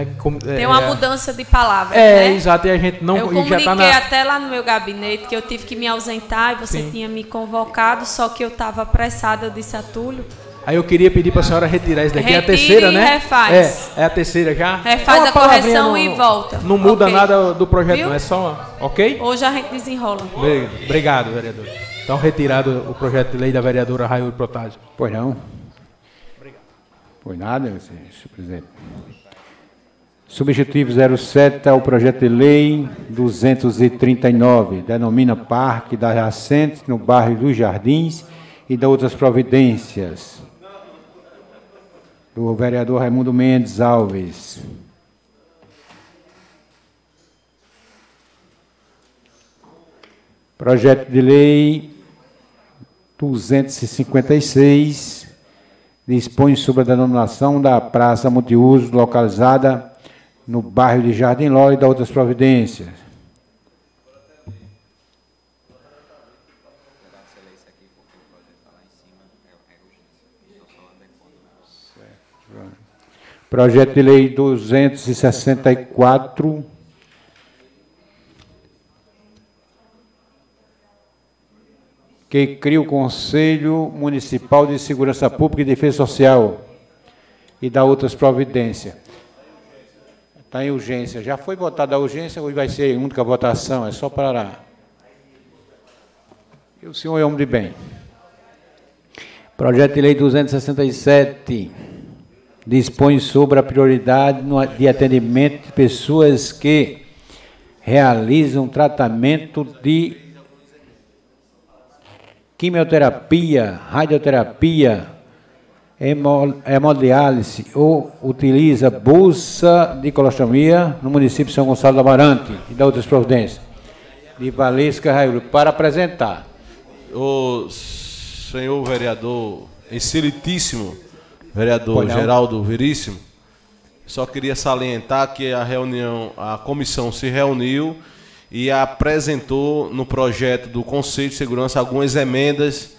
É, como- Tem é, uma é, mudança de palavras, É, né? exato, e a gente não eu e comuniquei já tá na. até lá no meu gabinete que eu tive que me ausentar e você Sim. tinha me convocado, só que eu estava apressada, eu disse a Túlio. Aí eu queria pedir para a senhora retirar isso daqui. é a Retire terceira, e né? refaz. É, é a terceira já. Refaz É a correção não- e volta. Não muda Ok. nada do projeto, Viu? não. É só. Ok? Hoje a gente desenrola. Obrigado, vereador. Então, retirado o projeto de lei da vereadora Raio Protásio. Pois não. Pois nada, senhor presidente. Substitutivo 07 ao projeto de lei 239, denomina Parque da Jacente, no bairro dos Jardins, e da outras providências. Do vereador Raimundo Mendes Alves. Projeto de lei 256 dispõe sobre a denominação da praça multiuso localizada no bairro de Jardim Ló e da outras providências. Projeto de lei 264 que cria o Conselho Municipal de Segurança Pública e Defesa Social e dá outras providências. Está em urgência. Já foi votada a urgência, hoje vai ser a única votação, é só para. E o senhor é homem de bem. Projeto de Lei 267 dispõe sobre a prioridade de atendimento de pessoas que realizam tratamento de quimioterapia, radioterapia, hemodiálise ou utiliza bolsa de colostomia no município de São Gonçalo do Amarante e da outras providências. De Valesca Raio, para apresentar. O senhor vereador excelentíssimo, vereador. Geraldo Veríssimo, só queria salientar que a reunião, a comissão se reuniu e apresentou no projeto do Conselho de Segurança algumas emendas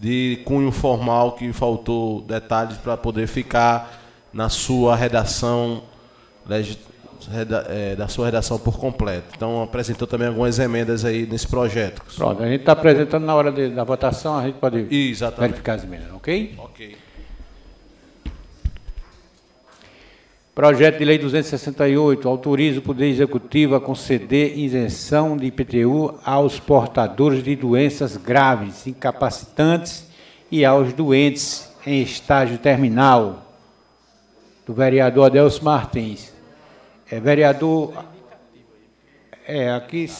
de cunho formal que faltou detalhes para poder ficar na sua redação eh, da sua redação por completo. Então apresentou também algumas emendas aí nesse projeto. Pronto, a gente está apresentando na hora de- da votação, a gente pode Exatamente. verificar as emendas, ok? Ok. Projeto de Lei 268 autoriza o Poder Executivo a conceder isenção de IPTU aos portadores de doenças graves, incapacitantes e aos doentes em estágio terminal. Do vereador Adelso Martins. É, vereador. É, aqui.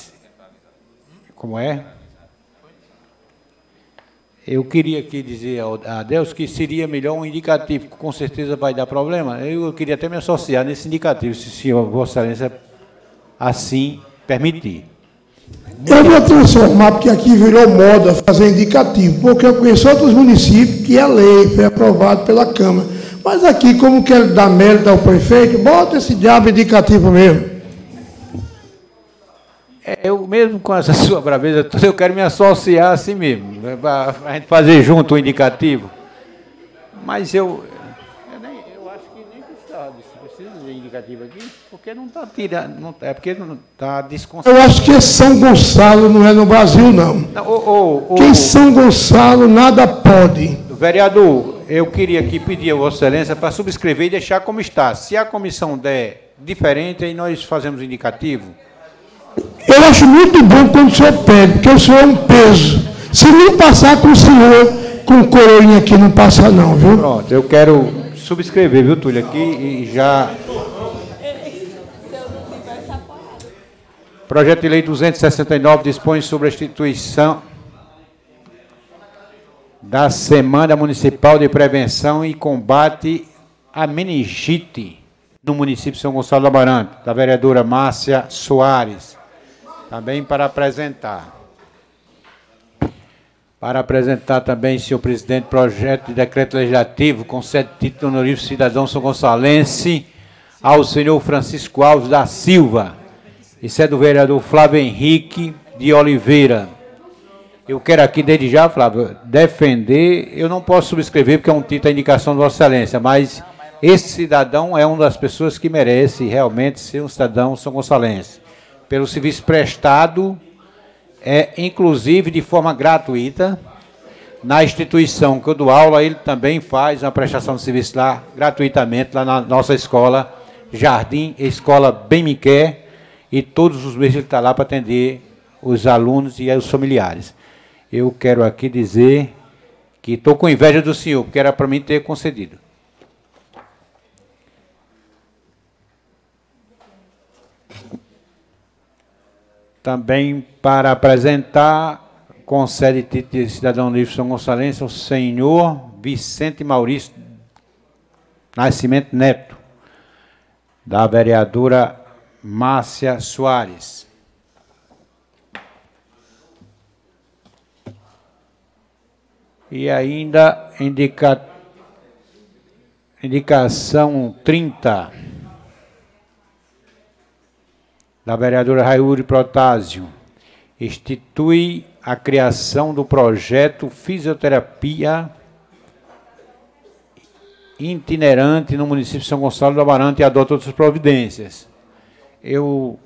Como é? Eu queria aqui dizer a Deus que seria melhor um indicativo, que com certeza vai dar problema. Eu queria até me associar nesse indicativo, se o senhor, Vossa Excelência, assim permitir. Eu vou transformar, porque aqui virou moda fazer indicativo, porque eu conheço outros municípios que a lei foi aprovada pela Câmara. Mas aqui, como quer dar mérito ao prefeito, bota esse diabo indicativo mesmo. É, Eu mesmo com essa sua braveza toda, eu quero me associar assim mesmo, para a gente fazer junto o indicativo. Mas eu, eu, nem- eu acho que nem precisa, precisa de indicativo aqui, porque não está tirando, não, é porque não está Eu desconcentrado. acho que São Gonçalo não é no Brasil, não. Não, ô, ô, ô, Que em São Gonçalo nada pode. Vereador, eu queria aqui pedir a Vossa Excelência para subscrever e deixar como está. Se a comissão der diferente, aí nós fazemos indicativo. Eu acho muito bom quando o senhor pede, porque o senhor é um peso. Se não passar com o senhor, com coroinha aqui, não passa não, viu? Pronto, eu quero subscrever, viu, Túlio, aqui e já. Projeto de Lei 269 dispõe sobre a instituição da Semana Municipal de Prevenção e Combate à Meningite no município de São Gonçalo do Amarante, da vereadora Márcia Soares. Também para apresentar. Para apresentar também, senhor presidente, projeto de decreto legislativo com sete títulos honoríficos cidadão são gonçalense ao senhor Francisco Alves da Silva. Isso é do vereador Flávio Henrique de Oliveira. Eu quero aqui, desde já, Flávio, defender. Eu não posso subscrever porque é um título à indicação de Vossa Excelência, mas Esse cidadão é uma das pessoas que merece realmente ser um cidadão são gonçalense. Pelo serviço prestado, é, inclusive de forma gratuita, na instituição que eu dou aula, ele também faz uma prestação de serviço lá, gratuitamente, lá na nossa escola, Jardim, Escola Bem Me Quer, e todos os meses ele está lá para atender os alunos e os familiares. Eu quero aqui dizer que estou com inveja do senhor, porque era para mim ter concedido. Também para apresentar, concede título de cidadão livre São Gonçalense ao senhor Vicente Maurício Nascimento Neto, da vereadora Márcia Soares. E ainda indica, indicação 30 da vereadora Raiuri Protásio. Institui a criação do projeto Fisioterapia itinerante no município de São Gonçalo do Amarante e adota outras providências. Eu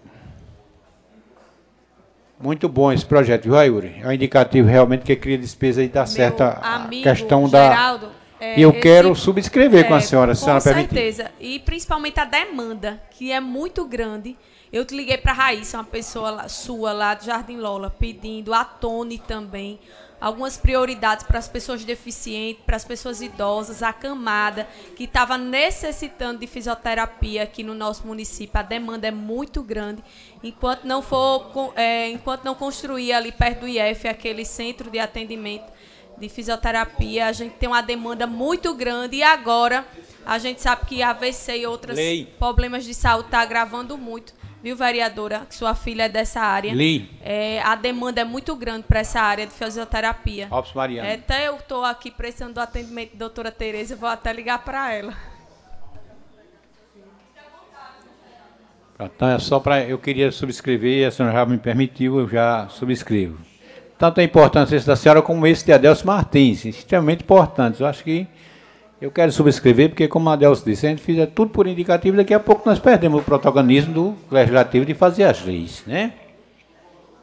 muito bom esse projeto, viu, Ayuri? É um indicativo realmente que cria despesa e dá certo a questão Geraldo, da. É, e eu esse, quero subscrever é, com a senhora, se a senhora permitir. Com certeza. E principalmente a demanda, que é muito grande. Eu te liguei para a Raíssa, uma pessoa lá, sua lá do Jardim Lola, pedindo, a Tony também, algumas prioridades para as pessoas deficientes, para as pessoas idosas, a camada que estava necessitando de fisioterapia aqui no nosso município. A demanda é muito grande. Enquanto não for, é, enquanto não construir ali perto do IF aquele centro de atendimento de fisioterapia, a gente tem uma demanda muito grande e agora a gente sabe que AVC e outros problemas de saúde está agravando muito viu, vereadora, que sua filha é dessa área. Li. É, a demanda é muito grande para essa área de fisioterapia. Ops, Mariana. É, até eu estou aqui precisando do atendimento da doutora Tereza, vou até ligar para ela. Então é só para. Eu queria subscrever, a senhora já me permitiu, eu já subscrevo. Tanto a importância da senhora como esse de Adelso Martins, extremamente importantes. Eu acho que eu quero subscrever, porque, como a Adelso disse, a gente fizer tudo por indicativo, daqui a pouco nós perdemos o protagonismo do legislativo de fazer as leis, né?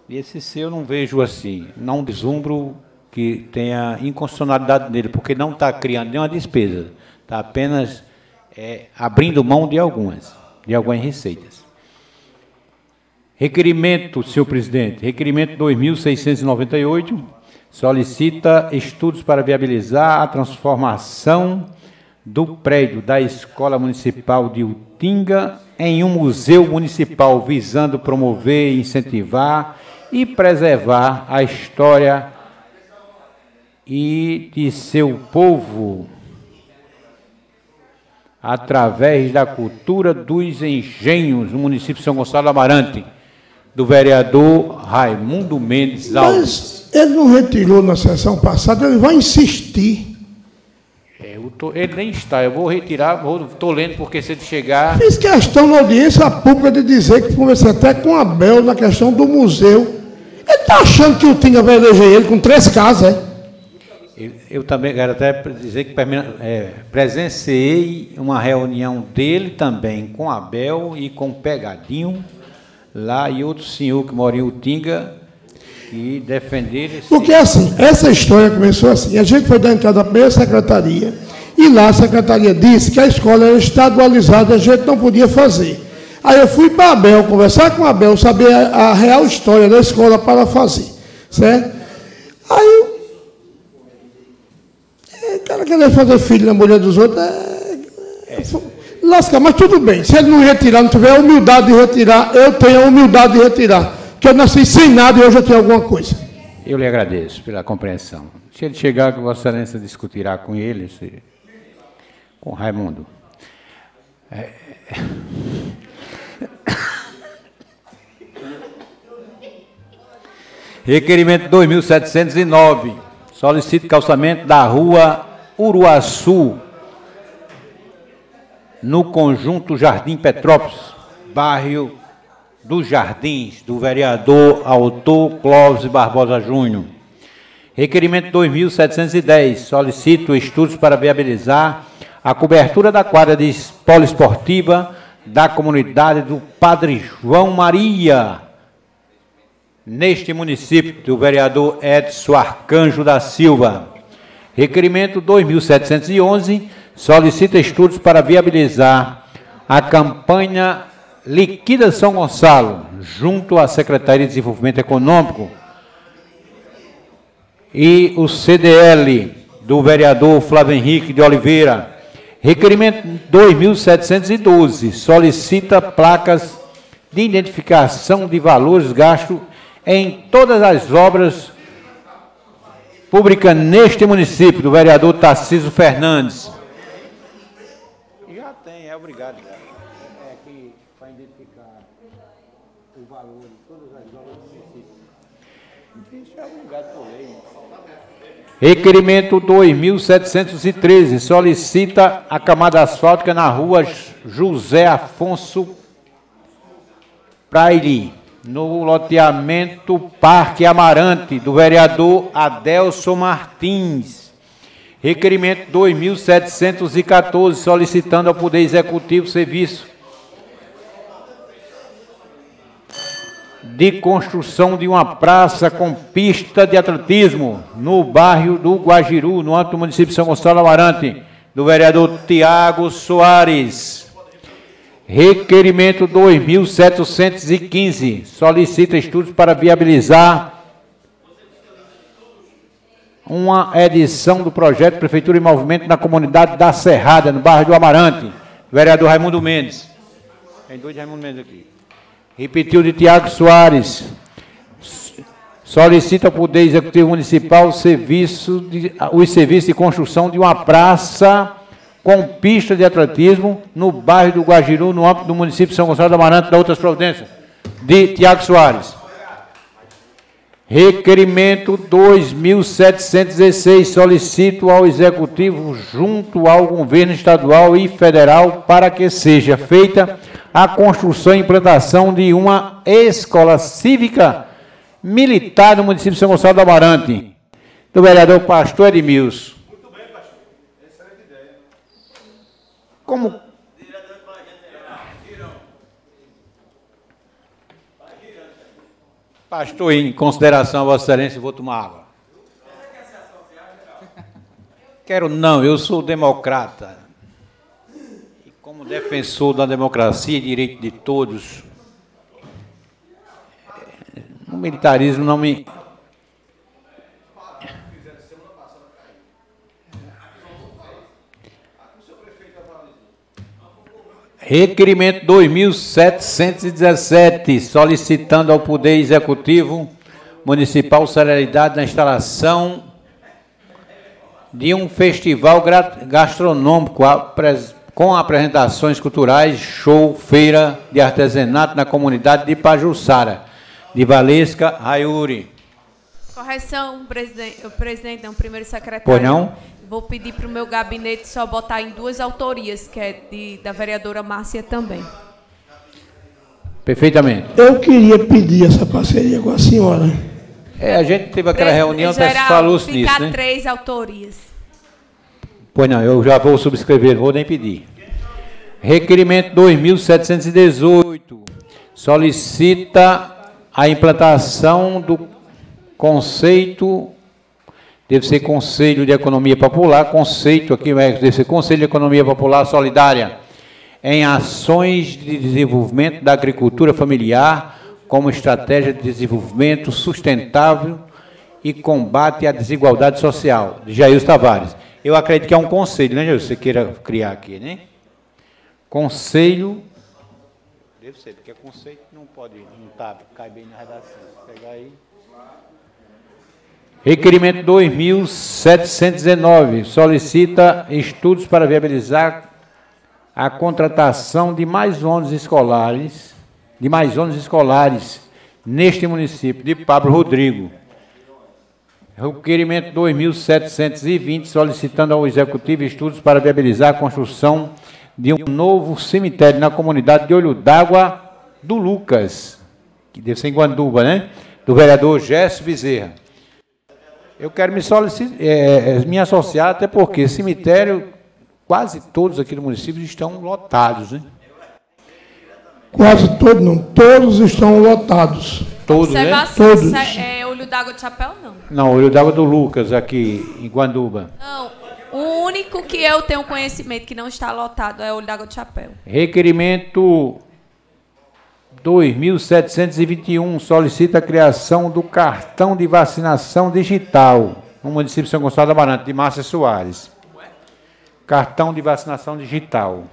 E esse seu eu não vejo assim, não deslumbro que tenha inconstitucionalidade nele, porque não está criando nenhuma despesa, está apenas é, abrindo mão de algumas, de algumas receitas. Requerimento, senhor presidente, requerimento 2698 solicita estudos para viabilizar a transformação do prédio da Escola Municipal de Utinga em um museu municipal, visando promover, incentivar e preservar a história e de seu povo através da cultura dos engenhos no município de São Gonçalo do Amarante, do vereador Raimundo Mendes Alves. Ele não retirou na sessão passada, ele vai insistir. É, tô, ele nem está, eu vou retirar, estou lendo porque se ele chegar. Fiz questão na audiência pública de dizer que conversei até com a Bel na questão do museu. Ele está achando que o Tinga vai eleger ele com três casas, é? Eu, eu também quero até dizer que é, presenciei uma reunião dele também com a Bel e com o Pegadinho lá e outro senhor que mora em Utinga e defender esse... Porque assim, essa história começou assim. A gente foi dar entrada na primeira secretaria e lá a secretaria disse que a escola era estadualizada, a gente não podia fazer. Aí eu fui para Abel, conversar com a Abel, saber a, a, real história da escola para fazer. Certo? Aí é, o cara querer fazer filho na mulher dos outros é, é. lascar, mas tudo bem. Se ele não retirar, não tiver a humildade de retirar, eu tenho a humildade de retirar que eu nasci sem nada e hoje eu tenho alguma coisa. Eu lhe agradeço pela compreensão. Se ele chegar, que Vossa Excelência discutirá com ele, se... com Raimundo. É... Requerimento 2709. Solicito calçamento da rua Uruaçu, no conjunto Jardim Petrópolis, bairro dos Jardins, do vereador autor Clóvis Barbosa Júnior. Requerimento 2710, solicito estudos para viabilizar a cobertura da quadra de poliesportiva da comunidade do Padre João Maria, neste município, do vereador Edson Arcanjo da Silva. Requerimento 2711 solicita estudos para viabilizar a campanha Liquida São Gonçalo, junto à Secretaria de Desenvolvimento Econômico e o CDL do vereador Flávio Henrique de Oliveira. Requerimento 2712 solicita placas de identificação de valores gastos em todas as obras públicas neste município, do vereador Tarcísio Fernandes. Já tem, é obrigado. É aqui para identificar o valor de todas as obras do município. Isso é obrigado por lei. Requerimento 2713 solicita a camada asfáltica na rua José Afonso Praire, no loteamento Parque Amarante, do vereador Adelson Martins. Requerimento 2714 solicitando ao Poder Executivo serviço de construção de uma praça com pista de atletismo no bairro do Guajiru, no âmbito do município de São Gonçalo Amarante, do vereador Tiago Soares. Requerimento 2715 solicita estudos para viabilizar uma edição do projeto Prefeitura em Movimento na comunidade da Serrada, no bairro do Amarante. Vereador Raimundo Mendes. Tem dois Raimundo Mendes aqui. Repetiu de Tiago Soares. Solicita ao Poder Executivo Municipal serviço de, os serviços de construção de uma praça com pista de atletismo no bairro do Guajiru, no âmbito do município de São Gonçalo do Amarante, da outras providências. De Tiago Soares. Requerimento 2716. Solicito ao Executivo, junto ao governo estadual e federal, para que seja feita a construção e implantação de uma escola cívica militar no município de São Gonçalo do Amarante, do vereador Pastor Edmilson. Muito bem, pastor. Excelente ideia. Como. Pastor, em consideração a Vossa Excelência, vou tomar água. Quero não, eu sou democrata como defensor da democracia e direito de todos, o militarismo não me. Requerimento 2717, solicitando ao Poder Executivo Municipal celeridade na instalação de um festival gastronômico com apresentações culturais, show, feira de artesanato na comunidade de Pajussara, de Valesca Raiuri. Correção, presidente, o presidente, não, primeiro secretário. Pois não? Vou pedir para o meu gabinete só botar em duas autorias, que é de, da vereadora Márcia também. Perfeitamente. Eu queria pedir essa parceria com a senhora. É, a gente teve aquela reunião, até falou-se nisso, né? três autorias. Pois não, eu já vou subscrever, não vou nem pedir. Requerimento 2718 solicita a implantação do conceito, deve ser Conselho de Economia Popular, conceito aqui deve ser Conselho de Economia Popular Solidária, em ações de desenvolvimento da agricultura familiar como estratégia de desenvolvimento sustentável e combate à desigualdade social, de Jair Tavares. Eu acredito que é um conselho, né, Jesus? Você queira criar aqui, né? Conselho. Deve ser, porque conceito não pode, não tá, cai bem na redação. Pegar aí. Requerimento 2719 solicita estudos para viabilizar a contratação de mais ônibus escolares, de mais ônibus escolares neste município de Pablo Rodrigo. Requerimento 2.720, solicitando ao Executivo estudos para viabilizar a construção de um novo cemitério na comunidade de Olho d'Água do Lucas, que deve ser em Guanduba, né? Do vereador Gesso Bezerra. Eu quero me, solicitar, é, é, me associar, até porque cemitério, quase todos aqui no município estão lotados, né? Quase todos, não. Todos estão lotados. Todos, né? Todos. se- é, olho d'água de chapéu, não. Não, olho d'água do Lucas aqui em Guanduba. Não, o único que eu tenho conhecimento que não está lotado é olho d'água de chapéu. Requerimento 2721 solicita a criação do cartão de vacinação digital no município de São Gonçalo da Baranta, de Márcia Soares. Cartão de vacinação digital.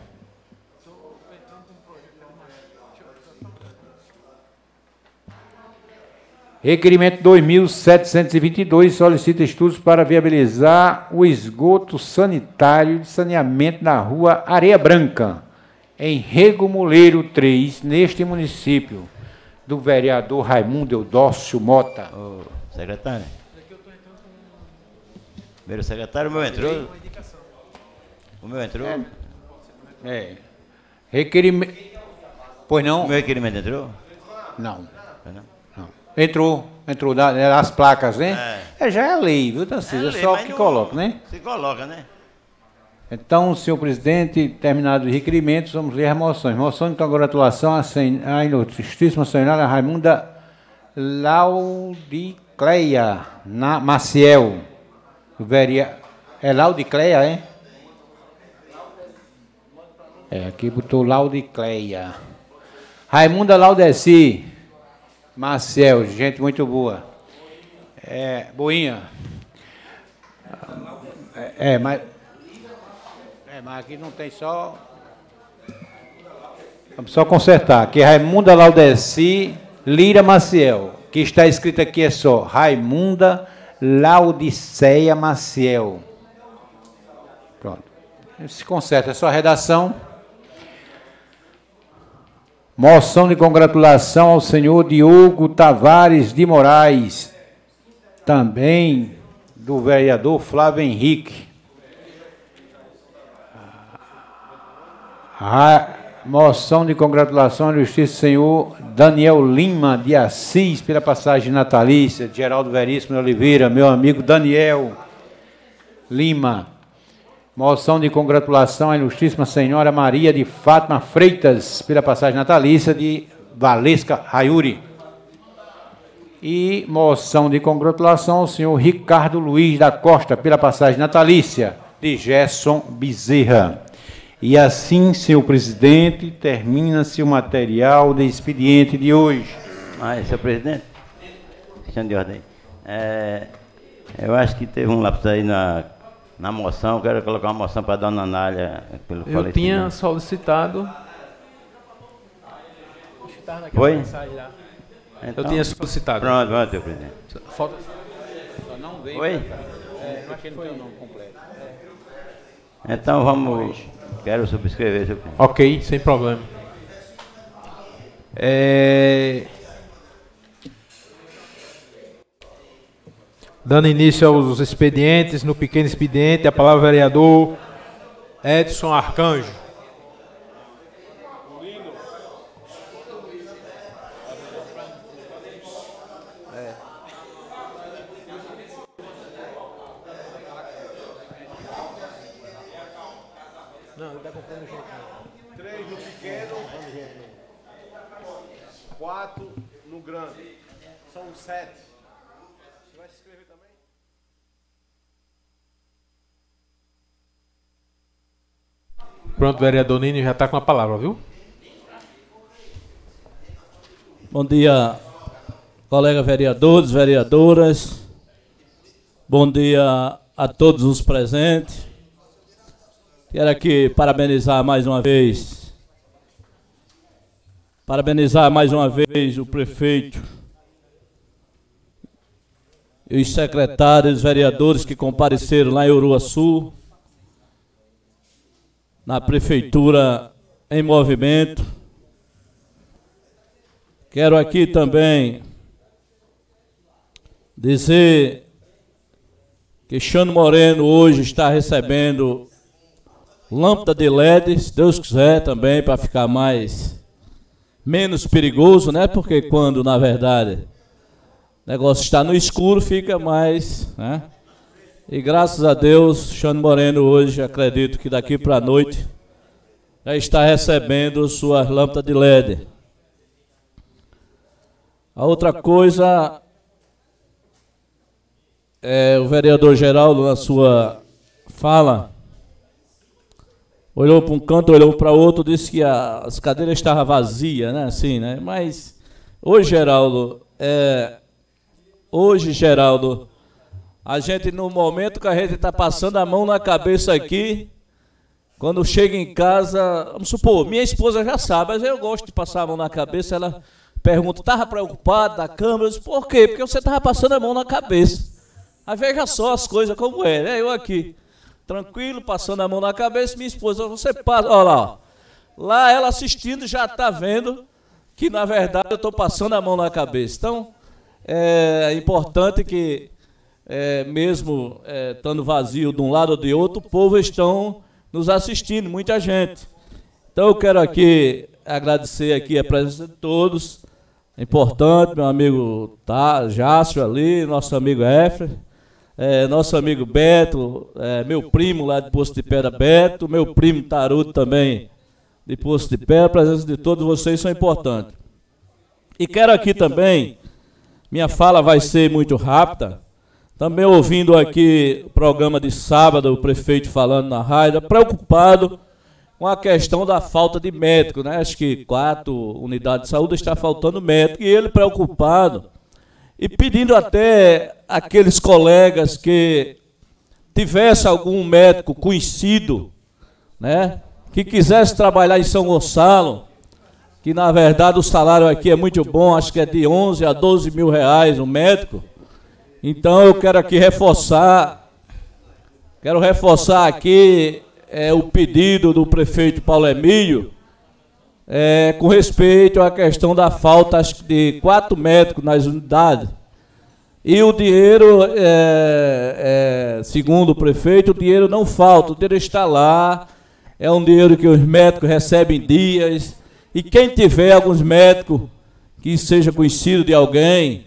Requerimento 2722 solicita estudos para viabilizar o esgoto sanitário de saneamento na rua Areia Branca, em Rego Moleiro 3, neste município, do vereador Raimundo Eudócio Mota. Ô, secretário. Primeiro secretário, o meu entrou. O meu entrou. É. Requerimento. Pois O não? meu requerimento entrou? Não? Entrou, entrou da- né, as placas, né? É, já é lei, viu, Tarcísio? É, lei, só o mas que não- coloca, né? Se coloca, né? Então, senhor presidente, terminados os requerimentos, vamos ler as moções. Moção de congratulação à, sen... à ilustríssima senhora Raimunda Laudicleia na... Maciel. Veria... É Laudicleia, é? É, aqui botou Laudicleia. Raimunda Laudeci. Maciel, gente muito boa. É, Boinha. É, mas... É, mas aqui não tem só. Vamos só consertar. Aqui é Raimunda Laudeci Lira Maciel. Que está escrito aqui é só Raimunda Laudiceia Maciel. Pronto. Se conserta, é só a redação. Moção de congratulação ao senhor Diogo Tavares de Moraes. Também do vereador Flávio Henrique. A moção de congratulação à Justiça do Senhor Daniel Lima de Assis pela passagem natalícia, Geraldo Veríssimo de Oliveira, meu amigo Daniel Lima. Moção de congratulação à Ilustríssima Senhora Maria de Fátima Freitas pela passagem natalícia de Valesca Rayuri. E moção de congratulação ao senhor Ricardo Luiz da Costa pela passagem natalícia de Gerson Bezerra. E assim, senhor presidente, termina-se o material de expediente de hoje. Mas, senhor presidente, questão de ordem. É, eu acho que teve um lápis aí na, na moção. Quero colocar uma moção para a dona Anália pelo Eu tinha solicitado. Foi? Eu Então, tinha solicitado. Pronto, pronto, senhor presidente. Falta. Oi? não achei não tem o nome completo. Então vamos. Quero subscrever, senhor presidente. Ok, sem problema. É... Dando início aos expedientes, no pequeno expediente, a palavra vereador Edson Arcanjo. Três no pequeno, quatro no grande. São sete. Você vai se inscrever também? Pronto, vereador Nini já está com a palavra, viu? Bom dia, colega vereadores, vereadoras. Bom dia a todos os presentes. Quero aqui parabenizar mais uma vez. Parabenizar mais uma vez o prefeito e os secretários, vereadores que compareceram lá em Uruaçu, na prefeitura em movimento. Quero aqui também dizer que Xano Moreno hoje está recebendo lâmpada de LED, se Deus quiser também, para ficar mais menos perigoso, né? Porque quando, na verdade, o negócio está no escuro, fica mais, né? E graças a Deus, Xande Moreno hoje, acredito que daqui para a noite, já está recebendo suas lâmpadas de LED. A outra coisa, é, o vereador Geraldo, na sua fala, olhou para um canto, olhou para outro, disse que a, as cadeiras estavam vazias, né? Assim, né? Mas hoje, Geraldo, é, hoje, Geraldo, a gente, no momento que a gente está passando a mão na cabeça aqui, quando chega em casa, vamos supor, minha esposa já sabe, mas eu gosto de passar a mão na cabeça, ela pergunta, estava preocupado da câmera? Eu disse, por quê? Porque você estava passando a mão na cabeça. Aí veja só as coisas como é, né? Eu aqui, tranquilo, passando a mão na cabeça, minha esposa, você passa, olha lá, ó. lá ela assistindo já está vendo que na verdade eu estou passando a mão na cabeça. Então, é importante que é, mesmo é, estando vazio de um lado ou de outro, o povo estão nos assistindo, muita gente. Então eu quero aqui agradecer aqui a presença de todos. É importante, meu amigo tá, Jácio ali, nosso amigo Efra, é, nosso amigo Beto, é, meu primo lá de Poço de Pedra Beto, meu primo Taruto também de Poço de Pedra, a presença de todos vocês são importantes. E quero aqui também, minha fala vai ser muito rápida, também ouvindo aqui o programa de sábado, o prefeito falando na rádio, preocupado com a questão da falta de médico, né? Acho que quatro unidades de saúde está faltando médico e ele preocupado e pedindo até aqueles colegas que tivesse algum médico conhecido, né? Que quisesse trabalhar em São Gonçalo, que na verdade o salário aqui é muito bom, acho que é de 11 a 12 mil reais um médico. Então eu quero aqui reforçar, quero reforçar aqui é, o pedido do prefeito Paulo Emílio é, com respeito à questão da falta de quatro médicos nas unidades. E o dinheiro, é, é, segundo o prefeito, o dinheiro não falta, o dinheiro está lá, é um dinheiro que os médicos recebem dias, e quem tiver alguns médicos que seja conhecido de alguém,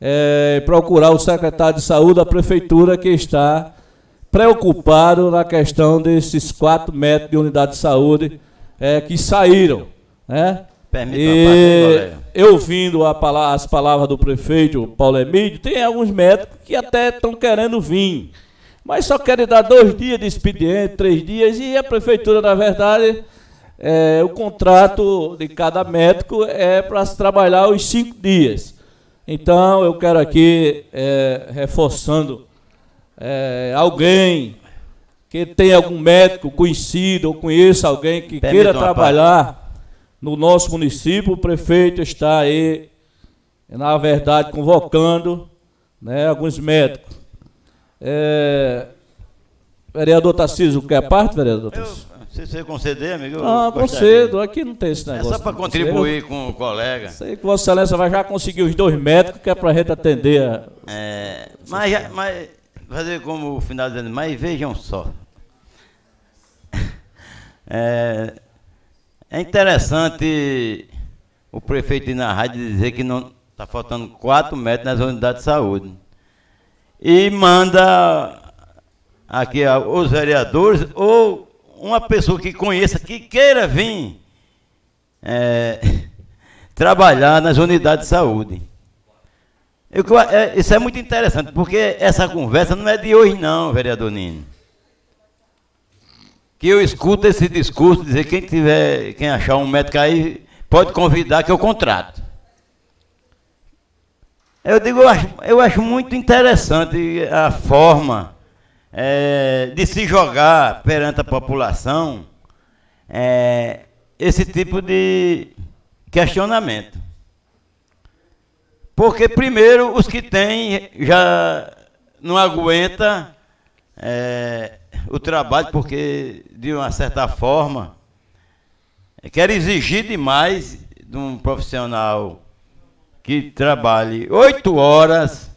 é, procurar o secretário de saúde da prefeitura que está preocupado na questão desses quatro metros de unidade de saúde é, que saíram. Né? Permita e eu ouvindo a, as palavras do prefeito Paulo Emílio, tem alguns médicos que até estão querendo vir, mas só querem dar dois dias de expediente, três dias, e a prefeitura, na verdade, é, o contrato de cada médico é para se trabalhar os cinco dias. Então, eu quero aqui, é, reforçando, é, alguém que tem algum médico conhecido ou conheça alguém que queira trabalhar no nosso município, o prefeito está aí, na verdade, convocando né, alguns médicos. É, vereador Tarcísio, quer parte, vereador Tarcísio? Se você conceder, amigo. Ah, concedo. Aqui não tem esse negócio. É só para contribuir com o colega. Sei que Vossa Excelência vai já conseguir os dois médicos que é para a gente atender. A... É, mas, mas, fazer como o final dizendo, mas vejam só. É, é interessante o prefeito ir na rádio dizer que não está faltando quatro metros nas unidades de saúde. E manda aqui os vereadores ou uma pessoa que conheça, que queira vir é, trabalhar nas unidades de saúde. Eu, é, isso é muito interessante, porque essa conversa não é de hoje não, vereador Nino. Que eu escuto esse discurso, dizer quem tiver, quem achar um médico aí, pode convidar que eu contrato. Eu digo, eu acho, eu acho muito interessante a forma é, de se jogar perante a população é, esse tipo de questionamento. Porque, primeiro, os que têm já não aguenta é, o trabalho, porque, de uma certa forma, quer exigir demais de um profissional que trabalhe oito horas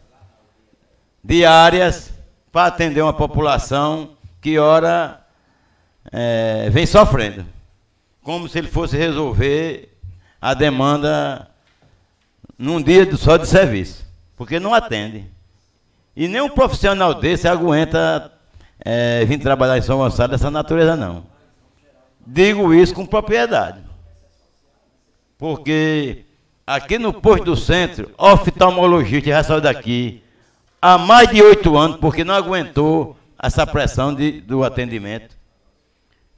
diárias para atender uma população que, ora, é, vem sofrendo. Como se ele fosse resolver a demanda num dia só de serviço. Porque não atende. E nenhum profissional desse aguenta é, vir trabalhar em São Gonçalo dessa natureza, não. Digo isso com propriedade. Porque aqui no posto do centro, oftalmologista já saiu daqui há mais de oito anos, porque não aguentou essa pressão de, do atendimento.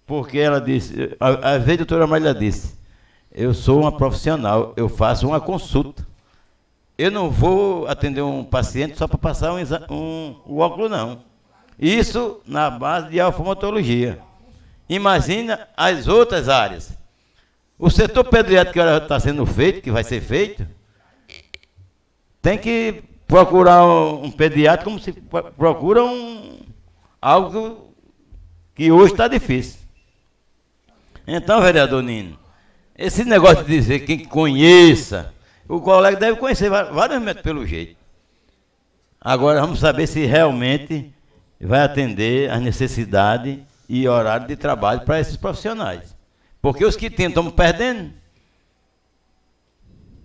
Porque ela disse, às vezes a doutora Amália disse, eu sou uma profissional, eu faço uma consulta. Eu não vou atender um paciente só para passar um, um, um óculos, não. Isso na base de alfomatologia. Imagina as outras áreas. O setor pediátrico que está sendo feito, que vai ser feito, tem que procurar um pediatra como se procura um, algo que hoje está difícil. Então, vereador Nino, esse negócio de dizer quem conheça, o colega deve conhecer vários médicos pelo jeito. Agora vamos saber se realmente vai atender as necessidades e horário de trabalho para esses profissionais. Porque os que tentam perdendo.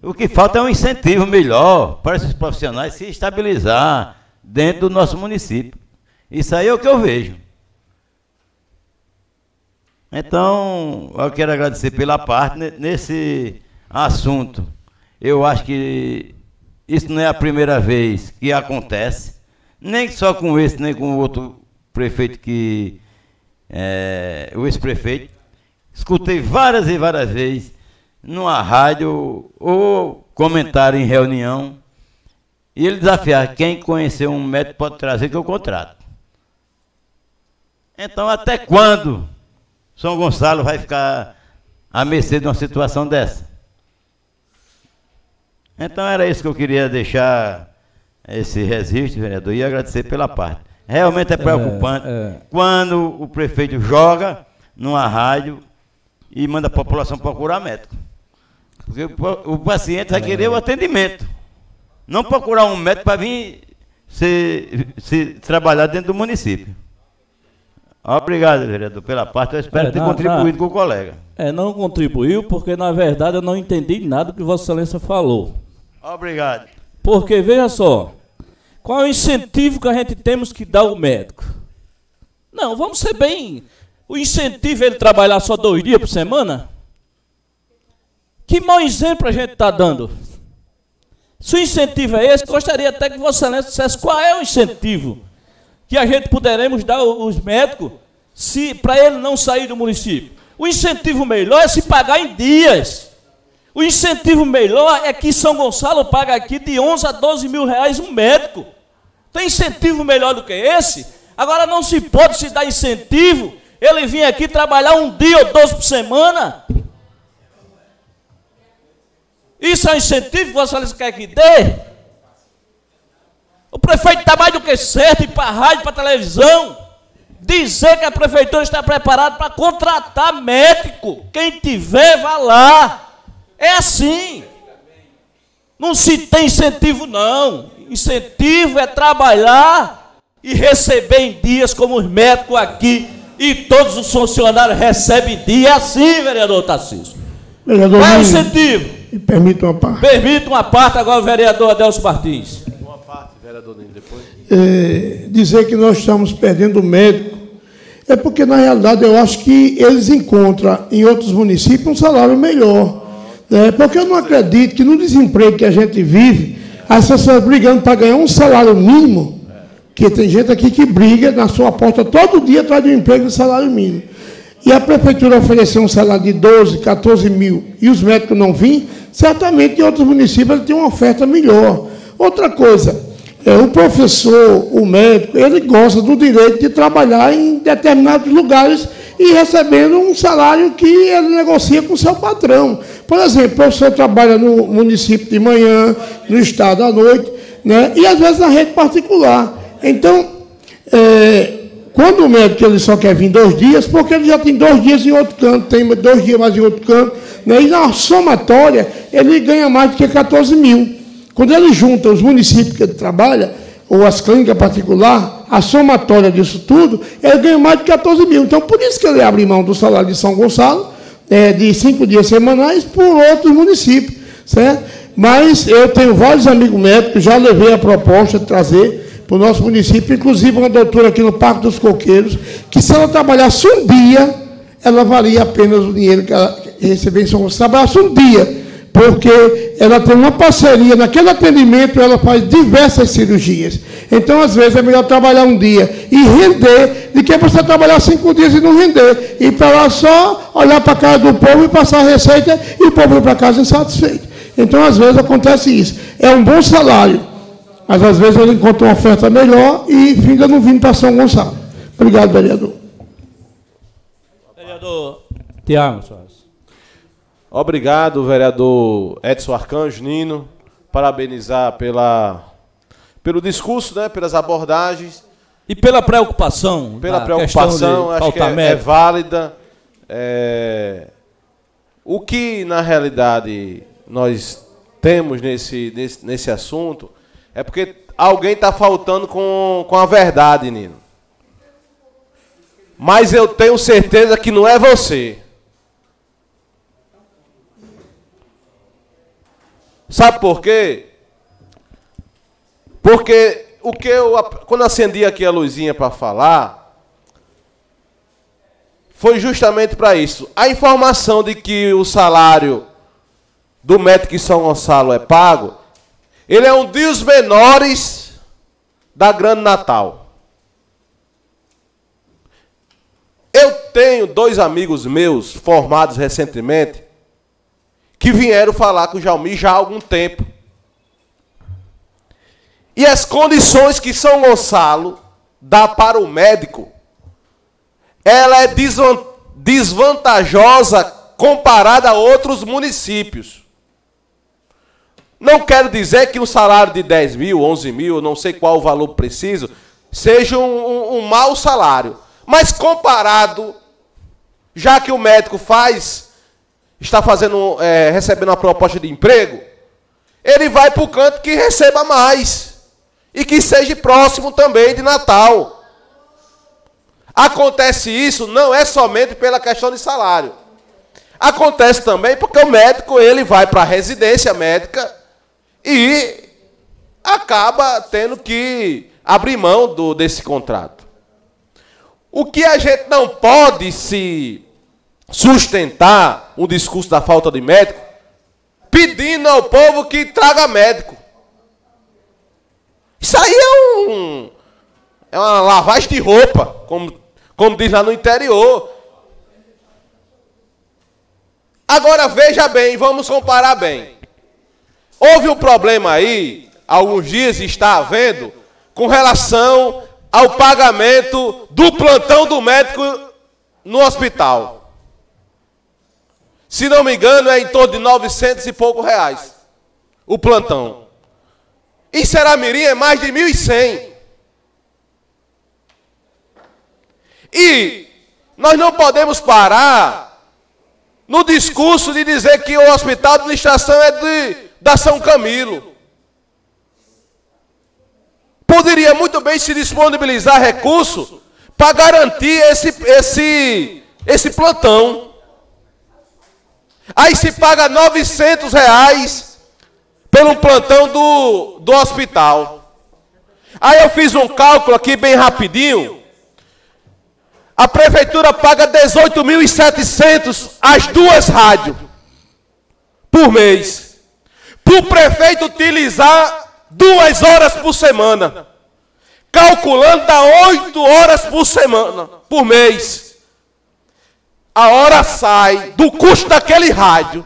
O que falta é um incentivo melhor para esses profissionais se estabilizar dentro do nosso município. Isso aí é o que eu vejo. Então, eu quero agradecer pela parte nesse assunto. Eu acho que isso não é a primeira vez que acontece, nem só com esse, nem com o outro prefeito que é, o ex-prefeito. Escutei várias e várias vezes numa rádio ou comentário em reunião e ele desafiar quem conhecer um médico pode trazer que eu contrato. Então, até quando são Gonçalo vai ficar à mercê de uma situação dessa. Então era isso que eu queria deixar esse registro, vereador, e agradecer pela parte. Realmente é, é preocupante é. quando o prefeito joga numa rádio e manda a população procurar médico. Porque o, o paciente vai querer o atendimento. Não procurar um médico para vir se, se trabalhar dentro do município. Obrigado, vereador, pela parte. Eu espero é, ter na, contribuído na, com o colega. É, não contribuiu, porque na verdade eu não entendi nada do que Vossa Excelência falou. Obrigado. Porque, veja só, qual é o incentivo que a gente temos que dar ao médico? Não, vamos ser bem. O incentivo é ele trabalhar só dois dias por semana? Que mau exemplo a gente está dando? Se o incentivo é esse, gostaria até que Vossa Excelência dissesse qual é o incentivo que a gente poderemos dar aos médicos se para ele não sair do município. O incentivo melhor é se pagar em dias. O incentivo melhor é que São Gonçalo paga aqui de 11 a 12 mil reais um médico. Tem incentivo melhor do que esse? Agora não se pode se dar incentivo ele vir aqui trabalhar um dia ou dois por semana. Isso é um incentivo que você quer que dê? O prefeito está mais do que certo ir para a rádio, para a televisão, dizer que a prefeitura está preparada para contratar médico. Quem tiver, vá lá. É assim. Não se tem incentivo, não. Incentivo é trabalhar e receber em dias como os médicos aqui e todos os funcionários recebem dia. É assim, vereador Tarcísio. Vereador Qual é o incentivo? Me permita uma parte. Permita uma parte agora, o vereador Adelso Martins vereador depois. É, dizer que nós estamos perdendo médico é porque, na realidade, eu acho que eles encontram em outros municípios um salário melhor. Né? Porque eu não acredito que no desemprego que a gente vive, as pessoas brigando para ganhar um salário mínimo, que tem gente aqui que briga na sua porta todo dia atrás de um emprego de salário mínimo. E a prefeitura oferecer um salário de 12, 14 mil e os médicos não vêm, certamente em outros municípios ele tem uma oferta melhor. Outra coisa, é, o professor, o médico, ele gosta do direito de trabalhar em determinados lugares e recebendo um salário que ele negocia com o seu patrão. Por exemplo, o professor trabalha no município de manhã, no estado à noite, né? e às vezes na rede particular. Então, é, quando o médico ele só quer vir dois dias, porque ele já tem dois dias em outro canto, tem dois dias mais em outro canto, né? e na somatória ele ganha mais do que 14 mil. Quando ele junta os municípios que ele trabalha, ou as clínicas particulares, a somatória disso tudo, ele ganha mais de 14 mil. Então, por isso que ele abre mão do salário de São Gonçalo, é, de cinco dias semanais, por outros municípios. Certo? Mas eu tenho vários amigos médicos, já levei a proposta de trazer, para o nosso município, inclusive uma doutora aqui no Parque dos Coqueiros, que se ela trabalhasse um dia, ela valia apenas o dinheiro que ela recebia em São Gonçalo. Se trabalhasse um dia, porque ela tem uma parceria, naquele atendimento ela faz diversas cirurgias. Então, às vezes, é melhor trabalhar um dia e render, do que você trabalhar cinco dias e não render. E para lá só olhar para a cara do povo e passar a receita e o povo ir para casa insatisfeito. Então, às vezes, acontece isso. É um bom salário, mas às vezes ele encontra uma oferta melhor e fica não vindo para São Gonçalo. Obrigado, vereador. Vereador Tiago Soares. Obrigado, vereador Edson Arcanjo Nino. Parabenizar pela, pelo discurso, né, pelas abordagens, E pela preocupação. pela preocupação, acho que é, é válida. É, o que, na realidade, nós temos nesse, nesse, nesse assunto é porque alguém está faltando com, com a verdade, Nino. Mas eu tenho certeza que não é você. Sabe por quê? Porque o que eu quando acendi aqui a luzinha para falar foi justamente para isso. A informação de que o salário do médico em São Gonçalo é pago, ele é um dos menores da Grande Natal. Eu tenho dois amigos meus formados recentemente que vieram falar com o Jalmi já há algum tempo. E as condições que São Gonçalo dá para o médico, ela é desvan- desvantajosa comparada a outros municípios. Não quero dizer que um salário de 10 mil, 11 mil, não sei qual o valor preciso, seja um, um- um mau salário. Mas comparado, já que o médico faz, está fazendo, é, recebendo uma proposta de emprego, ele vai para o canto que receba mais. E que seja próximo também de Natal. Acontece isso não é somente pela questão de salário. Acontece também porque o médico ele vai para a residência médica e acaba tendo que abrir mão do, desse contrato. O que a gente não pode se sustentar um discurso da falta de médico pedindo ao povo que traga médico. Isso aí é um é uma lavagem de roupa, como, como diz lá no interior. Agora veja bem, vamos comparar bem. Houve um problema aí, alguns dias está havendo, com relação ao pagamento do plantão do médico no hospital. Se não me engano, é em torno de 900 e pouco reais. O plantão. Em Seramirim é mais de 1.100. E nós não podemos parar no discurso de dizer que o hospital de administração é de, da São Camilo. Poderia muito bem se disponibilizar recurso para garantir esse, esse, esse plantão. Aí se paga 900 reais pelo plantão do, do hospital. Aí eu fiz um cálculo aqui bem rapidinho. A prefeitura paga 18.700 as duas rádios por mês. Para o prefeito utilizar duas horas por semana. Calculando dá oito horas por semana, por mês. A hora sai do custo daquele rádio.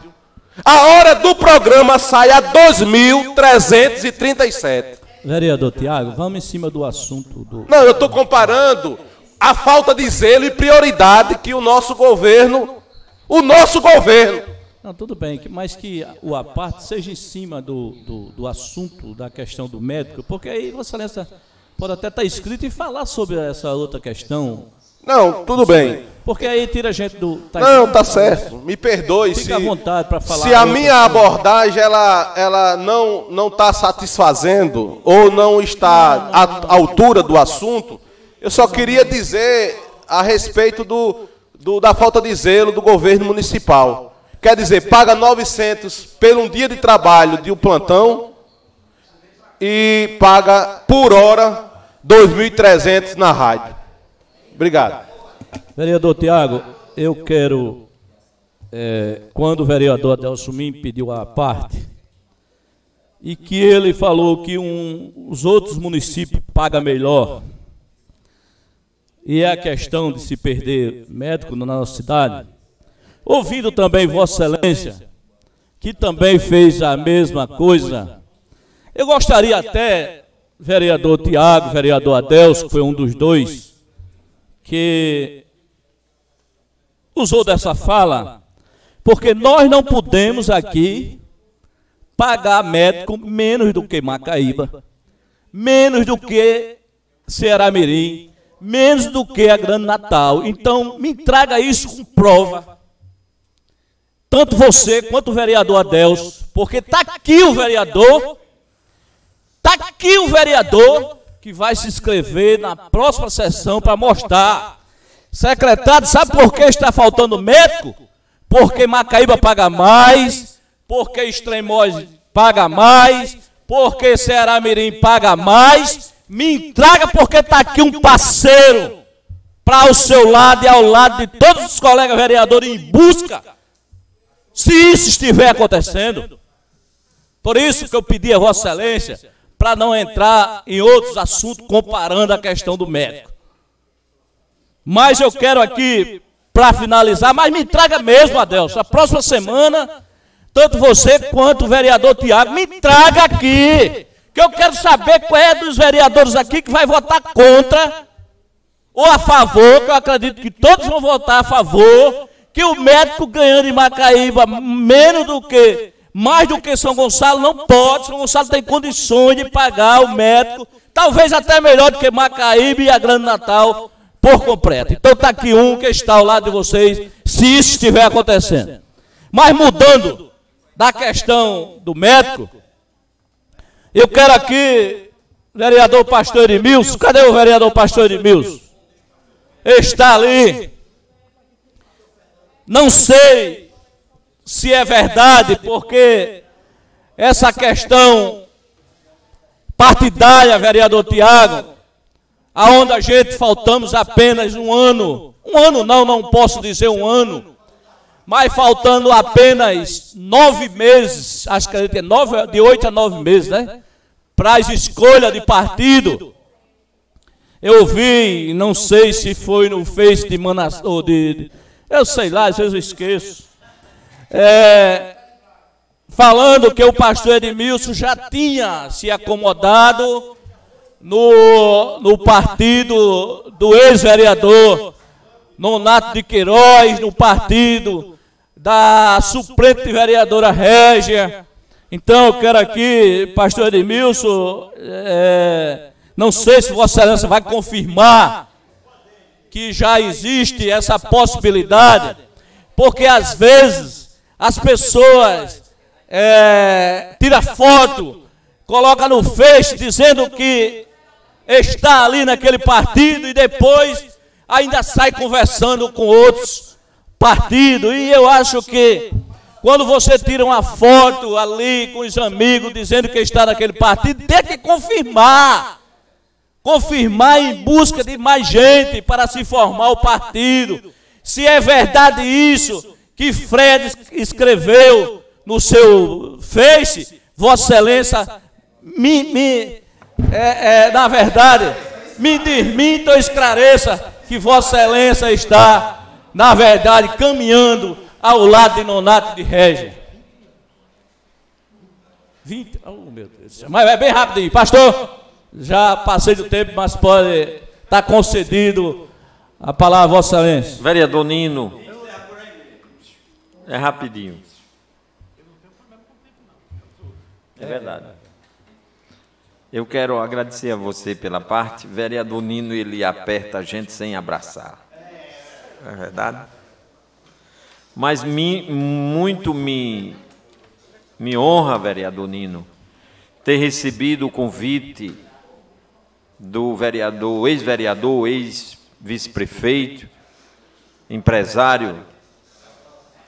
A hora do programa sai a 2.337. Vereador Tiago, vamos em cima do assunto do. Não, eu estou comparando a falta de zelo e prioridade que o nosso governo, o nosso governo, Não, tudo bem, mas que o aparte seja em cima do, do, do assunto da questão do médico, porque aí Vossa Excelência pode até estar escrito e falar sobre essa outra questão. Não, tudo bem. Porque aí tira a gente do. tá Não, tá certo. Me perdoe Fica se, à vontade para falar. se a minha abordagem ela, ela não não está satisfazendo ou não está à altura do assunto. Eu só queria dizer a respeito do, do- da falta de zelo do governo municipal. Quer dizer, paga 900 pelo um dia de trabalho de um plantão e paga por hora 2.300 na rádio. Obrigado. Vereador Tiago, eu quero, é, quando o vereador Adelso me pediu a parte, e que ele falou que um, os outros municípios pagam melhor, e é a questão de se perder médico na nossa cidade, ouvindo também Vossa Excelência, que também fez a mesma coisa, eu gostaria até, vereador Tiago, vereador Adelso, que foi um dos dois, que usou dessa fala, porque nós não podemos aqui pagar médico menos do que Macaíba, menos do que Ceará Mirim, menos do que a Grande Natal. Então, me traga isso com prova. Tanto você quanto o vereador Adelso, porque está aqui o vereador, está aqui o vereador que vai se inscrever na próxima sessão para mostrar Secretário, sabe por que está faltando médico? Porque Macaíba paga mais, porque Extremóis paga mais, porque Ceará Mirim paga mais. Me entrega porque está aqui um parceiro para o seu lado e ao lado de todos os colegas vereadores em busca, se isso estiver acontecendo. Por isso que eu pedi a Vossa Excelência para não entrar em outros assuntos comparando a questão do médico. Mas eu quero aqui, para finalizar, mas me traga mesmo, Adelso, a próxima semana, tanto você quanto o vereador Tiago, me traga aqui, que eu quero saber qual é dos vereadores aqui que vai votar contra ou a favor, que eu acredito que todos vão votar a favor, que o médico ganhando em Macaíba menos do que, mais do que São Gonçalo, não pode, São Gonçalo tem condições de pagar o médico, talvez até melhor do que Macaíba e a Grande Natal, por completo. Então está aqui um que está ao lado de vocês, se isso estiver acontecendo. Mas mudando da questão do médico, eu quero aqui, vereador Pastor Edmilson, cadê o vereador Pastor Edmilson? Está ali. Não sei se é verdade, porque essa questão partidária, vereador Tiago, aonde a gente faltamos apenas um ano, um ano não, não posso dizer um ano, mas faltando apenas nove meses, acho que é nove, de oito a nove meses, né? Para as escolhas de partido. Eu vi, não sei se foi no Face de Manas, ou de, eu sei lá, às vezes eu esqueço. É, falando que o pastor Edmilson já tinha se acomodado no, no partido do ex-vereador Nonato de Queiroz, no partido da suplente vereadora Régia. Então, eu quero aqui, pastor Edmilson, é, não sei se Vossa Excelência vai confirmar que já existe essa possibilidade, porque às vezes as pessoas é, tiram foto, coloca no Face dizendo que está ali naquele partido e depois ainda sai conversando com outros partidos. E eu acho que quando você tira uma foto ali com os amigos dizendo que está naquele partido, tem que confirmar. Confirmar em busca de mais gente para se formar o partido. Se é verdade isso que Fred escreveu no seu Face, Vossa Excelência me, me é, é, na verdade, me desminta ou esclareça que Vossa Excelência está, na verdade, caminhando ao lado de Nonato de Régia. 20, oh meu Deus, mas é bem rapidinho, pastor. Já passei do tempo, mas pode estar tá concedido a palavra Vossa Excelência. Vereador Nino, é rapidinho. É verdade. Eu quero agradecer a você pela parte. Vereador Nino, ele aperta a gente sem abraçar. É verdade? Mas me, muito me, me honra, vereador Nino, ter recebido o convite do vereador, ex-vereador, ex-vice-prefeito, empresário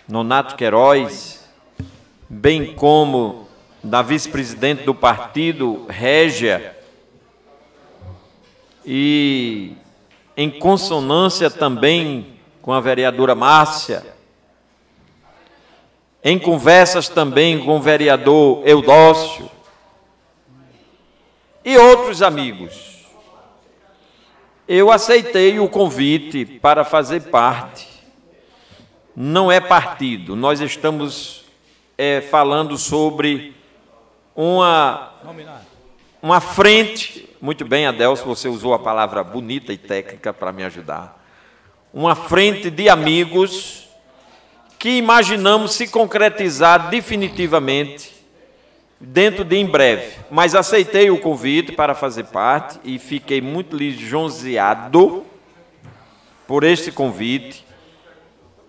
Nonato Queiroz, bem como da vice-presidente do partido, Régia, e em consonância também com a vereadora Márcia, em conversas também com o vereador Eudócio e outros amigos, eu aceitei o convite para fazer parte. Não é partido, nós estamos é, falando sobre uma, uma frente. Muito bem, Adelso, você usou a palavra bonita e técnica para me ajudar. Uma frente de amigos que imaginamos se concretizar definitivamente dentro de em breve. Mas aceitei o convite para fazer parte e fiquei muito lisonjeado por este convite.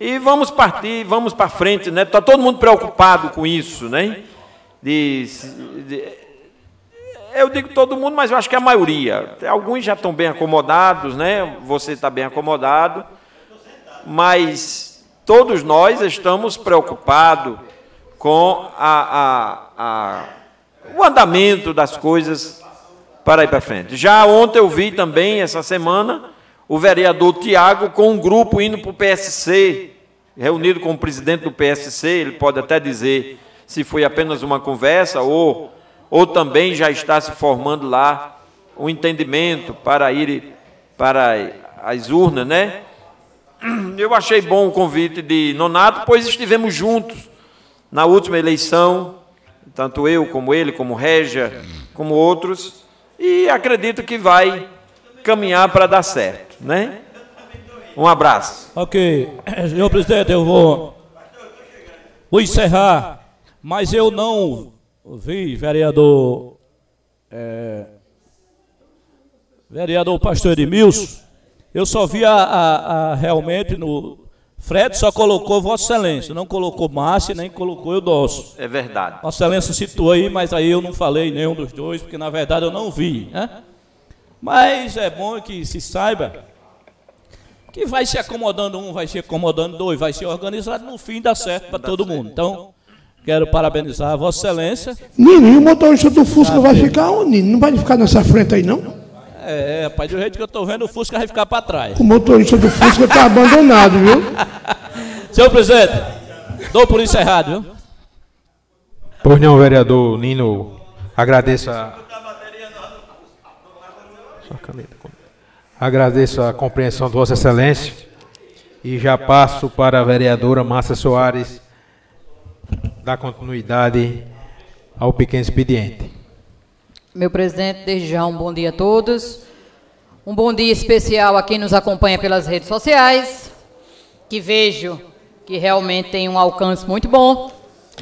E vamos partir, vamos para frente, né? Está todo mundo preocupado com isso, né? De, de, eu digo todo mundo, mas eu acho que a maioria. Alguns já estão bem acomodados, né? Você está bem acomodado, mas todos nós estamos preocupados com a, a, a, o andamento das coisas para ir para frente. Já ontem eu vi também, essa semana, o vereador Tiago com um grupo indo para o PSC, reunido com o presidente do PSC, ele pode até dizer se foi apenas uma conversa ou, ou também já está se formando lá um entendimento para ir para as urnas, né? Eu achei bom o convite de Nonato, pois estivemos juntos na última eleição, tanto eu como ele, como Régia, como outros, e acredito que vai caminhar para dar certo, né? Um abraço. Ok, senhor presidente, eu vou, vou encerrar, mas eu não vi, vereador, é, vereador pastor Edmilson, eu só vi a, a, a realmente no, Fred só colocou Vossa Excelência, não colocou Márcia, nem colocou Eudócio. É verdade. Vossa Excelência citou aí, mas aí eu não falei nenhum dos dois, porque na verdade eu não vi. Né? Mas é bom que se saiba que vai se acomodando um, vai se acomodando dois, vai se organizado, no fim dá certo para todo mundo. Então, quero parabenizar a Vossa Excelência. Nino, e o motorista do Fusca vai ficar onde, Nino? Não vai ficar nessa frente aí, não? É, rapaz, do jeito que eu estou vendo, o Fusca vai ficar para trás. O motorista do Fusca está abandonado, viu? Senhor presidente, dou por encerrado, viu? Pois não, vereador Nino, agradeço a... Agradeço a compreensão de Vossa Excelência e já passo para a vereadora Márcia Soares dar continuidade ao pequeno expediente. Meu presidente, desde já um bom dia a todos. Um bom dia especial a quem nos acompanha pelas redes sociais, que vejo que realmente tem um alcance muito bom.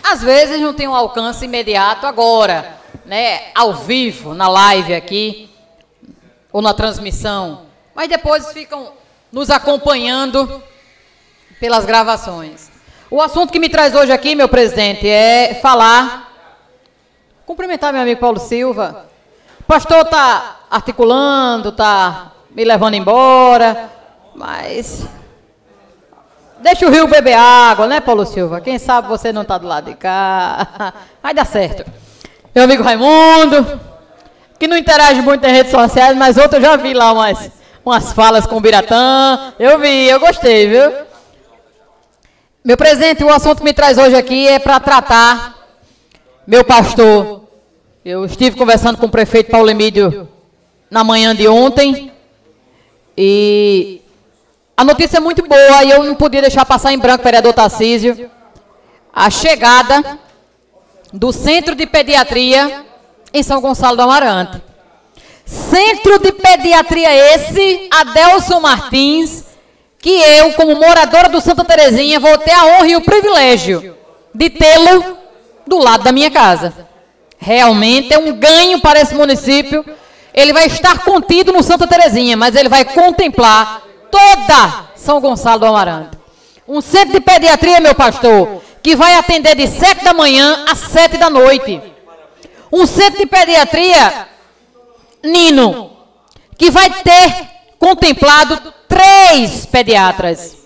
Às vezes não tem um alcance imediato agora, né, ao vivo, na live aqui, ou na transmissão, mas depois ficam nos acompanhando pelas gravações. O assunto que me traz hoje aqui, meu presidente, é falar, cumprimentar meu amigo Paulo Silva. O pastor está articulando, está me levando embora, mas deixa o rio beber água, né, Paulo Silva? Quem sabe você não está do lado de cá. Vai dar certo. Meu amigo Raimundo, que não interage muito nas redes sociais, mas outro eu já vi lá umas umas falas com o Biratã. Eu vi, eu gostei, viu? Meu presente, o assunto que me traz hoje aqui é para tratar meu pastor. Eu estive conversando com o prefeito Paulo Emílio na manhã de ontem e a notícia é muito boa e eu não podia deixar passar em branco, vereador Tarcísio, a chegada do Centro de Pediatria em São Gonçalo do Amarante. Centro de pediatria esse, Adelson Martins, que eu, como moradora do Santa Terezinha, vou ter a honra e o privilégio de tê-lo do lado da minha casa. Realmente é um ganho para esse município. Ele vai estar contido no Santa Terezinha, mas ele vai contemplar toda São Gonçalo do Amarante. Um centro de pediatria, meu pastor, que vai atender de 7 da manhã às 7 da noite. Um centro de pediatria Nino, que vai ter contemplado três pediatras.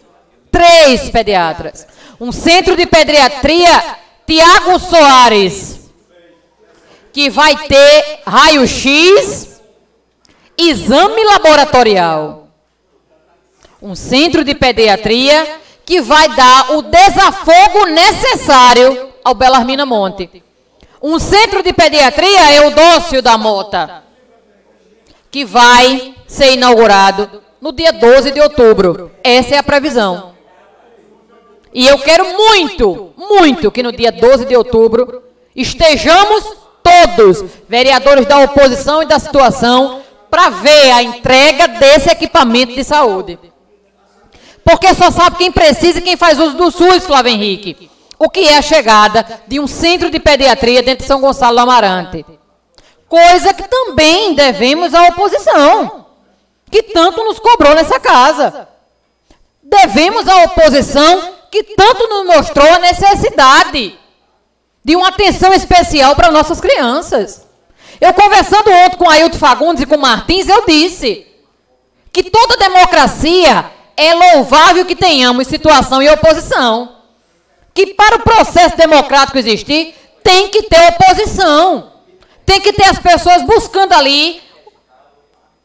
Três pediatras. Um centro de pediatria, Tiago Soares, que vai ter raio-x exame laboratorial. Um centro de pediatria que vai dar o desafogo necessário ao Belarmina Monte. Um centro de pediatria é o Dócio da Mota, que vai ser inaugurado no dia 12 de outubro. Essa é a previsão. E eu quero muito, muito que no dia 12 de outubro estejamos todos, vereadores da oposição e da situação, para ver a entrega desse equipamento de saúde. Porque só sabe quem precisa e quem faz uso do SUS, Flávio Henrique. O que é a chegada de um centro de pediatria dentro de São Gonçalo do Amarante. Coisa que também devemos à oposição, que tanto nos cobrou nessa casa. Devemos à oposição que tanto nos mostrou a necessidade de uma atenção especial para nossas crianças. Eu conversando ontem com Ailton Fagundes e com Martins, eu disse que toda democracia é louvável que tenhamos situação e oposição. Que para o processo democrático existir, tem que ter oposição. Tem que ter as pessoas buscando ali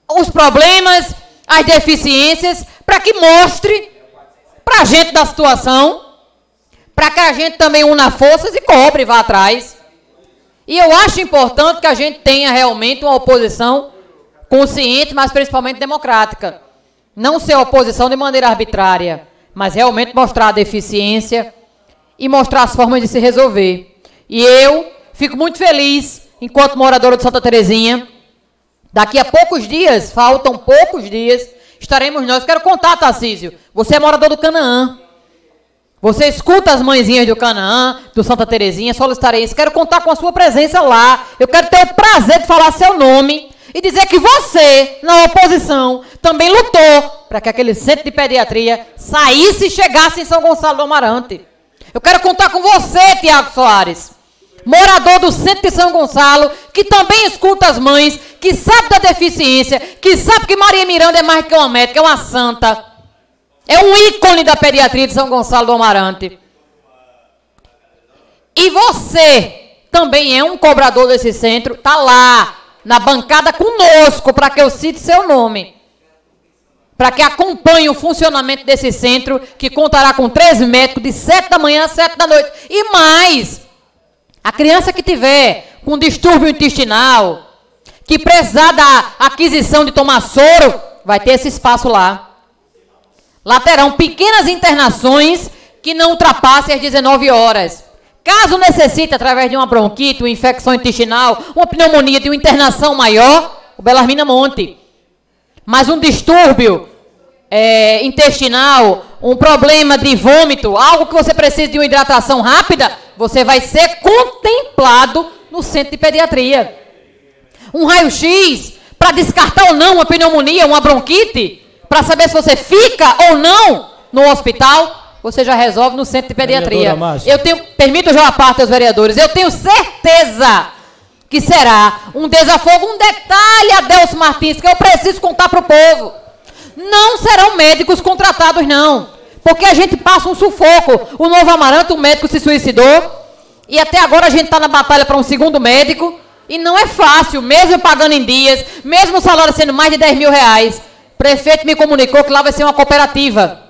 os problemas, as deficiências, para que mostre para a gente da situação, para que a gente também una forças e cobre e vá atrás. E eu acho importante que a gente tenha realmente uma oposição consciente, mas principalmente democrática. Não ser oposição de maneira arbitrária, mas realmente mostrar a deficiência e mostrar as formas de se resolver. E eu fico muito feliz, enquanto moradora de Santa Terezinha, daqui a poucos dias, faltam poucos dias, estaremos nós. Quero contar, Tarcísio, você é morador do Canaã. Você escuta as mãezinhas do Canaã, do Santa Terezinha, solicitarei Quero contar com a sua presença lá. Eu quero ter o prazer de falar seu nome e dizer que você, na oposição, também lutou para que aquele centro de pediatria saísse e chegasse em São Gonçalo do Amarante. Eu quero contar com você, Tiago Soares, morador do centro de São Gonçalo, que também escuta as mães, que sabe da deficiência, que sabe que Maria Miranda é mais que uma médica, é uma santa. É um ícone da pediatria de São Gonçalo do Amarante. E você também é um cobrador desse centro, está lá, na bancada conosco, para que eu cite seu nome. Para que acompanhe o funcionamento desse centro, que contará com três médicos de sete da manhã a sete da noite. E mais, a criança que tiver com distúrbio intestinal, que precisar da aquisição de tomar soro, vai ter esse espaço lá. Lá terão pequenas internações que não ultrapassem as 19 horas. Caso necessite, através de uma bronquite, uma infecção intestinal, uma pneumonia, de uma internação maior, o Belarmina Monte. Mas um distúrbio é, intestinal, um problema de vômito, algo que você precisa de uma hidratação rápida, você vai ser contemplado no centro de pediatria. Um raio-x para descartar ou não uma pneumonia, uma bronquite, para saber se você fica ou não no hospital, você já resolve no centro de pediatria. Eu tenho, permito já a parte aos vereadores, eu tenho certeza que será um desafogo, um detalhe, Adelso Martins, que eu preciso contar para o povo. Não serão médicos contratados, não. Porque a gente passa um sufoco. O Novo Amaranto, o médico se suicidou. E até agora a gente está na batalha para um segundo médico. E não é fácil, mesmo pagando em dias, mesmo o salário sendo mais de 10 mil reais. O prefeito me comunicou que lá vai ser uma cooperativa.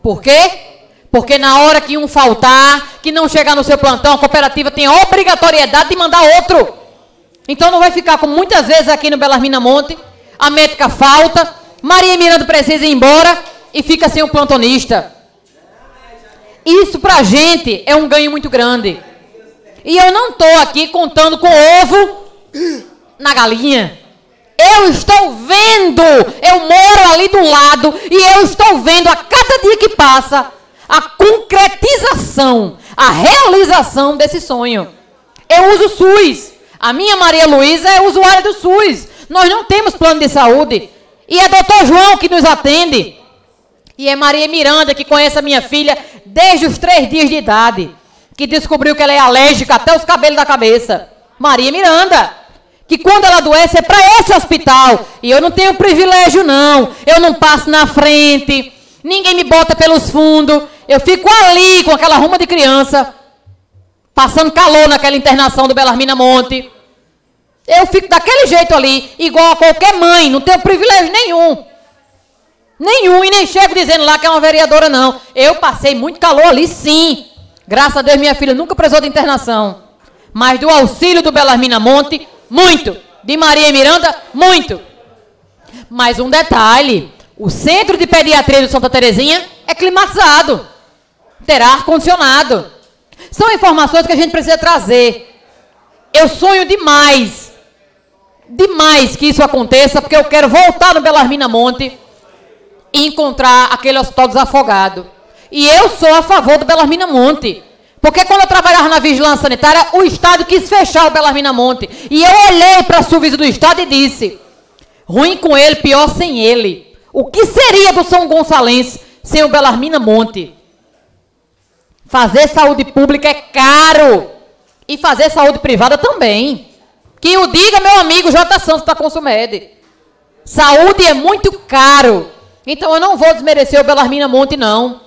Por quê? Porque na hora que um faltar, que não chegar no seu plantão, a cooperativa tem a obrigatoriedade de mandar outro. Então não vai ficar como muitas vezes aqui no Belarmina Monte, a médica falta, Maria Miranda precisa ir embora e fica sem um plantonista. Isso pra gente é um ganho muito grande. E eu não estou aqui contando com ovo na galinha. Eu estou vendo, eu moro ali do lado e eu estou vendo a cada dia que passa a concretização, a realização desse sonho. Eu uso o SUS. A minha Maria Luísa é usuária do SUS. Nós não temos plano de saúde. E é doutor João que nos atende. E é Maria Miranda que conhece a minha filha desde os três dias de idade. Que descobriu que ela é alérgica até os cabelos da cabeça. Maria Miranda que quando ela adoece é para esse hospital. E eu não tenho privilégio, não. Eu não passo na frente. Ninguém me bota pelos fundos. Eu fico ali com aquela ruma de criança, passando calor naquela internação do Belarmina Monte. Eu fico daquele jeito ali, igual a qualquer mãe, não tenho privilégio nenhum. Nenhum, e nem chego dizendo lá que é uma vereadora, não. Eu passei muito calor ali, sim. Graças a Deus, minha filha nunca precisou de internação. Mas do auxílio do Belarmina Monte, muito. De Maria Miranda, muito. Mas um detalhe: o centro de pediatria do Santa Terezinha é climatizado. Terá ar-condicionado. São informações que a gente precisa trazer. Eu sonho demais, demais que isso aconteça, porque eu quero voltar no Belarmina Monte e encontrar aquele hospital desafogado. E eu sou a favor do Belarmina Monte. Porque quando eu trabalhava na vigilância sanitária, o Estado quis fechar o Belarmina Monte. E eu olhei para a subida do Estado e disse: ruim com ele, pior sem ele. O que seria do São Gonçalense sem o Belarmina Monte? Fazer saúde pública é caro. E fazer saúde privada também. Que o diga meu amigo J. Santos da Consumed. Saúde é muito caro. Então eu não vou desmerecer o Belarmina Monte, não.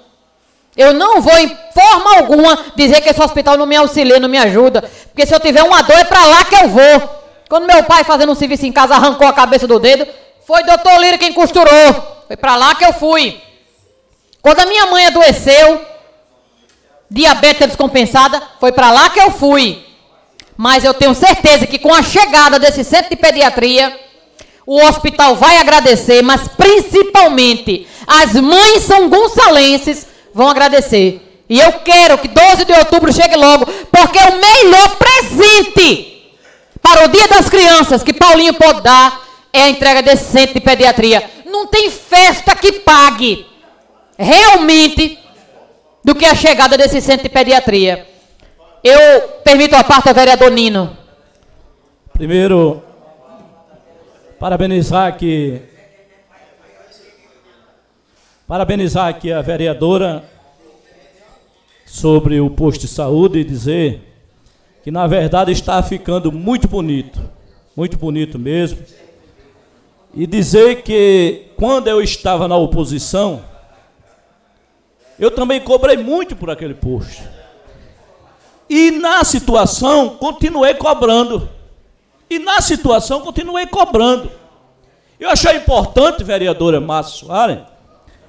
Eu não vou, em forma alguma, dizer que esse hospital não me auxilia, não me ajuda. Porque se eu tiver uma dor, é para lá que eu vou. Quando meu pai, fazendo um serviço em casa, arrancou a cabeça do dedo, foi doutor Lira quem costurou. Foi para lá que eu fui. Quando a minha mãe adoeceu, diabetes descompensada, foi para lá que eu fui. Mas eu tenho certeza que com a chegada desse centro de pediatria, o hospital vai agradecer, mas principalmente as mães são gonçalenses vão agradecer. E eu quero que 12 de outubro chegue logo, porque o melhor presente para o Dia das Crianças que Paulinho pode dar é a entrega desse centro de pediatria. Não tem festa que pague realmente do que a chegada desse centro de pediatria. Eu permito a parte ao vereador Nino. Primeiro, Parabenizar aqui. Parabenizar aqui a vereadora sobre o posto de saúde e dizer que na verdade está ficando muito bonito, muito bonito mesmo. E dizer que quando eu estava na oposição, eu também cobrei muito por aquele posto. E na situação continuei cobrando. E na situação continuei cobrando. Eu achei importante, vereadora Márcia Soares,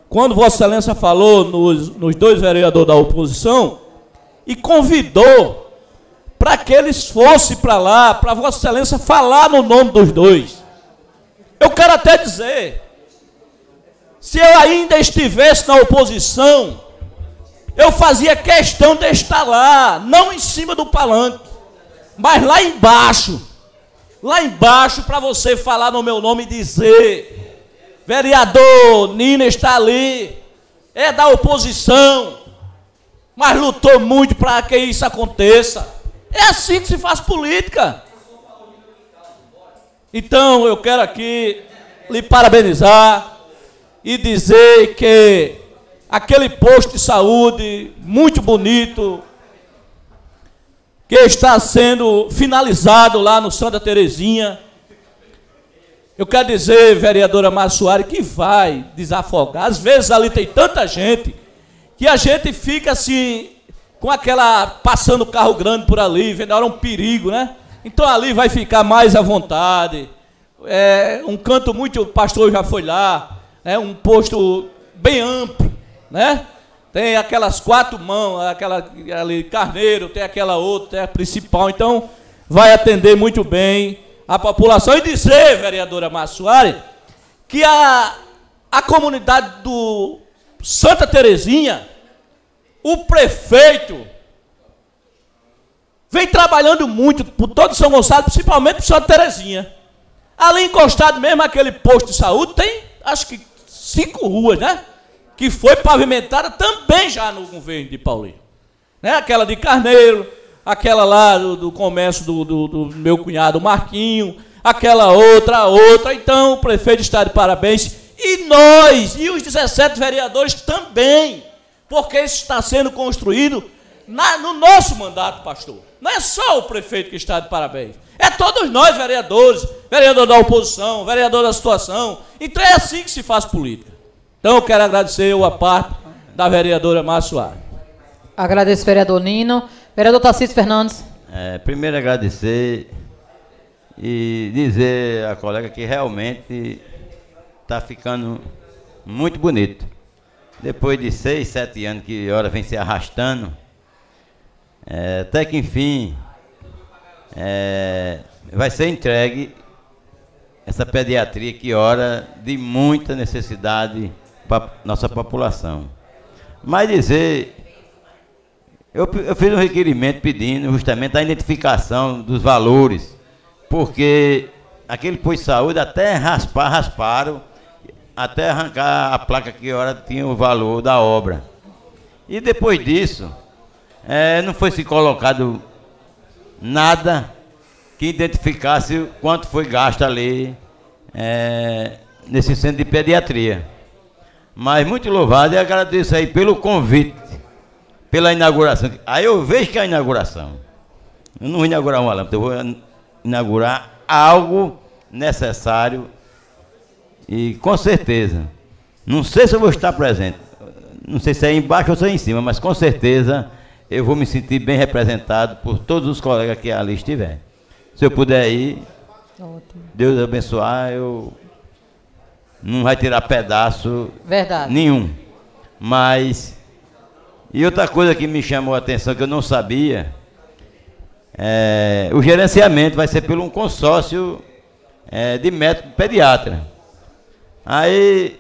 quando Vossa Excelência falou nos, nos dois vereadores da oposição e convidou para que eles fossem para lá, para Vossa Excelência falar no nome dos dois. Eu quero até dizer, se eu ainda estivesse na oposição, eu fazia questão de estar lá, não em cima do palanque, mas lá embaixo, lá embaixo para você falar no meu nome e dizer: vereador, Nina está ali, é da oposição, mas lutou muito para que isso aconteça. É assim que se faz política. Então eu quero aqui lhe parabenizar e dizer que aquele posto de saúde muito bonito, que está sendo finalizado lá no Santa Terezinha. Eu quero dizer, vereadora Massuari, que vai desafogar. Às vezes ali tem tanta gente que a gente fica assim, com aquela. passando carro grande por ali, vendo era um perigo, né? Então ali vai ficar mais à vontade. É um canto muito. O pastor já foi lá, é um posto bem amplo, né? Tem aquelas quatro mãos, aquela ali, carneiro, tem aquela outra, tem a principal. Então, vai atender muito bem a população. E dizer, vereadora Massuari, que a, a comunidade do Santa Terezinha, o prefeito, vem trabalhando muito por todo São Gonçalo, principalmente por Santa Terezinha. Ali encostado mesmo aquele posto de saúde, tem acho que cinco ruas, né? Que foi pavimentada também já no governo de Paulinho. Né? Aquela de Carneiro, aquela lá do, do comércio do, do, do, meu cunhado Marquinho, aquela outra, outra. Então, o prefeito está de parabéns. E nós, e os 17 vereadores também, porque isso está sendo construído na, no nosso mandato, pastor. Não é só o prefeito que está de parabéns. É todos nós, vereadores, vereador da oposição, vereador da situação. Então é assim que se faz política. Então eu quero agradecer a parte da vereadora Márcia Soares. Agradeço, vereador Nino. Vereador Tarcísio Fernandes. É, primeiro agradecer e dizer à colega que realmente está ficando muito bonito. Depois de seis, sete anos que a hora vem se arrastando, é, até que enfim é, vai ser entregue essa pediatria que ora de muita necessidade nossa população. Mas dizer, eu, eu fiz um requerimento pedindo justamente a identificação dos valores, porque aquele posto de saúde até raspar, rasparam, até arrancar a placa que ora tinha o valor da obra. E depois disso, é, não foi se colocado nada que identificasse quanto foi gasto ali é, nesse centro de pediatria. Mas muito louvado e agradeço aí pelo convite, pela inauguração. Aí eu vejo que é a inauguração. Eu não vou inaugurar uma lâmpada, eu vou inaugurar algo necessário e com certeza. Não sei se eu vou estar presente. Não sei se é embaixo ou se é em cima, mas com certeza eu vou me sentir bem representado por todos os colegas que ali estiver. Se eu puder ir. Deus abençoar, eu não vai tirar pedaço Verdade. nenhum. Mas e outra coisa que me chamou a atenção que eu não sabia, é, o gerenciamento vai ser pelo um consórcio é, de médico pediatra. Aí,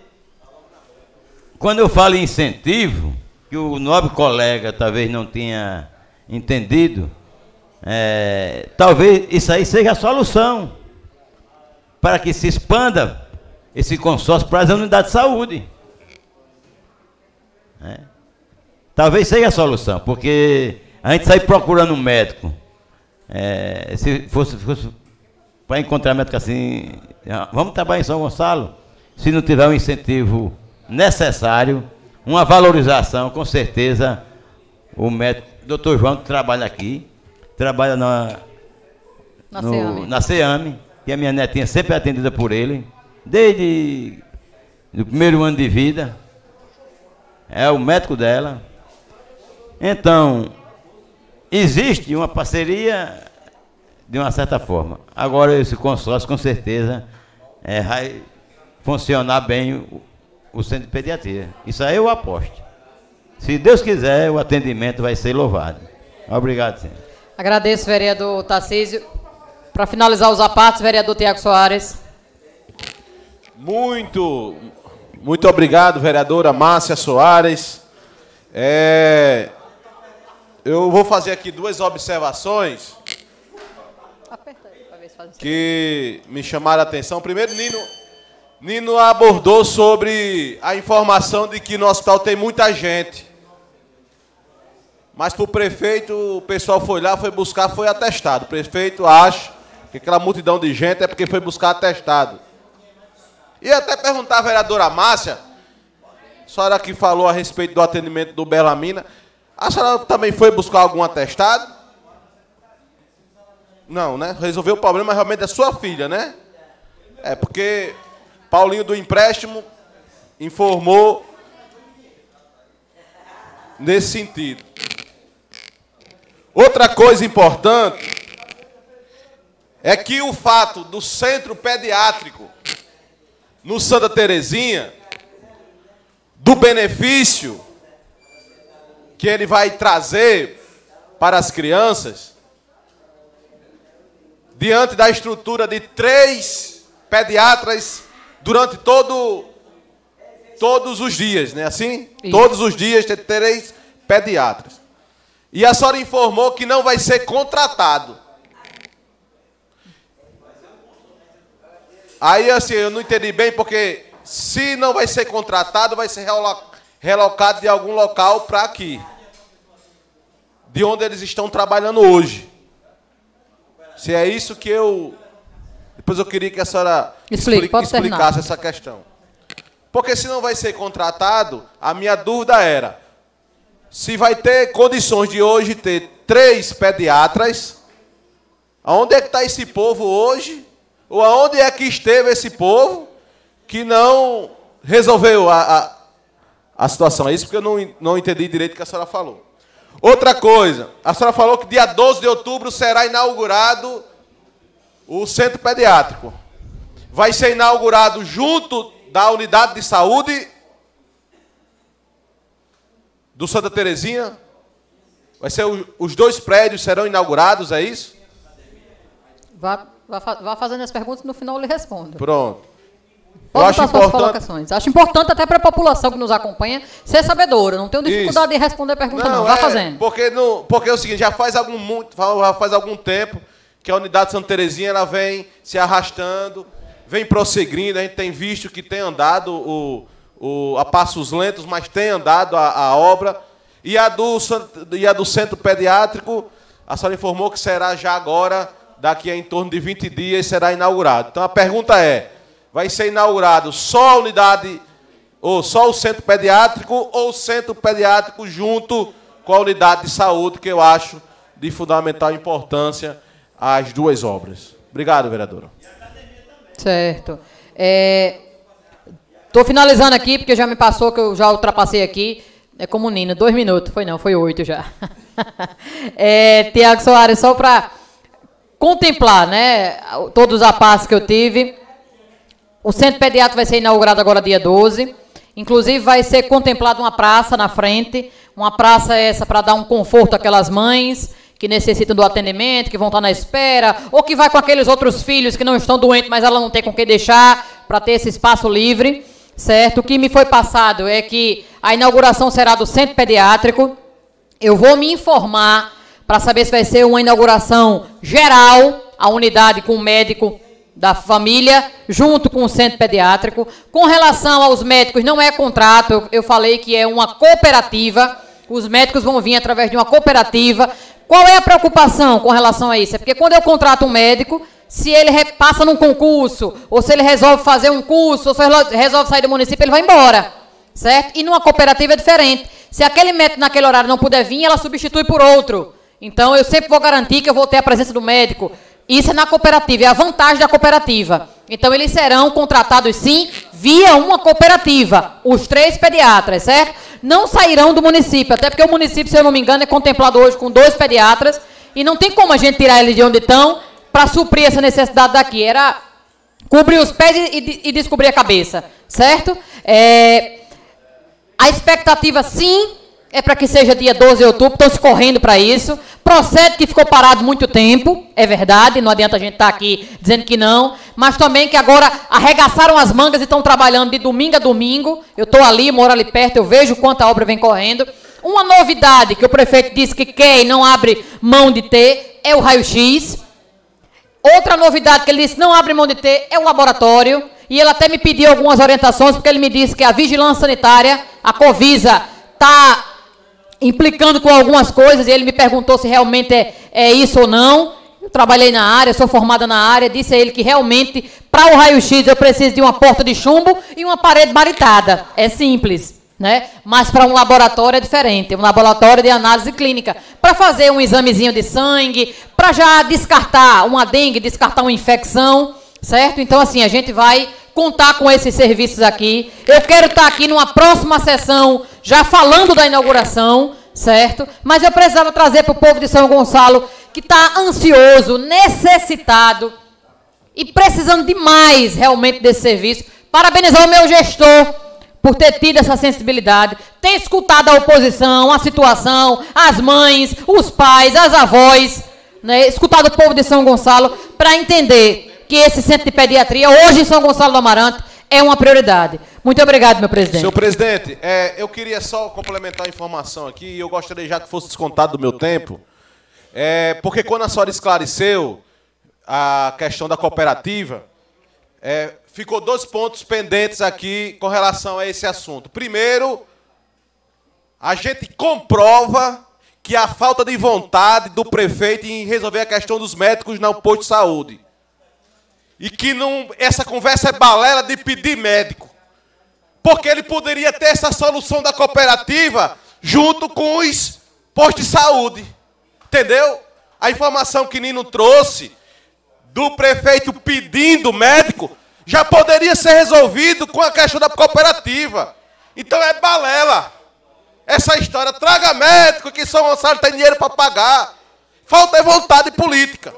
quando eu falo em incentivo, que o nobre colega talvez não tenha entendido, é, talvez isso aí seja a solução para que se expanda esse consórcio para as unidades de saúde. É. Talvez seja a solução, porque a gente sai procurando um médico. É, se fosse, fosse para encontrar médico assim, vamos trabalhar em São Gonçalo. Se não tiver um incentivo necessário, uma valorização, com certeza, o médico, doutor João, que trabalha aqui, trabalha na, na, no, CEAME. na CEAME, que a minha netinha sempre é atendida por ele, desde o primeiro ano de vida. É o médico dela. Então, existe uma parceria de uma certa forma. Agora, esse consórcio, com certeza, é, vai funcionar bem o centro de pediatria. Isso aí eu aposto. Se Deus quiser, o atendimento vai ser louvado. Obrigado, senhor. Agradeço, vereador Tarcísio. Para finalizar os apartes, vereador Tiago Soares. Muito, muito obrigado, vereadora Márcia Soares. É, eu vou fazer aqui duas observações que me chamaram a atenção. Primeiro, Nino, Nino abordou sobre a informação de que no hospital tem muita gente. Mas para o prefeito, o pessoal foi lá, foi buscar, foi atestado. O prefeito acha que aquela multidão de gente é porque foi buscar atestado. E até perguntar à vereadora Márcia, a senhora que falou a respeito do atendimento do Belamina, a senhora também foi buscar algum atestado? Não, né? Resolveu o problema realmente da sua filha, né? É, porque Paulinho do empréstimo informou nesse sentido. Outra coisa importante é que o fato do centro pediátrico no Santa Terezinha, do benefício que ele vai trazer para as crianças, diante da estrutura de três pediatras durante todo todos os dias, né? Assim? Isso. Todos os dias ter três pediatras. E a senhora informou que não vai ser contratado. Aí assim, eu não entendi bem porque se não vai ser contratado, vai ser relocado de algum local para aqui. De onde eles estão trabalhando hoje. Se é isso que eu depois eu queria que a senhora Explique, explicasse essa questão. Porque se não vai ser contratado, a minha dúvida era se vai ter condições de hoje ter três pediatras. Aonde é que está esse povo hoje? Ou aonde é que esteve esse povo que não resolveu a, a, a situação? É isso porque eu não, não entendi direito o que a senhora falou. Outra coisa, a senhora falou que dia 12 de outubro será inaugurado o centro pediátrico vai ser inaugurado junto da unidade de saúde do Santa Terezinha. Vai ser os dois prédios serão inaugurados, é isso? Vá, vá, vá fazendo as perguntas no final eu lhe respondo. Pronto. Pode eu acho importante... colocações. Acho importante até para a população que nos acompanha ser sabedora. Não tenho dificuldade Isso. de responder a pergunta, não. não. Vá é, fazendo. Porque, no, porque é o seguinte, já faz algum, muito, já faz algum tempo que a unidade Santa Terezinha ela vem se arrastando, vem prosseguindo. A gente tem visto que tem andado o, o, a passos lentos, mas tem andado a, a obra. E a, do, e a do centro pediátrico, a senhora informou que será já agora, daqui a em torno de 20 dias, será inaugurado. Então a pergunta é vai ser inaugurado só a unidade, ou só o centro pediátrico, ou o centro pediátrico junto com a unidade de saúde, que eu acho de fundamental importância as duas obras. Obrigado, vereadora. Certo. Estou é, finalizando aqui, porque já me passou que eu já ultrapassei aqui. É como Nina, dois minutos. Foi não, foi oito já. é, Tiago Soares, só para contemplar né, todos os passos que eu tive. O centro pediátrico vai ser inaugurado agora dia 12. Inclusive vai ser contemplada uma praça na frente, uma praça essa para dar um conforto àquelas mães que necessitam do atendimento, que vão estar na espera, ou que vai com aqueles outros filhos que não estão doentes, mas ela não tem com quem deixar, para ter esse espaço livre, certo? O que me foi passado é que a inauguração será do centro pediátrico. Eu vou me informar para saber se vai ser uma inauguração geral, a unidade com o médico da família, junto com o centro pediátrico. Com relação aos médicos, não é contrato, eu, falei que é uma cooperativa. Os médicos vão vir através de uma cooperativa. Qual é a preocupação com relação a isso? É porque quando eu contrato um médico, se ele passa num concurso, ou se ele resolve fazer um curso, ou se ele resolve sair do município, ele vai embora. Certo? E numa cooperativa é diferente. Se aquele médico naquele horário não puder vir, ela substitui por outro. Então eu sempre vou garantir que eu vou ter a presença do médico isso é na cooperativa, é a vantagem da cooperativa. Então, eles serão contratados, sim, via uma cooperativa. Os três pediatras, certo? Não sairão do município, até porque o município, se eu não me engano, é contemplado hoje com dois pediatras. E não tem como a gente tirar eles de onde estão para suprir essa necessidade daqui. Era cobrir os pés e, e descobrir a cabeça, certo? É, a expectativa, sim, é para que seja dia 12 de outubro, estão se correndo para isso. Procede que ficou parado muito tempo, é verdade, não adianta a gente estar tá aqui dizendo que não, mas também que agora arregaçaram as mangas e estão trabalhando de domingo a domingo. Eu estou ali, moro ali perto, eu vejo quanta obra vem correndo. Uma novidade que o prefeito disse que quer e não abre mão de ter é o raio-x. Outra novidade que ele disse não abre mão de ter é o laboratório. E ele até me pediu algumas orientações, porque ele me disse que a vigilância sanitária, a Covisa, está implicando com algumas coisas, e ele me perguntou se realmente é, é isso ou não. Eu trabalhei na área, sou formada na área, disse a ele que realmente, para o raio-x, eu preciso de uma porta de chumbo e uma parede maritada. É simples. Né? Mas para um laboratório é diferente, um laboratório de análise clínica, para fazer um examezinho de sangue, para já descartar uma dengue, descartar uma infecção, certo? Então assim, a gente vai contar com esses serviços aqui. Eu quero estar aqui numa próxima sessão já falando da inauguração, certo? Mas eu precisava trazer para o povo de São Gonçalo, que está ansioso, necessitado e precisando demais realmente desse serviço. Parabenizar o meu gestor por ter tido essa sensibilidade, ter escutado a oposição, a situação, as mães, os pais, as avós, né? escutado o povo de São Gonçalo para entender que esse centro de pediatria, hoje em São Gonçalo do Amarante, é uma prioridade. Muito obrigado, meu presidente. Senhor presidente, é, eu queria só complementar a informação aqui, eu gostaria já que fosse descontado do meu tempo, é, porque quando a senhora esclareceu a questão da cooperativa, é, ficou dois pontos pendentes aqui com relação a esse assunto. Primeiro, a gente comprova que a falta de vontade do prefeito em resolver a questão dos médicos no posto de saúde. E que não, essa conversa é balela de pedir médico. Porque ele poderia ter essa solução da cooperativa junto com os postos de saúde. Entendeu? A informação que Nino trouxe do prefeito pedindo médico já poderia ser resolvido com a questão da cooperativa. Então é balela. Essa história, traga médico que São Gonçalo tem dinheiro para pagar. Falta é vontade política.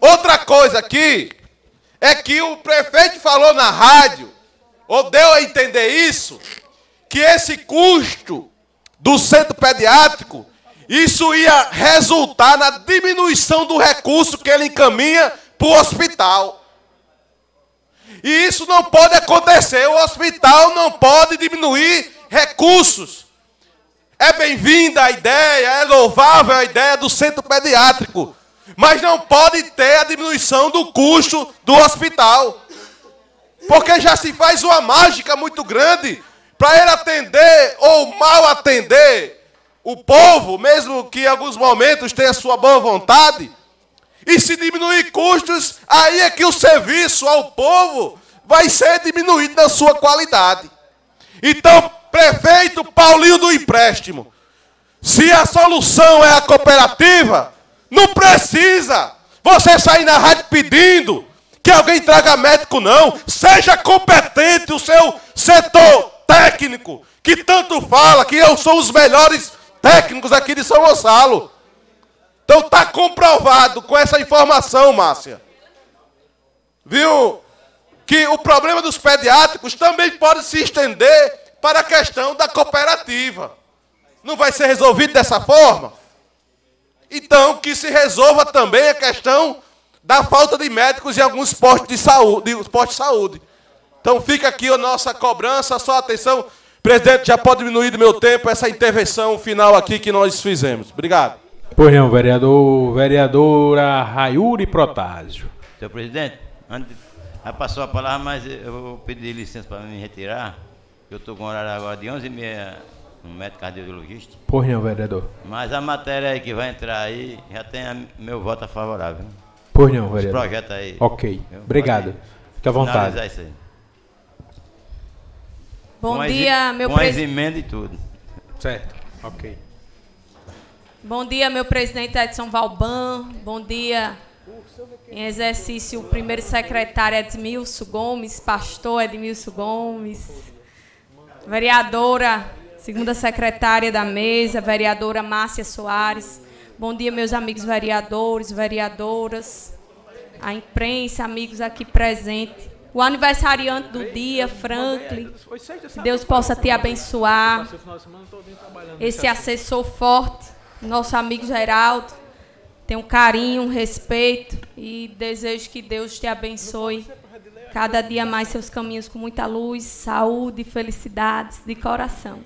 Outra coisa aqui é que o prefeito falou na rádio, ou deu a entender isso, que esse custo do centro pediátrico, isso ia resultar na diminuição do recurso que ele encaminha para o hospital. E isso não pode acontecer. O hospital não pode diminuir recursos. É bem-vinda a ideia, é louvável a ideia do centro pediátrico. Mas não pode ter a diminuição do custo do hospital. Porque já se faz uma mágica muito grande para ele atender ou mal atender o povo, mesmo que em alguns momentos tenha sua boa vontade. E se diminuir custos, aí é que o serviço ao povo vai ser diminuído na sua qualidade. Então, prefeito Paulinho do empréstimo, se a solução é a cooperativa, não precisa você sair na rádio pedindo que alguém traga médico, não. Seja competente o seu setor técnico, que tanto fala que eu sou os melhores técnicos aqui de São Gonçalo. Então está comprovado com essa informação, Márcia. Viu? Que o problema dos pediátricos também pode se estender para a questão da cooperativa. Não vai ser resolvido dessa forma? Então, que se resolva também a questão da falta de médicos em alguns postos de saúde. De postos de saúde. Então, fica aqui a nossa cobrança, só atenção. Presidente, já pode diminuir do meu tempo essa intervenção final aqui que nós fizemos. Obrigado. Pois não, vereador, vereadora Raiuri Protásio. Senhor presidente, antes, já passou a palavra, mas eu vou pedir licença para me retirar. Eu estou com horário agora de 11h30 no médico cardiologista. Pois não, vereador. Mas a matéria aí que vai entrar aí já tem a, meu voto favorável. Pois não, vereador. Esse projeto aí. Ok, obrigado. Fique à vontade. Isso aí. Bom Com as- dia, meu Com as presidente. emendas e tudo. Certo, ok. Bom dia, meu presidente Edson Valban. Bom dia, em exercício, o primeiro secretário Edmilson Gomes, pastor Edmilson Gomes, vereadora, segunda secretária da mesa, vereadora Márcia Soares. Bom dia, meus amigos vereadores, vereadoras, a imprensa, amigos aqui presentes. O aniversariante do dia, Franklin. Que Deus possa te abençoar. Esse assessor forte, nosso amigo Geraldo. Tenho um carinho, um respeito e desejo que Deus te abençoe cada dia mais seus caminhos com muita luz, saúde e felicidades de coração.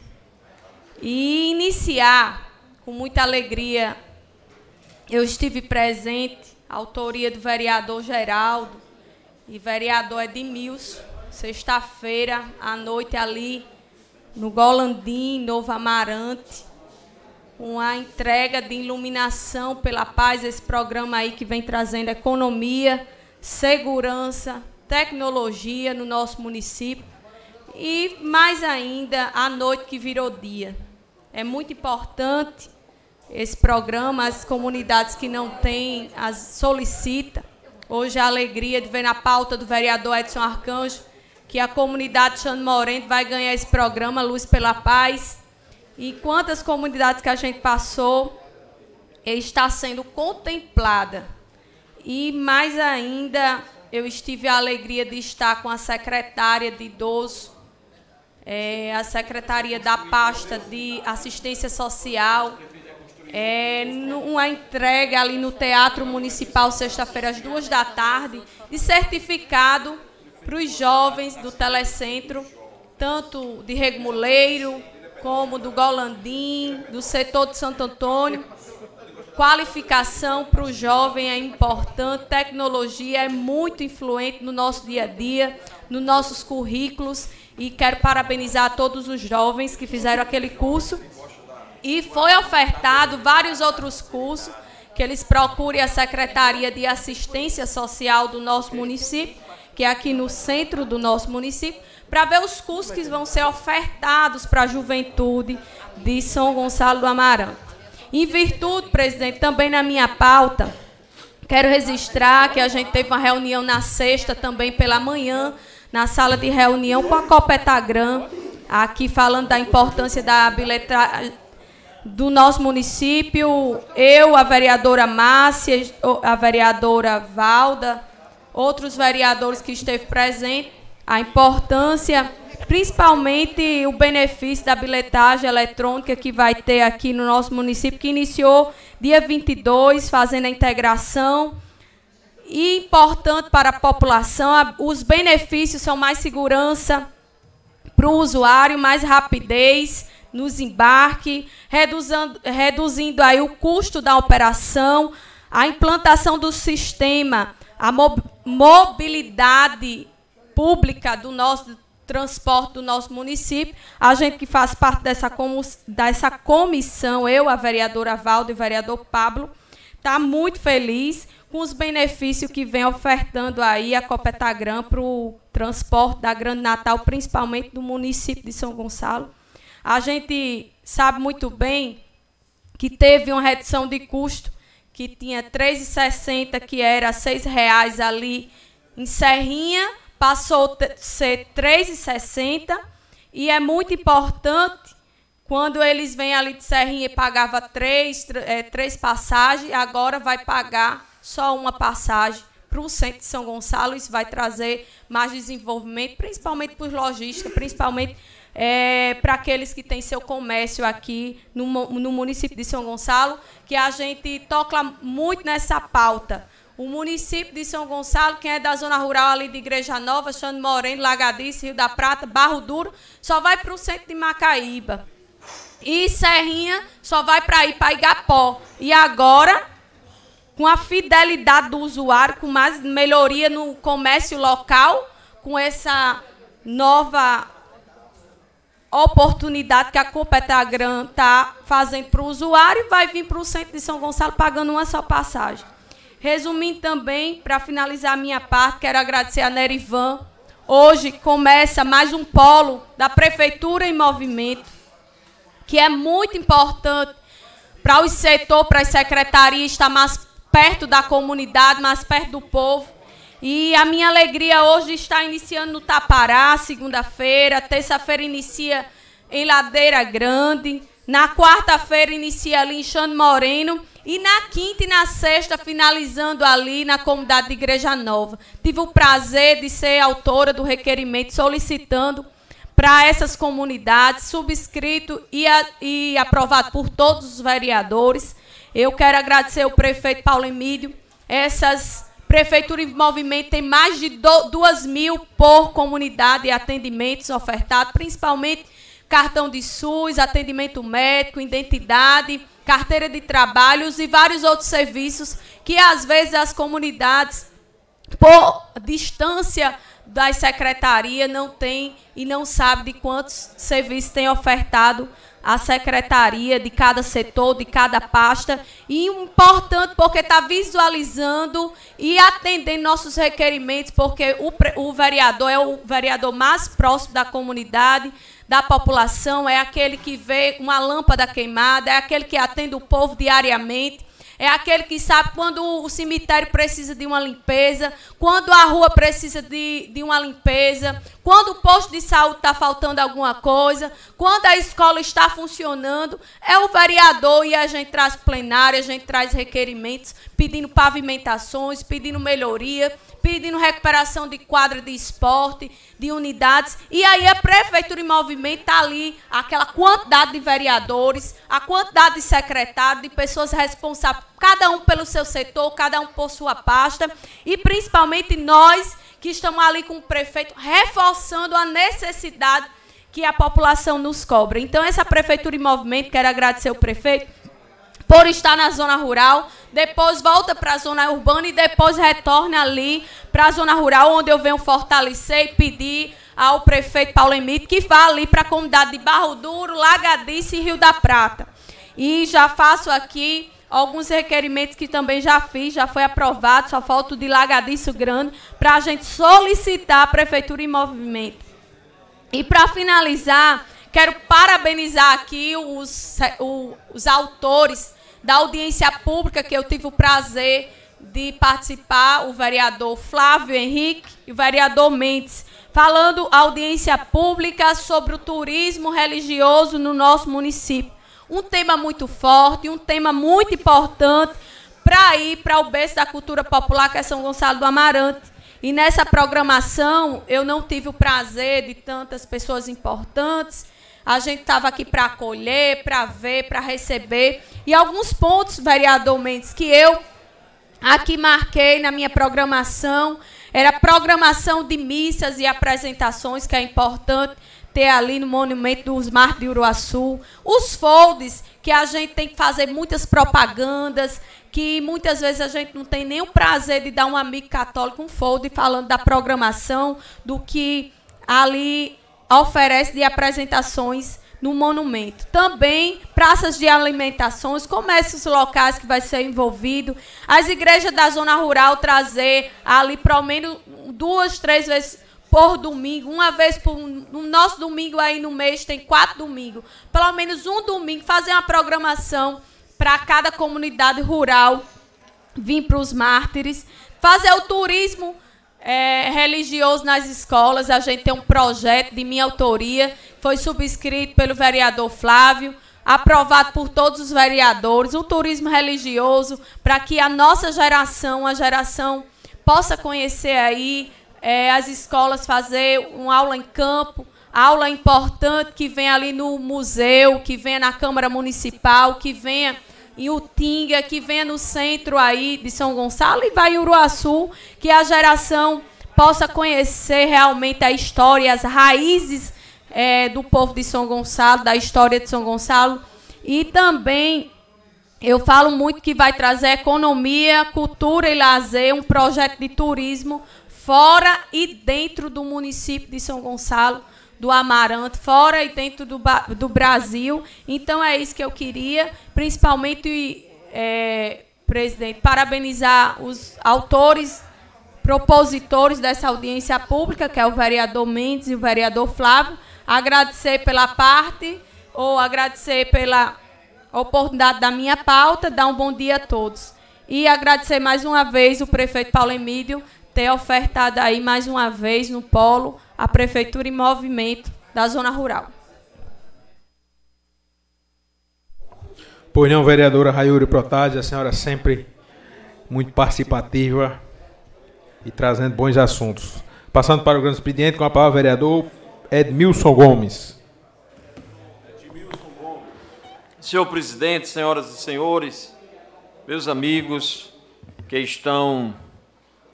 E iniciar com muita alegria. Eu estive presente, autoria do vereador Geraldo e vereador Edmilson, sexta-feira à noite ali no Golandim, Novo Amarante, com a entrega de iluminação pela paz, esse programa aí que vem trazendo economia, segurança, tecnologia no nosso município e mais ainda a noite que virou dia. É muito importante esse programa, as comunidades que não têm, as solicita. Hoje a alegria de ver na pauta do vereador Edson Arcanjo que a comunidade Xande Moreno vai ganhar esse programa Luz pela Paz. E quantas comunidades que a gente passou está sendo contemplada. E mais ainda, eu estive a alegria de estar com a secretária de idoso, é, a secretaria da pasta de assistência social, é, uma entrega ali no Teatro Municipal, sexta-feira, às duas da tarde, de certificado para os jovens do Telecentro, tanto de Regomuleiro, como do Golandim, do setor de Santo Antônio. Qualificação para o jovem é importante, tecnologia é muito influente no nosso dia a dia, nos nossos currículos, e quero parabenizar todos os jovens que fizeram aquele curso. E foi ofertado vários outros cursos que eles procurem a Secretaria de Assistência Social do nosso município, que é aqui no centro do nosso município, para ver os cursos que vão ser ofertados para a juventude de São Gonçalo do Amarante. Em virtude, presidente, também na minha pauta, quero registrar que a gente teve uma reunião na sexta, também pela manhã, na sala de reunião com a Copetagram, aqui falando da importância da bilhetra- do nosso município, eu, a vereadora Márcia, a vereadora Valda, outros vereadores que esteve presente, a importância, principalmente o benefício da bilhetagem eletrônica que vai ter aqui no nosso município, que iniciou dia 22, fazendo a integração. E importante para a população, os benefícios são mais segurança para o usuário, mais rapidez, nos embarque, reduzindo, reduzindo aí o custo da operação, a implantação do sistema, a mobilidade pública do nosso transporte do nosso município. A gente que faz parte dessa, dessa comissão, eu, a vereadora Valdo e o vereador Pablo, está muito feliz com os benefícios que vem ofertando aí a Copetagram para o transporte da Grande Natal, principalmente do município de São Gonçalo. A gente sabe muito bem que teve uma redução de custo, que tinha R$ 3,60, que era R$ 6,00 ali em Serrinha, passou a ser R$ 3,60. E é muito importante, quando eles vêm ali de Serrinha e pagava três, é, três passagens, agora vai pagar só uma passagem para o centro de São Gonçalo. Isso vai trazer mais desenvolvimento, principalmente para os lojistas, principalmente é, para aqueles que têm seu comércio aqui no, no município de São Gonçalo, que a gente toca muito nessa pauta. O município de São Gonçalo, quem é da zona rural ali de Igreja Nova, Xande Moreno, Lagadice, Rio da Prata, Barro Duro, só vai para o centro de Macaíba. E Serrinha só vai para ir para Igapó. E agora, com a fidelidade do usuário, com mais melhoria no comércio local, com essa nova oportunidade que a Competagran está fazendo para o usuário, vai vir para o centro de São Gonçalo pagando uma só passagem. Resumindo também, para finalizar a minha parte, quero agradecer a Nerivan. Hoje começa mais um polo da Prefeitura em Movimento, que é muito importante para o setor, para as secretarias estar mais perto da comunidade, mais perto do povo. E a minha alegria hoje está iniciando no Tapará, segunda-feira. Terça-feira inicia em Ladeira Grande. Na quarta-feira inicia ali em Xande Moreno. E na quinta e na sexta, finalizando ali na comunidade de Igreja Nova. Tive o prazer de ser autora do requerimento solicitando para essas comunidades, subscrito e, a, e aprovado por todos os vereadores. Eu quero agradecer ao prefeito Paulo Emílio essas Prefeitura em Movimento tem mais de 2 mil por comunidade e atendimentos ofertados, principalmente cartão de SUS, atendimento médico, identidade, carteira de trabalhos e vários outros serviços que às vezes as comunidades, por distância das secretarias, não têm e não sabem de quantos serviços têm ofertado a secretaria de cada setor, de cada pasta. E importante porque está visualizando e atendendo nossos requerimentos, porque o, o vereador é o vereador mais próximo da comunidade, da população, é aquele que vê uma lâmpada queimada, é aquele que atende o povo diariamente é aquele que sabe quando o cemitério precisa de uma limpeza, quando a rua precisa de, de uma limpeza, quando o posto de saúde está faltando alguma coisa, quando a escola está funcionando. É o vereador e a gente traz plenária, a gente traz requerimentos pedindo pavimentações, pedindo melhoria pedindo recuperação de quadra de esporte, de unidades. E aí a prefeitura em movimento está ali, aquela quantidade de vereadores, a quantidade de secretários, de pessoas responsáveis, cada um pelo seu setor, cada um por sua pasta, e principalmente nós que estamos ali com o prefeito, reforçando a necessidade que a população nos cobra. Então, essa prefeitura em movimento, quero agradecer o prefeito por estar na zona rural, depois volta para a zona urbana e depois retorna ali para a zona rural, onde eu venho fortalecer e pedir ao prefeito Paulo Emílio que vá ali para a comunidade de Barro Duro, Lagadice e Rio da Prata. E já faço aqui alguns requerimentos que também já fiz, já foi aprovado, só falta o de Lagadice Grande, para a gente solicitar a Prefeitura em Movimento. E para finalizar, quero parabenizar aqui os, os autores da audiência pública que eu tive o prazer de participar, o vereador Flávio Henrique e o vereador Mendes, falando audiência pública sobre o turismo religioso no nosso município. Um tema muito forte, um tema muito importante para ir para o berço da cultura popular, que é São Gonçalo do Amarante. E nessa programação, eu não tive o prazer de tantas pessoas importantes. A gente estava aqui para acolher, para ver, para receber. E alguns pontos, vereador Mendes, que eu aqui marquei na minha programação, era programação de missas e apresentações, que é importante ter ali no Monumento dos Mar de Uruaçu. Os folds, que a gente tem que fazer muitas propagandas, que muitas vezes a gente não tem nem o prazer de dar um amigo católico um fold falando da programação, do que ali oferece de apresentações no monumento. Também praças de alimentações, comércios locais que vai ser envolvido, as igrejas da zona rural trazer ali pelo menos duas, três vezes por domingo, uma vez por no nosso domingo aí no mês tem quatro domingos, pelo menos um domingo fazer uma programação para cada comunidade rural vir para os mártires, fazer o turismo é, religioso nas escolas. A gente tem um projeto de minha autoria, foi subscrito pelo vereador Flávio, aprovado por todos os vereadores, o turismo religioso, para que a nossa geração, a geração, possa conhecer aí é, as escolas, fazer uma aula em campo, aula importante que vem ali no museu, que venha na Câmara Municipal, que venha em Utinga, que venha no centro aí de São Gonçalo e vai em Uruaçu, que a geração possa conhecer realmente a história, as raízes é, do povo de São Gonçalo, da história de São Gonçalo. E também eu falo muito que vai trazer economia, cultura e lazer, um projeto de turismo fora e dentro do município de São Gonçalo do Amarante, fora e dentro do, do Brasil. Então é isso que eu queria, principalmente, é, presidente, parabenizar os autores, propositores dessa audiência pública, que é o vereador Mendes e o vereador Flávio, agradecer pela parte, ou agradecer pela oportunidade da minha pauta, dar um bom dia a todos. E agradecer mais uma vez o prefeito Paulo Emílio ter ofertado aí mais uma vez no polo a Prefeitura em Movimento da Zona Rural. Pois não, vereadora Raiuri Protásio, a senhora sempre muito participativa e trazendo bons assuntos. Passando para o grande expediente, com a palavra o vereador Edmilson Gomes. Senhor presidente, senhoras e senhores, meus amigos que estão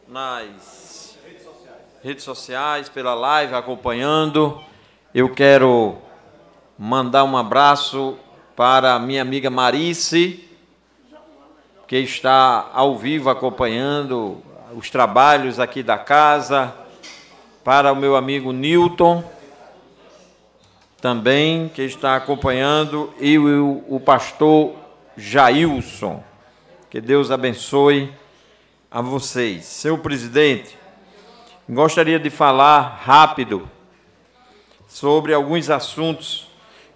nas redes sociais, pela live, acompanhando. Eu quero mandar um abraço para minha amiga Marice, que está ao vivo acompanhando os trabalhos aqui da casa, para o meu amigo Newton, também, que está acompanhando, e o, o pastor Jailson. Que Deus abençoe a vocês. Seu presidente, Gostaria de falar rápido sobre alguns assuntos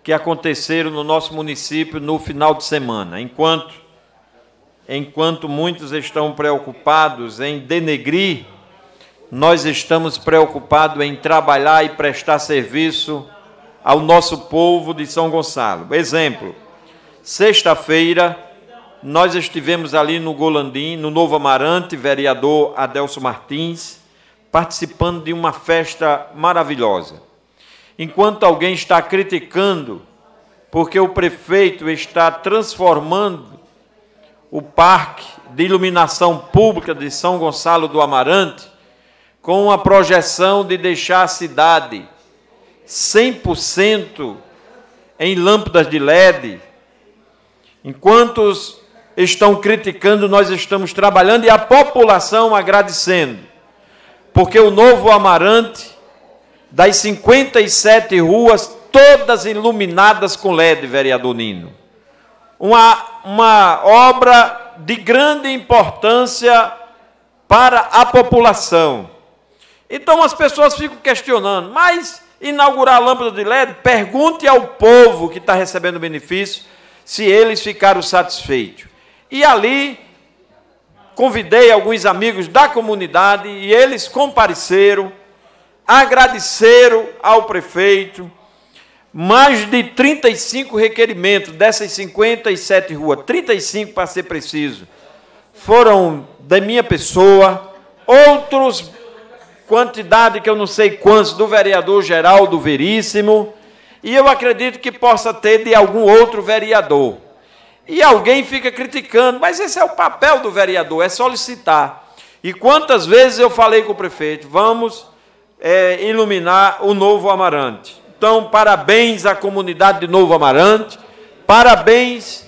que aconteceram no nosso município no final de semana. Enquanto enquanto muitos estão preocupados em denegrir, nós estamos preocupados em trabalhar e prestar serviço ao nosso povo de São Gonçalo. Exemplo, sexta-feira nós estivemos ali no Golandim, no Novo Amarante, vereador Adelso Martins, participando de uma festa maravilhosa. Enquanto alguém está criticando porque o prefeito está transformando o parque de iluminação pública de São Gonçalo do Amarante com a projeção de deixar a cidade 100% em lâmpadas de LED. Enquanto estão criticando, nós estamos trabalhando e a população agradecendo porque o Novo Amarante, das 57 ruas, todas iluminadas com LED, vereador Nino. Uma, uma obra de grande importância para a população. Então as pessoas ficam questionando, mas inaugurar a lâmpada de LED, pergunte ao povo que está recebendo benefício se eles ficaram satisfeitos. E ali convidei alguns amigos da comunidade e eles compareceram, agradeceram ao prefeito, mais de 35 requerimentos dessas 57 ruas, 35 para ser preciso, foram da minha pessoa, outros, quantidade que eu não sei quantos, do vereador Geraldo Veríssimo, e eu acredito que possa ter de algum outro vereador. E alguém fica criticando, mas esse é o papel do vereador, é solicitar. E quantas vezes eu falei com o prefeito, vamos é, iluminar o Novo Amarante. Então, parabéns à comunidade de Novo Amarante, parabéns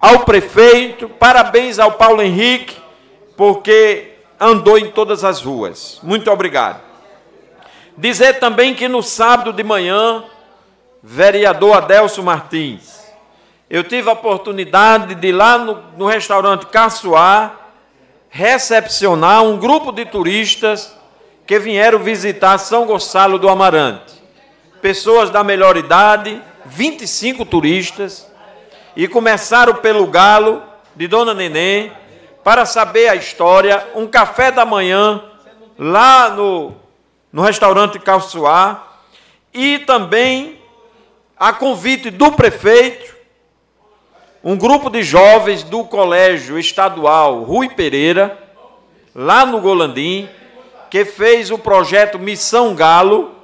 ao prefeito, parabéns ao Paulo Henrique, porque andou em todas as ruas. Muito obrigado. Dizer também que no sábado de manhã, vereador Adelso Martins, eu tive a oportunidade de ir lá no, no restaurante Caçoar recepcionar um grupo de turistas que vieram visitar São Gonçalo do Amarante. Pessoas da melhor idade, 25 turistas, e começaram pelo galo de Dona Neném para saber a história, um café da manhã lá no, no restaurante Calçoá e também a convite do prefeito, um grupo de jovens do Colégio Estadual Rui Pereira, lá no Golandim, que fez o projeto Missão Galo,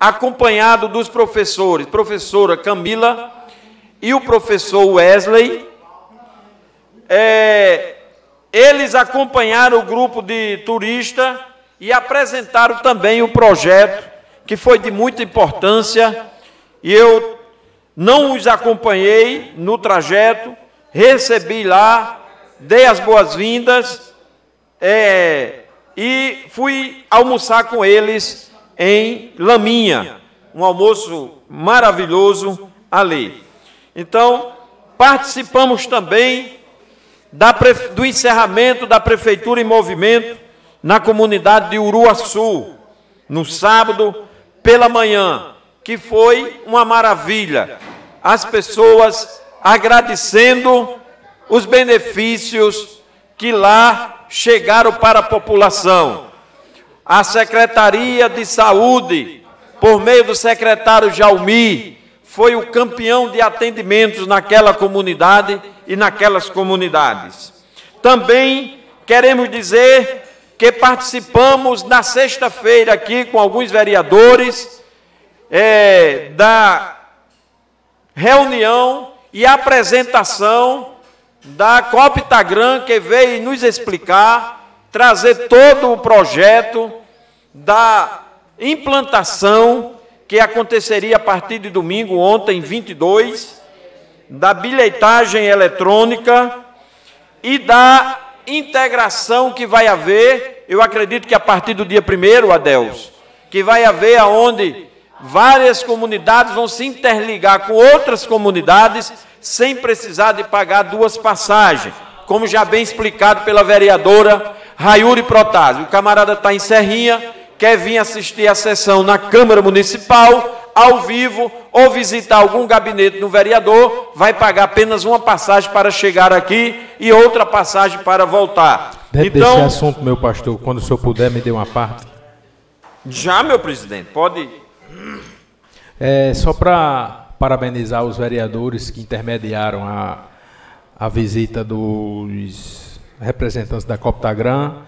acompanhado dos professores, professora Camila e o professor Wesley. É, eles acompanharam o grupo de turista e apresentaram também o projeto, que foi de muita importância, e eu não os acompanhei no trajeto, recebi lá, dei as boas-vindas, é, e fui almoçar com eles em Laminha, um almoço maravilhoso ali. Então, participamos também da, do encerramento da Prefeitura em Movimento na comunidade de Uruaçu, no sábado pela manhã, que foi uma maravilha. As pessoas agradecendo os benefícios que lá chegaram para a população. A Secretaria de Saúde, por meio do secretário Jaumi, foi o campeão de atendimentos naquela comunidade e naquelas comunidades. Também queremos dizer que participamos na sexta-feira aqui com alguns vereadores é, da reunião e apresentação da Copitagram, que veio nos explicar, trazer todo o projeto da implantação que aconteceria a partir de domingo, ontem, 22, da bilhetagem eletrônica e da integração que vai haver, eu acredito que a partir do dia 1 Adeus, que vai haver aonde várias comunidades vão se interligar com outras comunidades sem precisar de pagar duas passagens, como já bem explicado pela vereadora Raiuri Protásio. O camarada está em Serrinha, quer vir assistir a sessão na Câmara Municipal, ao vivo, ou visitar algum gabinete do vereador, vai pagar apenas uma passagem para chegar aqui e outra passagem para voltar. Dentro então, desse assunto, meu pastor, quando o senhor puder, me dê uma parte. Já, meu presidente, pode. É, só para parabenizar os vereadores que intermediaram a, a visita dos representantes da Coptagram,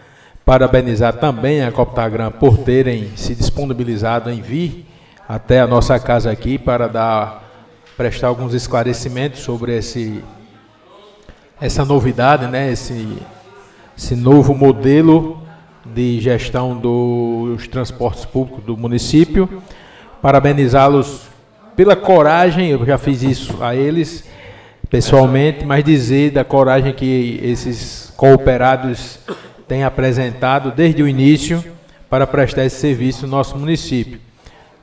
parabenizar também a Coptagram por terem se disponibilizado em vir até a nossa casa aqui para dar prestar alguns esclarecimentos sobre esse essa novidade, né, esse esse novo modelo de gestão dos transportes públicos do município. Parabenizá-los pela coragem, eu já fiz isso a eles pessoalmente, mas dizer da coragem que esses cooperados têm apresentado desde o início para prestar esse serviço no nosso município.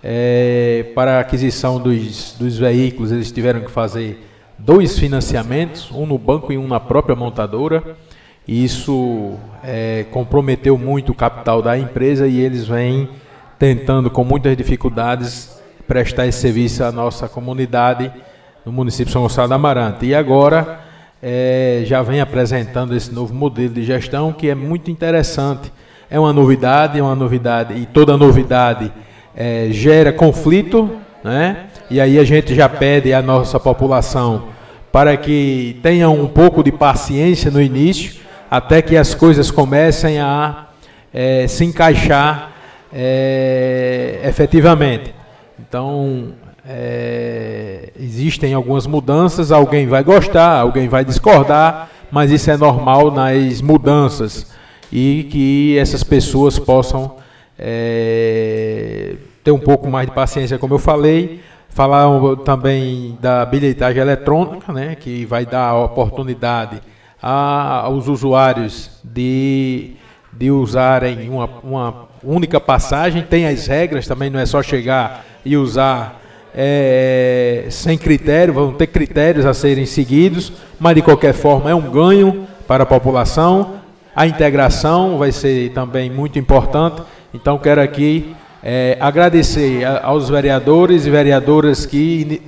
É, para a aquisição dos, dos veículos, eles tiveram que fazer dois financiamentos, um no banco e um na própria montadora. E isso é, comprometeu muito o capital da empresa e eles vêm tentando, com muitas dificuldades, prestar esse serviço à nossa comunidade no município de São Gonçalo da Amarante. E agora é, já vem apresentando esse novo modelo de gestão que é muito interessante. É uma novidade, é uma novidade, e toda novidade é, gera conflito, né? E aí a gente já pede à nossa população para que tenham um pouco de paciência no início, até que as coisas comecem a é, se encaixar é, efetivamente. Então, é, existem algumas mudanças, alguém vai gostar, alguém vai discordar, mas isso é normal nas mudanças e que essas pessoas possam é, ter um pouco mais de paciência, como eu falei. Falar também da bilhetagem eletrônica, né, que vai dar a oportunidade a, aos usuários de, de usarem uma, uma única passagem. Tem as regras também, não é só chegar e usar é, sem critério, vão ter critérios a serem seguidos, mas de qualquer forma é um ganho para a população. A integração vai ser também muito importante. Então quero aqui é, agradecer aos vereadores e vereadoras que,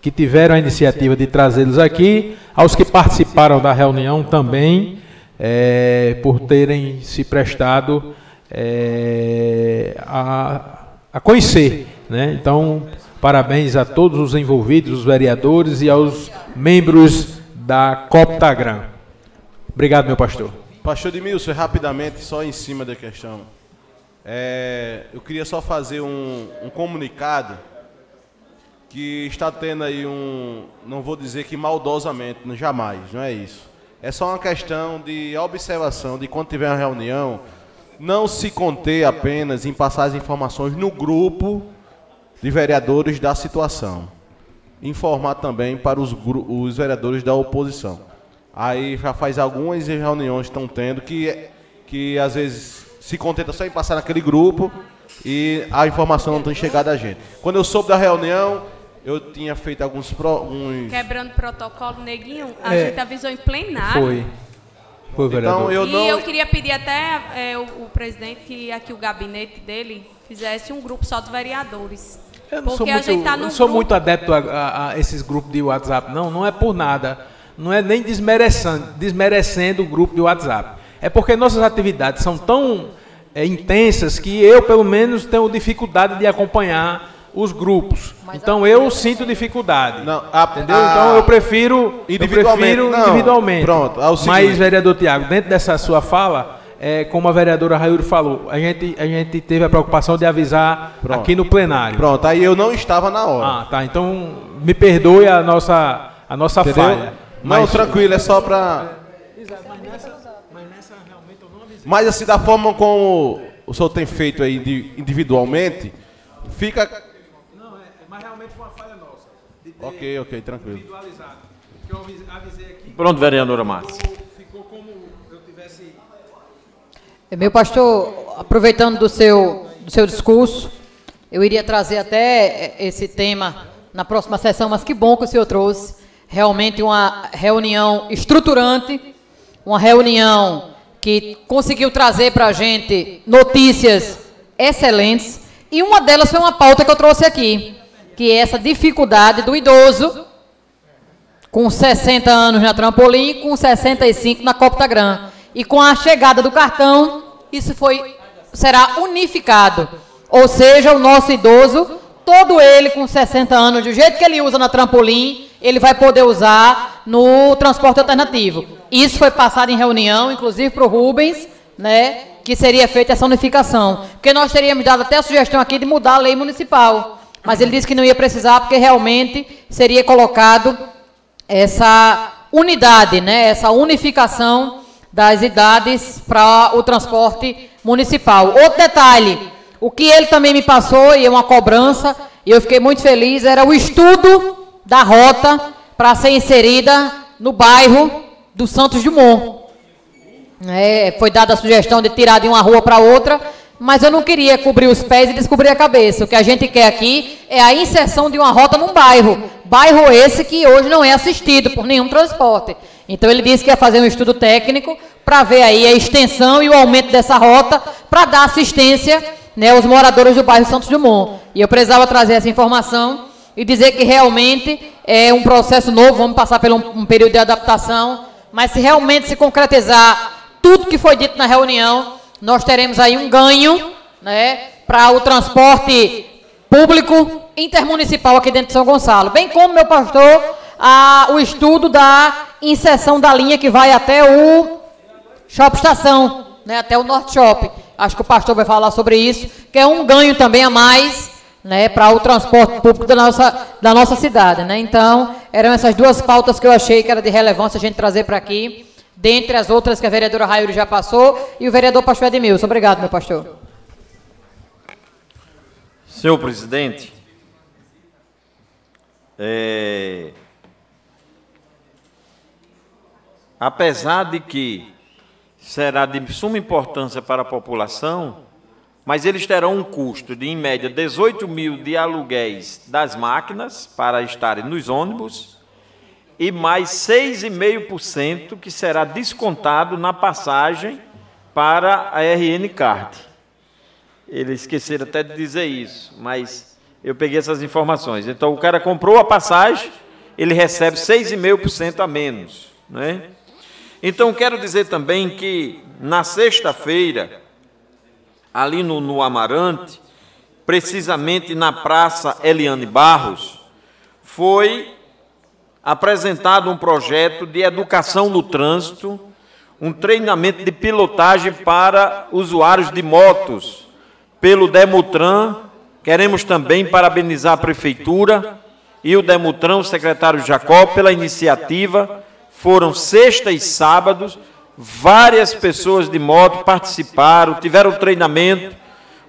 que tiveram a iniciativa de trazê-los aqui, aos que participaram da reunião também, é, por terem se prestado é, a, a conhecer. Né? Então, parabéns a todos os envolvidos, os vereadores e aos membros da Coptagram. Obrigado, meu pastor. Pastor Edmilson, rapidamente, só em cima da questão. É, eu queria só fazer um, um, comunicado que está tendo aí um, não vou dizer que maldosamente, jamais, não é isso. É só uma questão de observação de quando tiver uma reunião, não se conter apenas em passar as informações no grupo de vereadores da situação. Informar também para os, os vereadores da oposição. Aí já faz algumas reuniões estão tendo que, que às vezes se contenta só em passar naquele grupo e a informação não tem chegado a gente. Quando eu soube da reunião, eu tinha feito alguns. Pro, uns... Quebrando protocolo, neguinho, a é, gente avisou em plenário. Foi. Foi, vereador. Então, eu e não... eu queria pedir até é, o, o, presidente que aqui o gabinete dele fizesse um grupo só de vereadores. Eu não sou muito, tá não sou muito adepto a, a, a, esses grupos de WhatsApp, não, não é por nada. Não é nem desmerecendo, desmerecendo o grupo de WhatsApp. É porque nossas atividades são tão é, intensas que eu, pelo menos, tenho dificuldade de acompanhar os grupos. Então eu sinto dificuldade. Não, a, entendeu? A, então eu prefiro individualmente. Eu prefiro individualmente. Pronto. É Mas, vereador Tiago, dentro dessa sua fala, é, como a vereadora Raiuri falou, a gente, a gente teve a preocupação de avisar Pronto. aqui no plenário. Pronto, aí eu não estava na hora. Ah, tá. Então me perdoe a nossa, a nossa falha. Mas... Não, tranquilo, é só para mas assim, da forma como o senhor tem feito aí individualmente, fica. Não, é, mas realmente foi uma falha nossa. Ok, ok, tranquilo. Pronto, vereadora Márcia. Ficou como eu tivesse. É, meu pastor, aproveitando do seu, do seu discurso, eu iria trazer até esse tema na próxima sessão, mas que bom que o senhor trouxe. Realmente uma reunião estruturante, uma reunião que conseguiu trazer para a gente notícias excelentes. E uma delas foi uma pauta que eu trouxe aqui, que é essa dificuldade do idoso com 60 anos na trampolim com 65 na Coptagram. E com a chegada do cartão, isso foi será unificado. Ou seja, o nosso idoso, todo ele com 60 anos, do jeito que ele usa na trampolim, ele vai poder usar no transporte alternativo. Isso foi passado em reunião, inclusive para o Rubens, né, que seria feita essa unificação. Porque nós teríamos dado até a sugestão aqui de mudar a lei municipal. Mas ele disse que não ia precisar, porque realmente seria colocado essa unidade, né, essa unificação das idades para o transporte municipal. Outro detalhe, o que ele também me passou, e é uma cobrança, e eu fiquei muito feliz, era o estudo da rota para ser inserida no bairro do Santos Dumont. É, foi dada a sugestão de tirar de uma rua para outra, mas eu não queria cobrir os pés e descobrir a cabeça. O que a gente quer aqui é a inserção de uma rota num bairro. Bairro esse que hoje não é assistido por nenhum transporte. Então ele disse que ia fazer um estudo técnico para ver aí a extensão e o aumento dessa rota para dar assistência né, aos moradores do bairro Santos Dumont. E eu precisava trazer essa informação e dizer que realmente é um processo novo, vamos passar por um, um período de adaptação, mas se realmente se concretizar tudo que foi dito na reunião, nós teremos aí um ganho né, para o transporte público intermunicipal aqui dentro de São Gonçalo, bem como, meu pastor, a, o estudo da inserção da linha que vai até o Shop Estação, né, até o Norte Shop. Acho que o pastor vai falar sobre isso, que é um ganho também a mais né, para o transporte público da nossa, da nossa cidade. Né? Então, eram essas duas pautas que eu achei que era de relevância a gente trazer para aqui, dentre as outras que a vereadora Raiuri já passou, e o vereador pastor Edmilson. Obrigado, meu pastor. Senhor presidente, é, apesar de que será de suma importância para a população, mas eles terão um custo de, em média, 18 mil de aluguéis das máquinas para estarem nos ônibus e mais 6,5% que será descontado na passagem para a RN Card. Eles esqueceram até de dizer isso, mas eu peguei essas informações. Então, o cara comprou a passagem, ele recebe 6,5% a menos. Né? Então, quero dizer também que na sexta-feira, ali no, no Amarante, precisamente na Praça Eliane Barros, foi apresentado um projeto de educação no trânsito, um treinamento de pilotagem para usuários de motos pelo Demutran. Queremos também parabenizar a Prefeitura e o Demutran, o secretário Jacó, pela iniciativa. Foram sexta e sábados, várias pessoas de moto participaram, tiveram treinamento,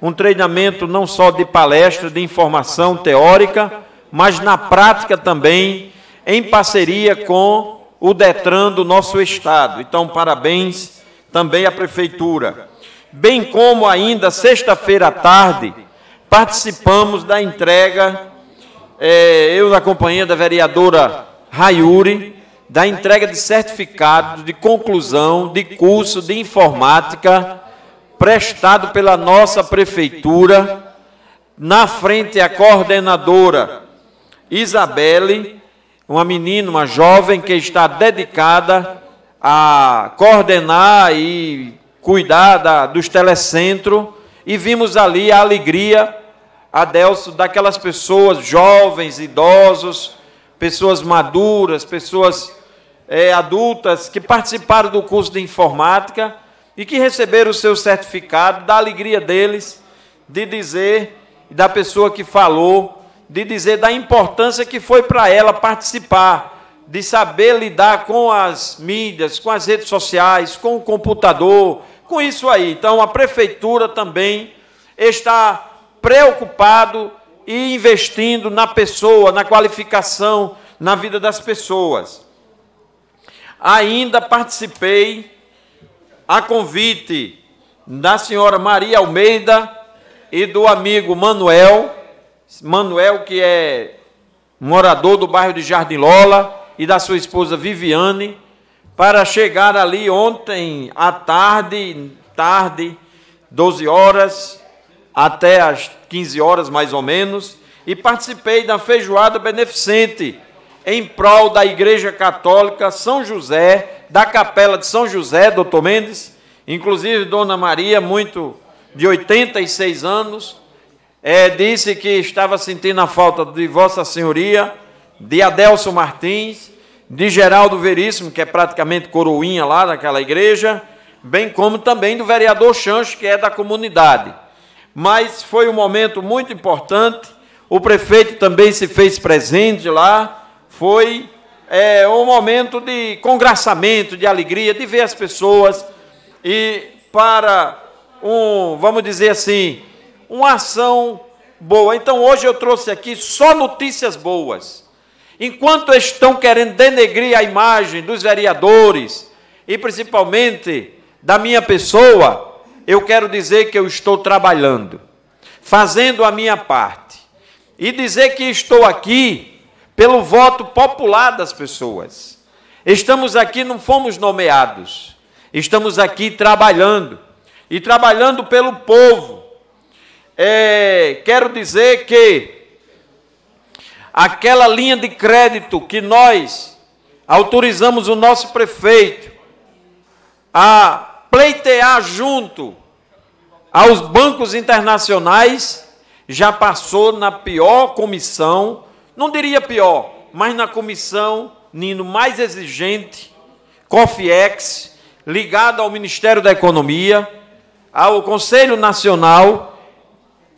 um treinamento não só de palestra, de informação teórica, mas na prática também, em parceria com o Detran do nosso Estado. Então, parabéns também à Prefeitura bem como ainda sexta-feira à tarde, participamos da entrega, é, eu na companhia da vereadora Rayuri, da entrega de certificado de conclusão de curso de informática prestado pela nossa prefeitura, na frente a coordenadora Isabelle, uma menina, uma jovem que está dedicada a coordenar e cuidar da, dos telecentros e vimos ali a alegria, Adelso, daquelas pessoas jovens, idosos, pessoas maduras, pessoas é, adultas que participaram do curso de informática e que receberam o seu certificado, da alegria deles de dizer, da pessoa que falou, de dizer da importância que foi para ela participar, de saber lidar com as mídias, com as redes sociais, com o computador, com isso aí. Então a prefeitura também está preocupado e investindo na pessoa, na qualificação, na vida das pessoas. Ainda participei a convite da senhora Maria Almeida e do amigo Manuel, Manuel que é morador do bairro de Jardim Lola e da sua esposa Viviane para chegar ali ontem à tarde, tarde, 12 horas, até as 15 horas mais ou menos, e participei da feijoada beneficente em prol da Igreja Católica São José, da Capela de São José, doutor Mendes, inclusive Dona Maria, muito de 86 anos, é, disse que estava sentindo a falta de Vossa Senhoria, de Adelso Martins, de Geraldo Veríssimo, que é praticamente coroinha lá naquela igreja, bem como também do vereador Chancho, que é da comunidade. Mas foi um momento muito importante, o prefeito também se fez presente lá, foi é, um momento de congraçamento, de alegria, de ver as pessoas. E para um, vamos dizer assim, uma ação boa. Então hoje eu trouxe aqui só notícias boas. Enquanto estão querendo denegrir a imagem dos vereadores e principalmente da minha pessoa, eu quero dizer que eu estou trabalhando, fazendo a minha parte e dizer que estou aqui pelo voto popular das pessoas. Estamos aqui, não fomos nomeados, estamos aqui trabalhando e trabalhando pelo povo. É, quero dizer que aquela linha de crédito que nós autorizamos o nosso prefeito a pleitear junto aos bancos internacionais, já passou na pior comissão, não diria pior, mas na comissão, Nino, mais exigente, COFIEX, ligado ao Ministério da Economia, ao Conselho Nacional,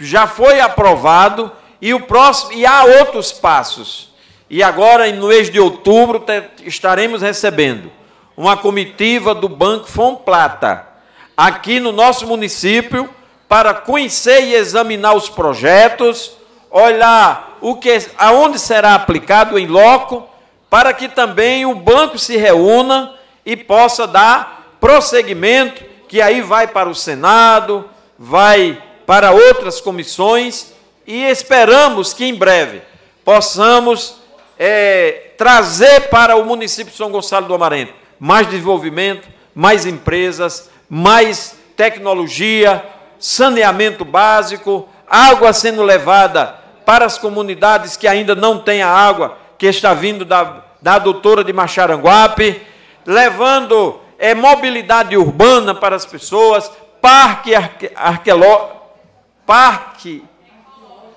já foi aprovado e o próximo e há outros passos. E agora, no mês de outubro, estaremos recebendo uma comitiva do Banco Fomplata aqui no nosso município para conhecer e examinar os projetos, olhar o que, aonde será aplicado em loco, para que também o banco se reúna e possa dar prosseguimento, que aí vai para o Senado, vai para outras comissões e esperamos que em breve possamos é, trazer para o município de São Gonçalo do Amarante mais desenvolvimento, mais empresas, mais tecnologia, saneamento básico, água sendo levada para as comunidades que ainda não têm a água, que está vindo da, da doutora de Macharanguape, levando é, mobilidade urbana para as pessoas, parque, arque, arqueolo, parque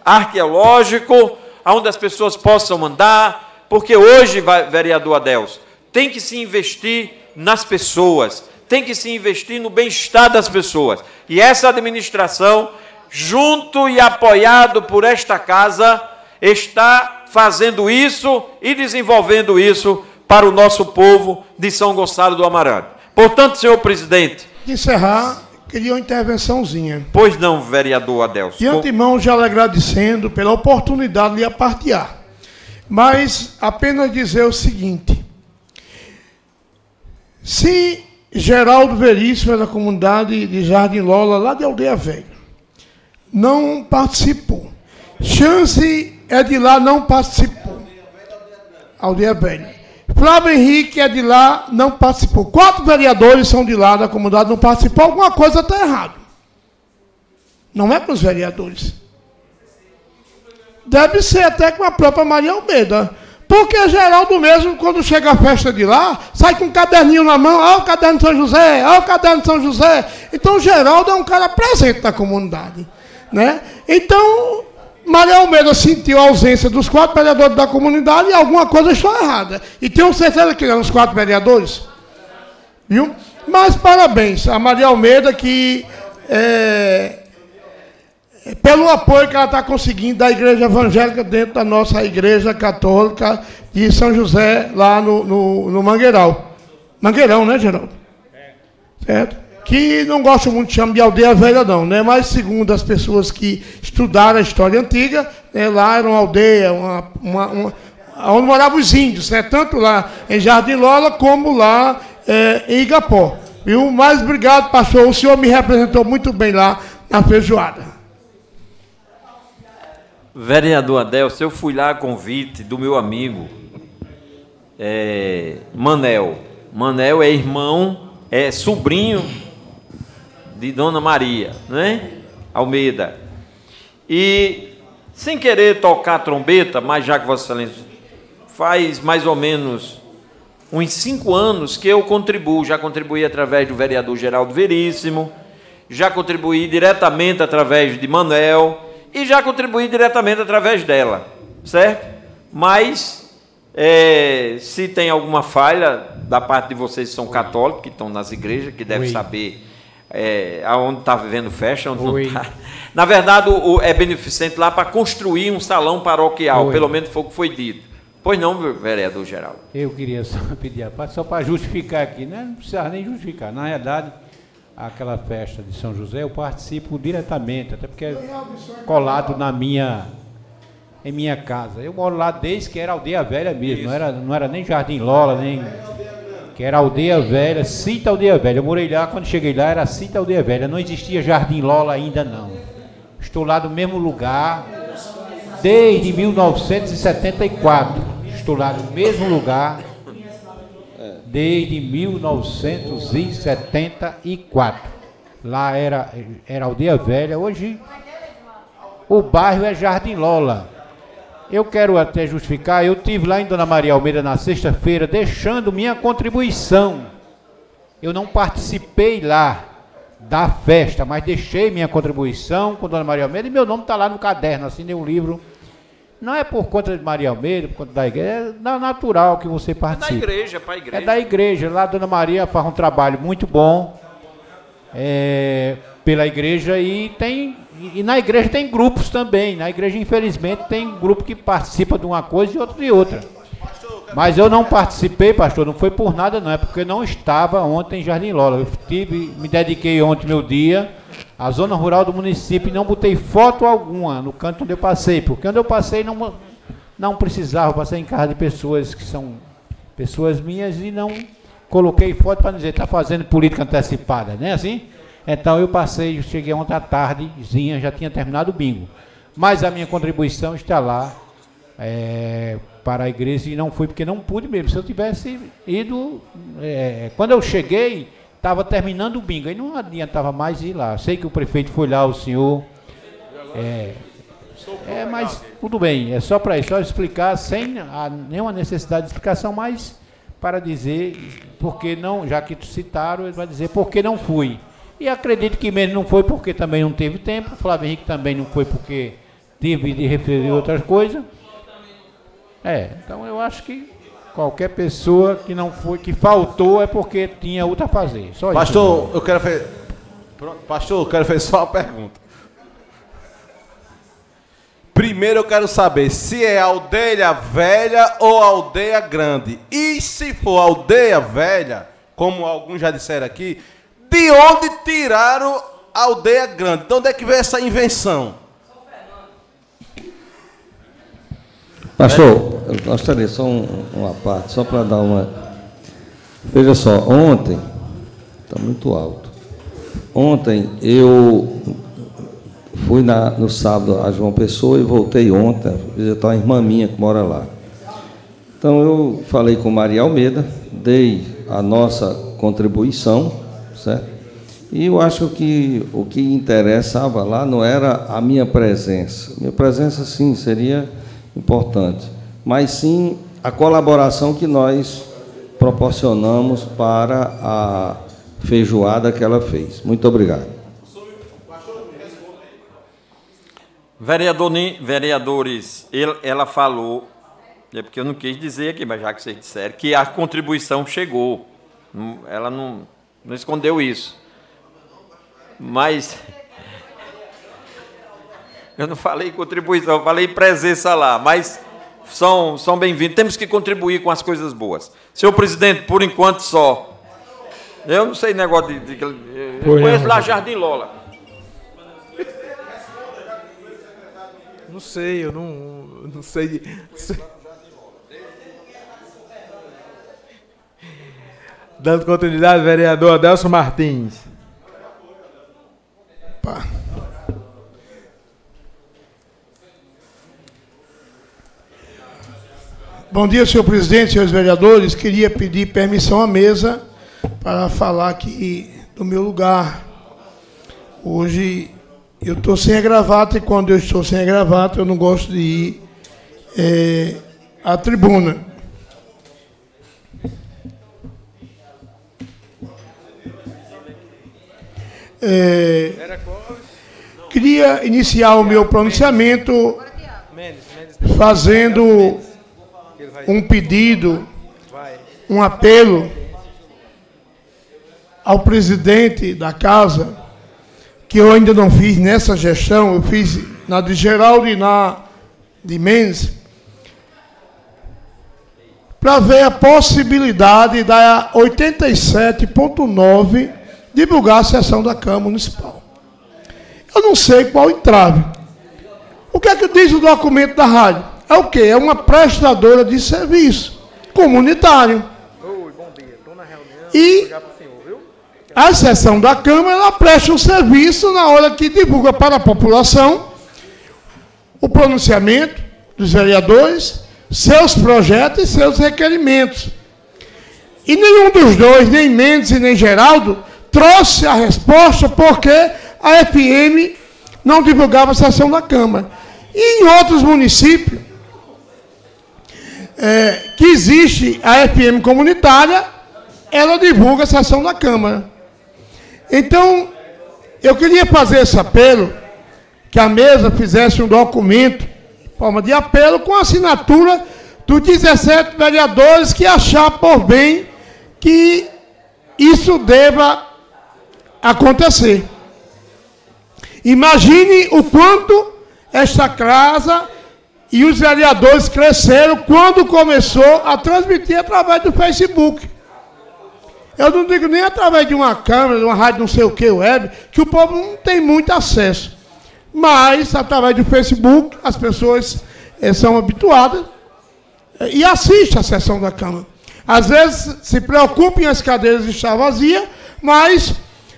arqueológico, onde as pessoas possam andar, porque hoje, vereador Adelso, tem que se investir nas pessoas, tem que se investir no bem-estar das pessoas. E essa administração, junto e apoiado por esta casa, está fazendo isso e desenvolvendo isso para o nosso povo de São Gonçalo do Amarante. Portanto, senhor presidente. De encerrar, queria uma intervençãozinha. Pois não, vereador Adelso. De antemão, já lhe agradecendo pela oportunidade de apartear. Mas apenas dizer o seguinte: se Geraldo Veríssimo é da comunidade de Jardim Lola, lá de Aldeia Velha, não participou. Chance é de lá, não participou. Aldeia Velha. Flávio Henrique é de lá, não participou. Quatro vereadores são de lá da comunidade, não participou. Alguma coisa está errada. Não é com os vereadores. Deve ser até com a própria Maria Almeida. Porque Geraldo mesmo, quando chega a festa de lá, sai com um caderninho na mão, ó o caderno de São José, ó o caderno de São José. Então Geraldo é um cara presente na comunidade. Né? Então, Maria Almeida sentiu a ausência dos quatro vereadores da comunidade e alguma coisa está errada. E tenho certeza que eram os quatro vereadores. Viu? Mas parabéns a Maria Almeida que é, pelo apoio que ela está conseguindo da igreja evangélica dentro da nossa igreja católica de São José, lá no, no, no Mangueiral. Mangueirão, né, Geraldo? Certo? Que não gosto muito de chamar de aldeia velha, não, né? mas segundo as pessoas que estudaram a história antiga, né, lá era uma aldeia, uma, uma, uma, onde moravam os índios, né? tanto lá em Jardim Lola como lá é, em Igapó. Viu? Mas obrigado, pastor, o senhor me representou muito bem lá na feijoada. Vereador Adelso, eu fui lá a convite do meu amigo é, Manel. Manel é irmão, é sobrinho de Dona Maria, né? Almeida. E sem querer tocar trombeta, mas já que Vossa Excelência faz mais ou menos uns cinco anos que eu contribuo, já contribuí através do vereador Geraldo Veríssimo, já contribuí diretamente através de Manuel e já contribuí diretamente através dela, certo? Mas é, se tem alguma falha da parte de vocês que são católicos, que estão nas igrejas, que devem saber é, aonde está vivendo festa, onde Oi. não está. Na verdade, o, é beneficente lá para construir um salão paroquial, Oi. pelo menos foi o que foi dito. Pois não, vereador geral. Eu queria só pedir a parte, só para justificar aqui, né? não precisa nem justificar. Na realidade, aquela festa de São José eu participo diretamente, até porque é colado na minha em minha casa. Eu moro lá desde que era aldeia velha mesmo, não era, não era nem Jardim Lola, nem que era Aldeia Velha, Cita Aldeia Velha. Eu morei lá, quando cheguei lá era Cita Aldeia Velha, não existia Jardim Lola ainda não. Estou lá no mesmo lugar desde 1974. Estou lá no mesmo lugar desde 1974. Lá era, era Aldeia Velha, hoje o bairro é Jardim Lola. Eu quero até justificar, eu tive lá em Dona Maria Almeida na sexta-feira deixando minha contribuição. Eu não participei lá da festa, mas deixei minha contribuição com Dona Maria Almeida e meu nome está lá no caderno, assinei um livro. Não é por conta de Maria Almeida, por conta da igreja, é natural que você participe. É da igreja, para a igreja. É da igreja. Lá a Dona Maria faz um trabalho muito bom é, pela igreja e tem. E na igreja tem grupos também. Na igreja, infelizmente, tem grupo que participa de uma coisa e outro de outra. Mas eu não participei, pastor, não foi por nada, não. É porque não estava ontem em Jardim Lola. Eu tive, me dediquei ontem meu dia à zona rural do município e não botei foto alguma no canto onde eu passei. Porque onde eu passei não, não precisava, eu passei em casa de pessoas que são pessoas minhas e não coloquei foto para dizer, está fazendo política antecipada, né? Assim? Então eu passei, cheguei ontem à tardezinha, já tinha terminado o bingo. Mas a minha contribuição está lá. É, para a igreja e não fui porque não pude mesmo. Se eu tivesse ido, é, quando eu cheguei, estava terminando o bingo, aí não adiantava mais ir lá. Sei que o prefeito foi lá, o senhor. É, é mas tudo bem, é só para só explicar, sem a, nenhuma necessidade de explicação, mas para dizer, porque não, já que citaram, ele vai dizer porque não fui. E acredito que mesmo não foi porque também não teve tempo, Flávio Henrique também não foi porque teve de referir outras coisas. É, então eu acho que qualquer pessoa que não foi, que faltou é porque tinha outra a fazer. Só Pastor, isso. eu quero fazer. Pastor, eu quero fazer só uma pergunta. Primeiro eu quero saber se é aldeia velha ou aldeia grande. E se for aldeia velha, como alguns já disseram aqui, de onde tiraram a aldeia grande? De onde é que veio essa invenção? Pastor, eu gostaria só um, uma parte, só para dar uma. Veja só, ontem, está muito alto. Ontem eu fui na, no sábado a João Pessoa e voltei ontem visitar uma irmã minha que mora lá. Então eu falei com Maria Almeida, dei a nossa contribuição, certo? E eu acho que o que interessava lá não era a minha presença. Minha presença, sim, seria importante, mas sim a colaboração que nós proporcionamos para a feijoada que ela fez. Muito obrigado. Vereador, vereadores, ela falou, é porque eu não quis dizer aqui, mas já que vocês disseram, que a contribuição chegou. Ela não, não escondeu isso. Mas eu não falei contribuição, eu falei presença lá, mas são, são bem-vindos. Temos que contribuir com as coisas boas. Senhor presidente, por enquanto só. Eu não sei negócio de. de eu conheço lá Jardim Lola. Não sei, eu não, não sei. Dando continuidade, vereador Adelson Martins. Bom dia, senhor presidente, senhores vereadores. Queria pedir permissão à mesa para falar aqui do meu lugar. Hoje eu estou sem a gravata e quando eu estou sem a gravata eu não gosto de ir é, à tribuna. É, queria iniciar o meu pronunciamento fazendo um pedido, um apelo ao presidente da casa, que eu ainda não fiz nessa gestão, eu fiz na de Geraldo e na de Mendes, para ver a possibilidade da 87.9 divulgar a sessão da Câmara Municipal. Eu não sei qual entrave. O que é que diz o documento da rádio? é o quê? É uma prestadora de serviço comunitário. Oi, bom dia. Estou na reunião. E a sessão da Câmara ela presta um serviço na hora que divulga para a população o pronunciamento dos vereadores, seus projetos e seus requerimentos. E nenhum dos dois, nem Mendes e nem Geraldo, trouxe a resposta porque a FM não divulgava a sessão da Câmara. E em outros municípios, é, que existe a FM comunitária, ela divulga a sessão da Câmara. Então, eu queria fazer esse apelo, que a mesa fizesse um documento, em forma de apelo, com assinatura dos 17 vereadores que achar por bem que isso deva acontecer. Imagine o quanto esta casa e os vereadores cresceram quando começou a transmitir através do Facebook. Eu não digo nem através de uma câmera, de uma rádio não sei o que, web, que o povo não tem muito acesso. Mas, através do Facebook, as pessoas eh, são habituadas eh, e assistem a sessão da Câmara. Às vezes se preocupam as cadeiras estar vazias, mas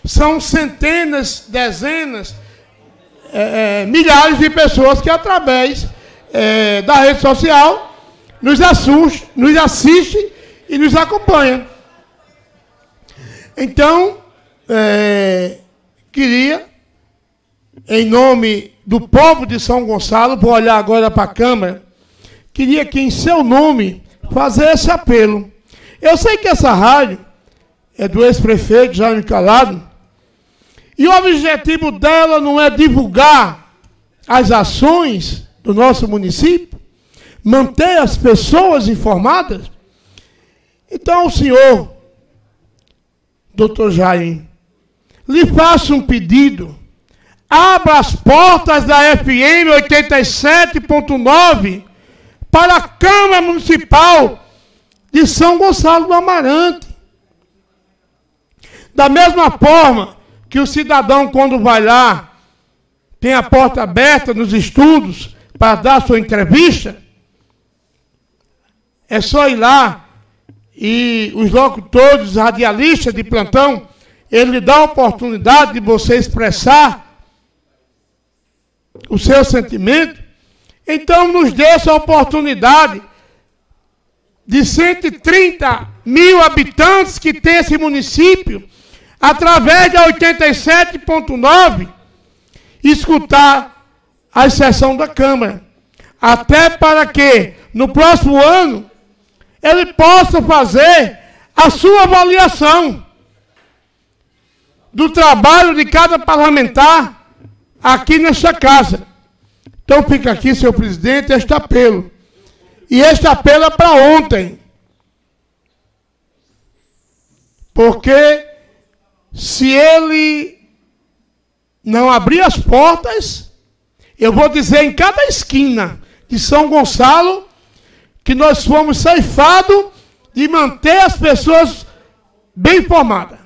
são centenas, dezenas, eh, milhares de pessoas que, através da rede social, nos, assustem, nos assistem e nos acompanham. Então, é, queria, em nome do povo de São Gonçalo, vou olhar agora para a Câmara, queria que em seu nome fazer esse apelo. Eu sei que essa rádio é do ex-prefeito Jaime Calado, e o objetivo dela não é divulgar as ações do nosso município, manter as pessoas informadas. Então, senhor doutor Jair, lhe faço um pedido. Abra as portas da FM 87.9 para a Câmara Municipal de São Gonçalo do Amarante. Da mesma forma que o cidadão, quando vai lá, tem a porta aberta nos estudos para dar sua entrevista, é só ir lá e os locutores, os radialistas de plantão, ele lhe dá a oportunidade de você expressar o seu sentimento. Então, nos dê essa oportunidade de 130 mil habitantes que tem esse município, através da 87.9, escutar a sessão da Câmara. Até para que, no próximo ano, ele possa fazer a sua avaliação do trabalho de cada parlamentar aqui nesta casa. Então fica aqui, senhor presidente, este apelo. E este apelo é para ontem. Porque se ele não abrir as portas, eu vou dizer em cada esquina de São Gonçalo que nós fomos ceifados de manter as pessoas bem informadas.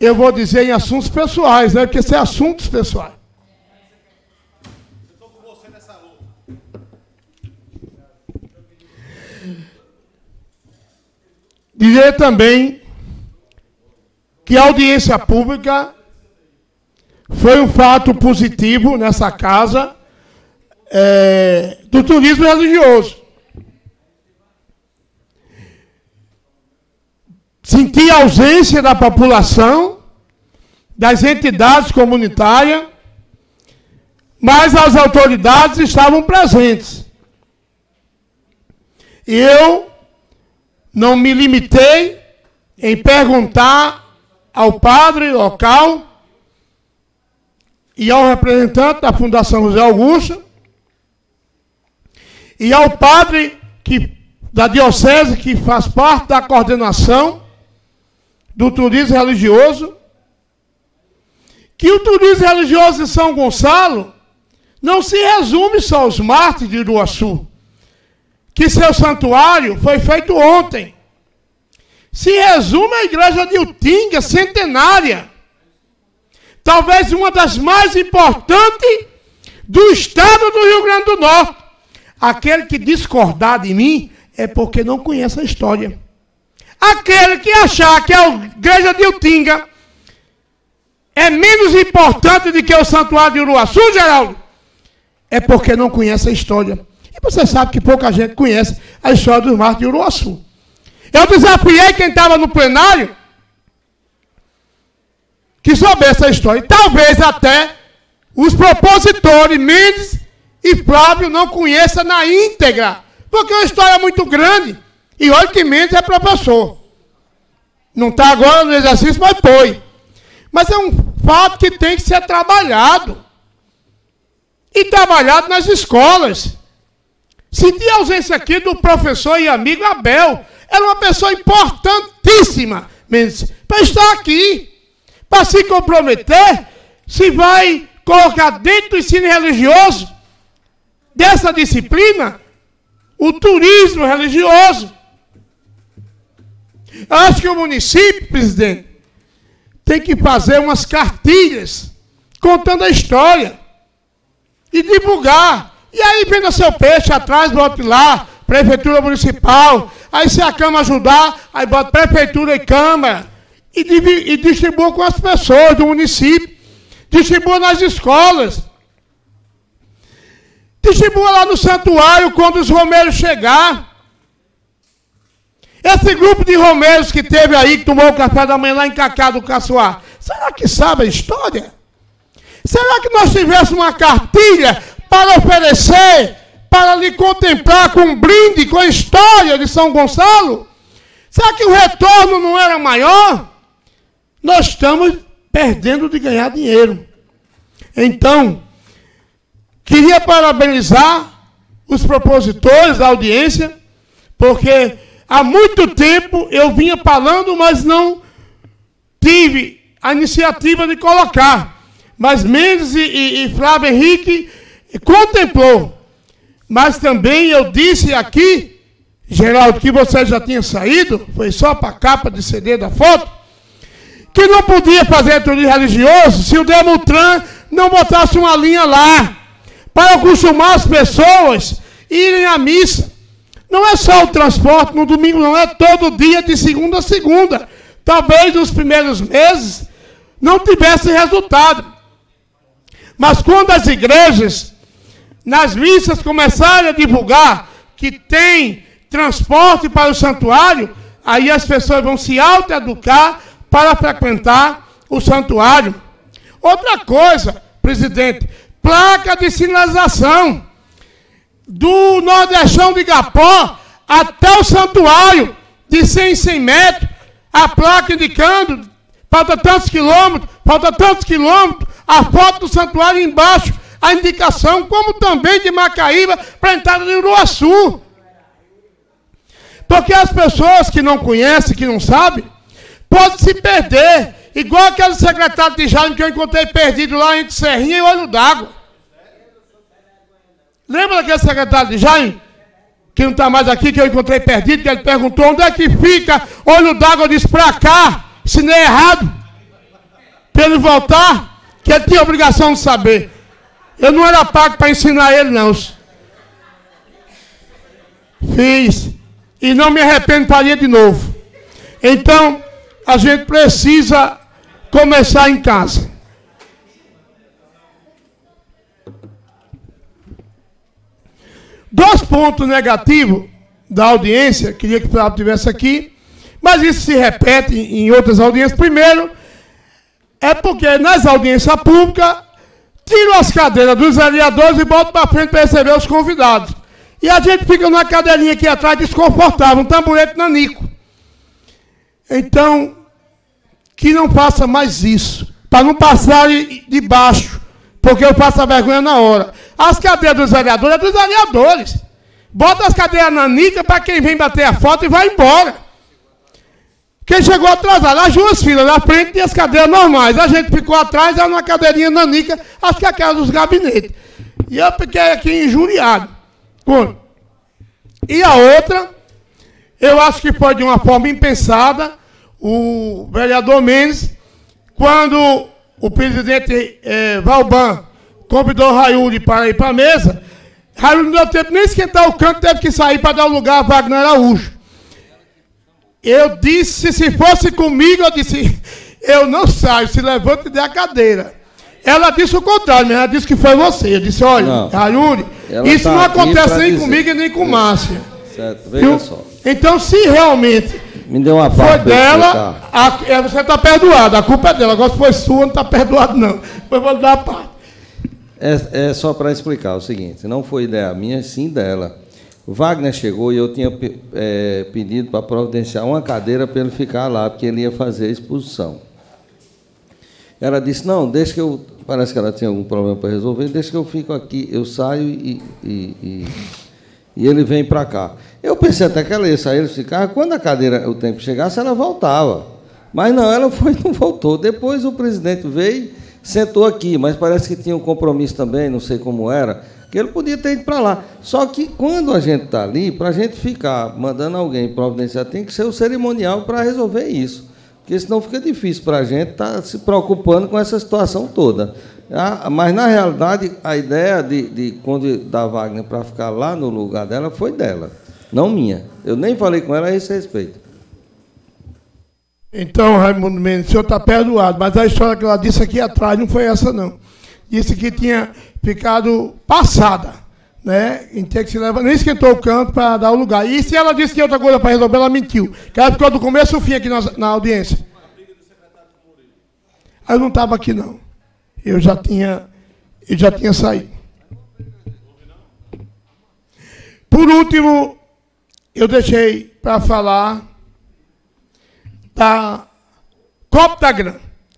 Eu vou dizer em assuntos pessoais, né? Porque são assuntos pessoais. Dizer também que a audiência pública foi um fato positivo nessa casa é, do turismo religioso. Senti a ausência da população, das entidades comunitárias, mas as autoridades estavam presentes. Eu não me limitei em perguntar ao padre local e ao representante da Fundação José Augusto e ao padre que, da diocese que faz parte da coordenação do turismo religioso, que o turismo religioso de São Gonçalo não se resume só aos mártires de Iruaçu, que seu santuário foi feito ontem. Se resume à igreja de Utinga, centenária, talvez uma das mais importantes do estado do Rio Grande do Norte. Aquele que discordar de mim é porque não conhece a história. Aquele que achar que a igreja de Utinga é menos importante do que o santuário de Uruaçu, Geraldo, é porque não conhece a história. E você sabe que pouca gente conhece a história dos mares de Uruaçu. Eu desafiei quem estava no plenário que soubesse a história. E talvez até os propositores, Mendes e Flávio não conheça na íntegra, porque é uma história muito grande. E olha que Mendes é professor. Não está agora no exercício, mas foi. Mas é um fato que tem que ser trabalhado. E trabalhado nas escolas. Senti a ausência aqui do professor e amigo Abel. Era uma pessoa importantíssima, Mendes, para estar aqui. Para se comprometer, se vai colocar dentro do ensino religioso dessa disciplina o turismo religioso. Acho que o município, presidente, tem que fazer umas cartilhas contando a história e divulgar. E aí venda seu peixe atrás, bote lá, prefeitura municipal. Aí se a Câmara ajudar, aí bota prefeitura e Câmara. E, e distribua com as pessoas do município. Distribua nas escolas. Distribua lá no santuário quando os romeiros chegar. Esse grupo de romeiros que teve aí, que tomou o café da manhã lá em Cacá do Caçoar, será que sabe a história? Será que nós tivéssemos uma cartilha para oferecer, para lhe contemplar com um brinde com a história de São Gonçalo? Será que o retorno não era maior? Nós estamos perdendo de ganhar dinheiro. Então, Queria parabenizar os propositores da audiência, porque há muito tempo eu vinha falando, mas não tive a iniciativa de colocar. Mas Mendes e, e, e Flávio Henrique contemplou. Mas também eu disse aqui, Geraldo, que você já tinha saído, foi só para a capa de CD da foto, que não podia fazer turismo religioso se o Demutran não botasse uma linha lá para acostumar as pessoas a irem à missa. Não é só o transporte no domingo, não é todo dia de segunda a segunda. Talvez nos primeiros meses não tivesse resultado. Mas quando as igrejas, nas missas, começarem a divulgar que tem transporte para o santuário, aí as pessoas vão se autoeducar para frequentar o santuário. Outra coisa, presidente, placa de sinalização do Nordestão de Gapó até o santuário, de 100 em 100 metros, a placa indicando, falta tantos quilômetros, falta tantos quilômetros, a foto do santuário embaixo, a indicação, como também de Macaíba para a entrada de Uruaçu. Porque as pessoas que não conhecem, que não sabem, podem se perder. Igual aquele secretário de Jaime que eu encontrei perdido lá entre Serrinha e Olho d'Água. Lembra daquele secretário de Jaime? Que não está mais aqui, que eu encontrei perdido, que ele perguntou onde é que fica Olho d'Água, eu disse para cá, se não é errado. Para ele voltar, que ele tinha obrigação de saber. Eu não era pago para ensinar ele, não. Fiz. E não me arrependo, faria de novo. Então, a gente precisa começar em casa. Dois pontos negativos da audiência, queria que o Flávio estivesse aqui, mas isso se repete em outras audiências. Primeiro, é porque nas audiências públicas, tiram as cadeiras dos vereadores e botam para frente para receber os convidados. E a gente fica numa cadeirinha aqui atrás desconfortável, um tamborete nanico. Então, que não faça mais isso. Para não passar de baixo. Porque eu faço a vergonha na hora. As cadeiras dos vereadores é dos vereadores. Bota as cadeiras nanica para quem vem bater a foto e vai embora. Quem chegou atrasado, as duas filas na frente e as cadeiras normais. A gente ficou atrás, era uma cadeirinha nanica, acho que é aquela dos gabinetes. E eu fiquei aqui injuriado. E a outra, eu acho que foi de uma forma impensada o vereador Mendes, quando o presidente eh, Valban convidou o Raiuri para ir para a mesa, Raiuri não deu tempo nem esquentar o canto, teve que sair para dar o lugar a Wagner Araújo. Eu disse, se fosse comigo, eu disse, eu não saio, se levanta e dê a cadeira. Ela disse o contrário, ela disse que foi você. Eu disse, olha, Raiuri, isso tá não acontece nem dizer. comigo e nem com Márcia. Certo, veja só. Então, se realmente me deu uma Foi dela, a, é, você está perdoado, a culpa é dela. Agora se foi sua, não está perdoado, não. Depois vou dar a parte. É, é só para explicar o seguinte: não foi ideia minha, sim dela. Wagner chegou e eu tinha é, pedido para providenciar uma cadeira para ele ficar lá, porque ele ia fazer a exposição. Ela disse, não, deixa que eu. Parece que ela tinha algum problema para resolver, deixa que eu fico aqui, eu saio e, e, e, e ele vem para cá. Eu pensei até que ela ia sair, ficar, quando a cadeira, o tempo chegasse, ela voltava. Mas não, ela foi e não voltou. Depois o presidente veio, sentou aqui, mas parece que tinha um compromisso também, não sei como era, que ele podia ter ido para lá. Só que quando a gente está ali, para a gente ficar mandando alguém providenciar, tem que ser o cerimonial para resolver isso. Porque senão fica difícil para a gente estar tá se preocupando com essa situação toda. Ah, mas, na realidade, a ideia de, de quando da Wagner para ficar lá no lugar dela foi dela, não minha. Eu nem falei com ela a esse respeito. Então, Raimundo Mendes, o senhor está perdoado, mas a história que ela disse aqui atrás não foi essa, não. Disse que tinha ficado passada, né? Em ter que se levar, nem esquentou o canto para dar o lugar. E se ela disse que outra coisa para resolver, ela mentiu. Que ela ficou do começo ao fim aqui na, na audiência. Eu não estava aqui, não. Eu já tinha, eu já tinha saído. Por último, eu deixei para falar da Coptagram.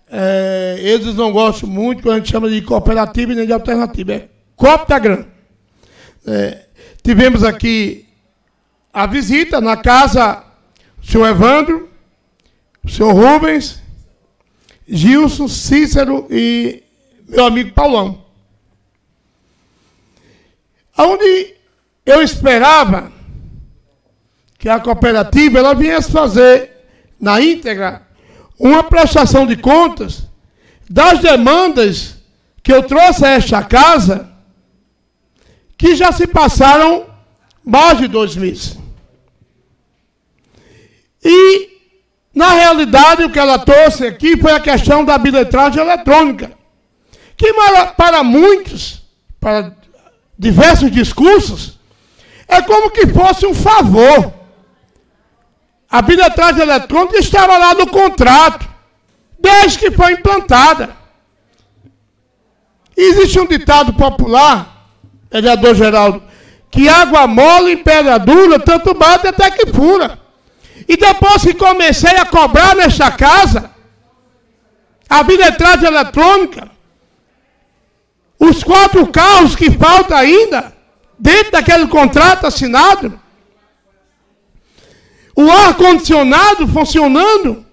É, eles não gostam muito quando a gente chama de cooperativa e nem de alternativa. É Coptagram. É, tivemos aqui a visita na casa do senhor Evandro, o senhor Rubens, Gilson, Cícero e meu amigo Paulão. Onde eu esperava que a cooperativa ela viesse fazer na íntegra uma prestação de contas das demandas que eu trouxe a esta casa, que já se passaram mais de dois meses. E, na realidade, o que ela trouxe aqui foi a questão da bilhetragem eletrônica, que para muitos, para diversos discursos, é como que fosse um favor. A bilhetragem eletrônica estava lá no contrato, desde que foi implantada. Existe um ditado popular, vereador Geraldo, que água mole em pedra dura, tanto bate até que fura. E depois que comecei a cobrar nesta casa, a bilhetragem eletrônica, os quatro carros que faltam ainda, dentro daquele contrato assinado, o ar-condicionado funcionando.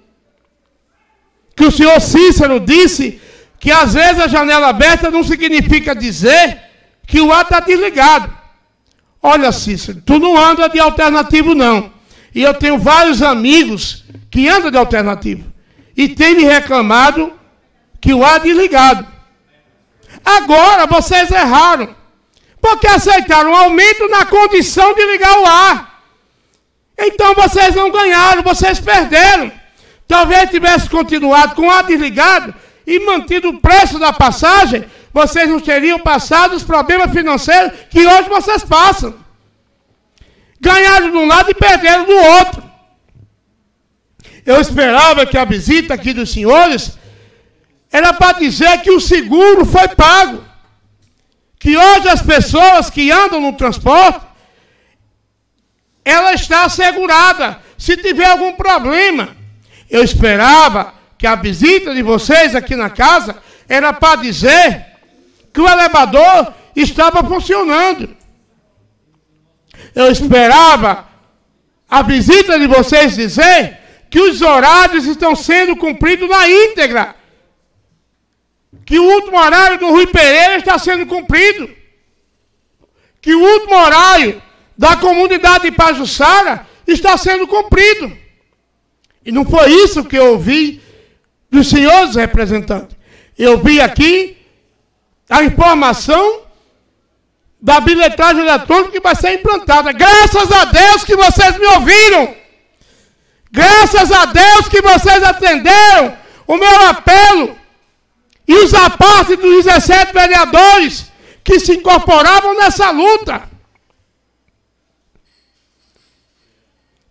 Que o senhor Cícero disse que às vezes a janela aberta não significa dizer que o ar está desligado. Olha, Cícero, tu não anda de alternativo, não. E eu tenho vários amigos que andam de alternativo. E têm me reclamado que o ar é desligado. Agora vocês erraram. Porque aceitaram um aumento na condição de ligar o ar. Então vocês não ganharam, vocês perderam. Talvez tivesse continuado com o ar desligado e mantido o preço da passagem, vocês não teriam passado os problemas financeiros que hoje vocês passam. Ganharam de um lado e perderam do outro. Eu esperava que a visita aqui dos senhores era para dizer que o seguro foi pago. Que hoje as pessoas que andam no transporte ela está assegurada. Se tiver algum problema, eu esperava que a visita de vocês aqui na casa era para dizer que o elevador estava funcionando. Eu esperava a visita de vocês dizer que os horários estão sendo cumpridos na íntegra. Que o último horário do Rui Pereira está sendo cumprido. Que o último horário da comunidade de Pajussara está sendo cumprido. E não foi isso que eu ouvi dos senhores representantes. Eu vi aqui a informação da bilhetagem eletrônica que vai ser implantada. Graças a Deus que vocês me ouviram. Graças a Deus que vocês atenderam o meu apelo. E os aparte dos 17 vereadores que se incorporavam nessa luta.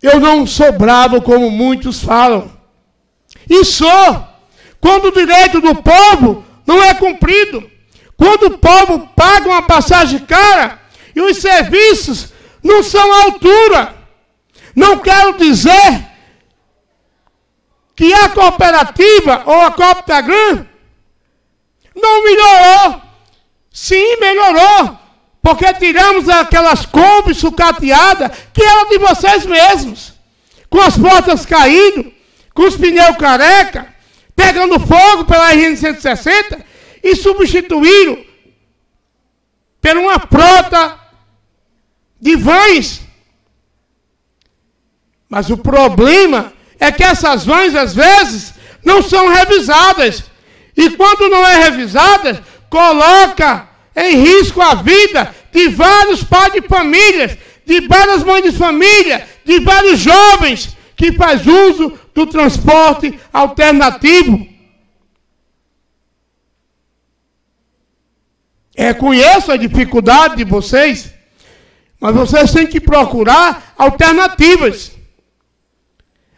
Eu não sou bravo como muitos falam. E sou. Quando o direito do povo não é cumprido. Quando o povo paga uma passagem cara e os serviços não são à altura. Não quero dizer que a cooperativa ou a Coptagram não melhorou. Sim, melhorou. Porque tiramos aquelas Kombi sucateadas que eram de vocês mesmos. Com as portas caindo, com os pneus careca, pegando fogo pela RN-160 e substituíram por uma frota de vães. Mas o problema é que essas vães, às vezes, não são revisadas. E quando não é revisada, coloca em risco a vida de vários pais de famílias, de várias mães de família, de vários jovens que faz uso do transporte alternativo. É, conheço a dificuldade de vocês, mas vocês têm que procurar alternativas.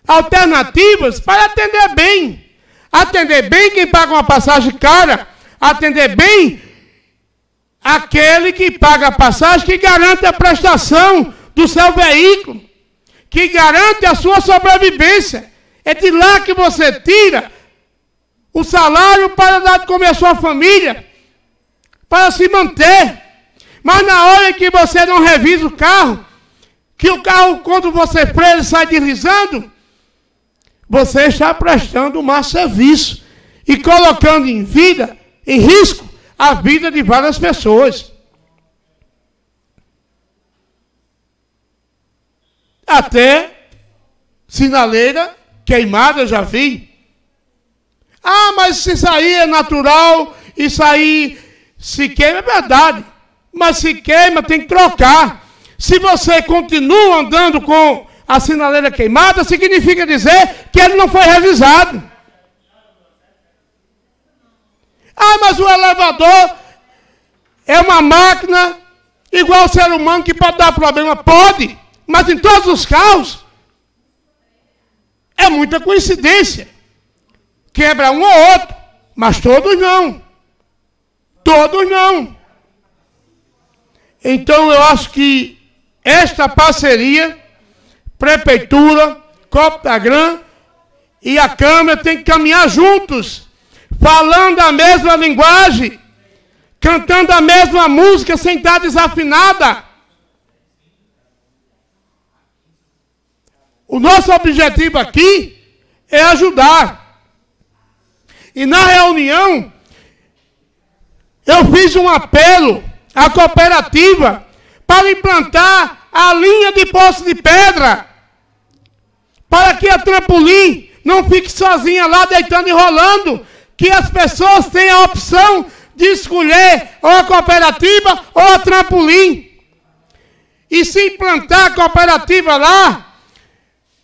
Alternativas para atender bem. Atender bem quem paga uma passagem cara. Atender bem aquele que paga a passagem que garante a prestação do seu veículo. Que garante a sua sobrevivência. É de lá que você tira o salário para dar de comer a sua família para se manter. Mas na hora que você não revisa o carro, que o carro, quando você freia, sai deslizando, você está prestando um mau serviço e colocando em vida, em risco, a vida de várias pessoas. Até sinaleira queimada eu já vi. Ah, mas isso aí é natural, isso aí se queima é verdade, mas se queima tem que trocar. Se você continua andando com a sinaleira queimada, significa dizer que ele não foi revisado. Ah, mas o elevador é uma máquina igual ao ser humano que pode dar problema. Pode, mas em todos os carros é muita coincidência. Quebra um ou outro, mas todos não. Todos não. Então eu acho que esta parceria, Prefeitura, Coptagran e a Câmara tem que caminhar juntos, falando a mesma linguagem, cantando a mesma música sem estar desafinada. O nosso objetivo aqui é ajudar. E na reunião, eu fiz um apelo à cooperativa para implantar a linha de poço de pedra, para que a trampolim não fique sozinha lá deitando e rolando, que as pessoas tenham a opção de escolher ou a cooperativa ou a trampolim. E se implantar a cooperativa lá,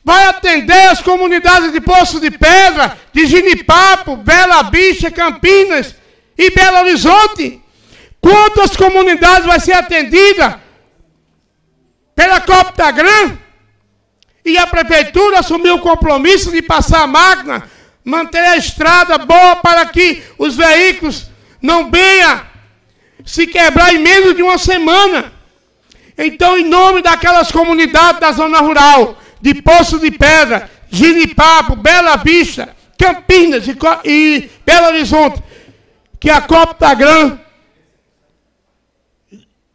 vai atender as comunidades de Poço de Pedra, de Ginipapo, Bela Bicha, Campinas, e Belo Horizonte. Quantas comunidades vai ser atendida pela Coptagran? E a prefeitura assumiu o compromisso de passar a máquina, manter a estrada boa para que os veículos não venham se quebrar em menos de uma semana. Então, em nome daquelas comunidades da zona rural, de Poço de Pedra, Ginipapo, Bela Vista, Campinas e, e Belo Horizonte, que a Coptagran,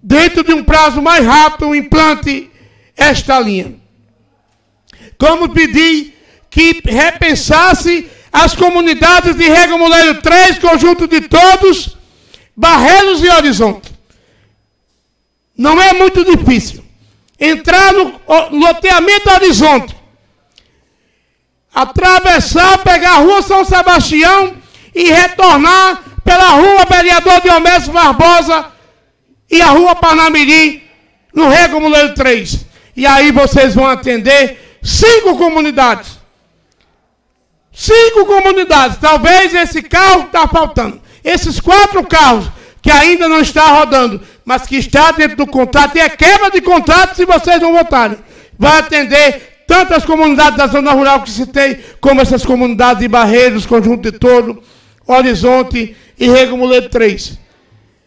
dentro de um prazo mais rápido, implante esta linha. Como pedi que repensasse as comunidades de Rega Moleiro 3, conjunto de todos, Barreiros e Horizonte. Não é muito difícil. Entrar no loteamento Horizonte, atravessar, pegar a rua São Sebastião e retornar pela rua Vereador Diomedes Barbosa e a rua Panamirim, no Rego Muleiro 3. E aí vocês vão atender cinco comunidades. Cinco comunidades. Talvez esse carro está faltando. Esses quatro carros que ainda não está rodando, mas que está dentro do contrato, e é quebra de contrato se vocês não votarem. Vai atender tantas comunidades da zona rural que citei, como essas comunidades de Barreiros, Conjunto de Todo, Horizonte e Rego Muleto 3.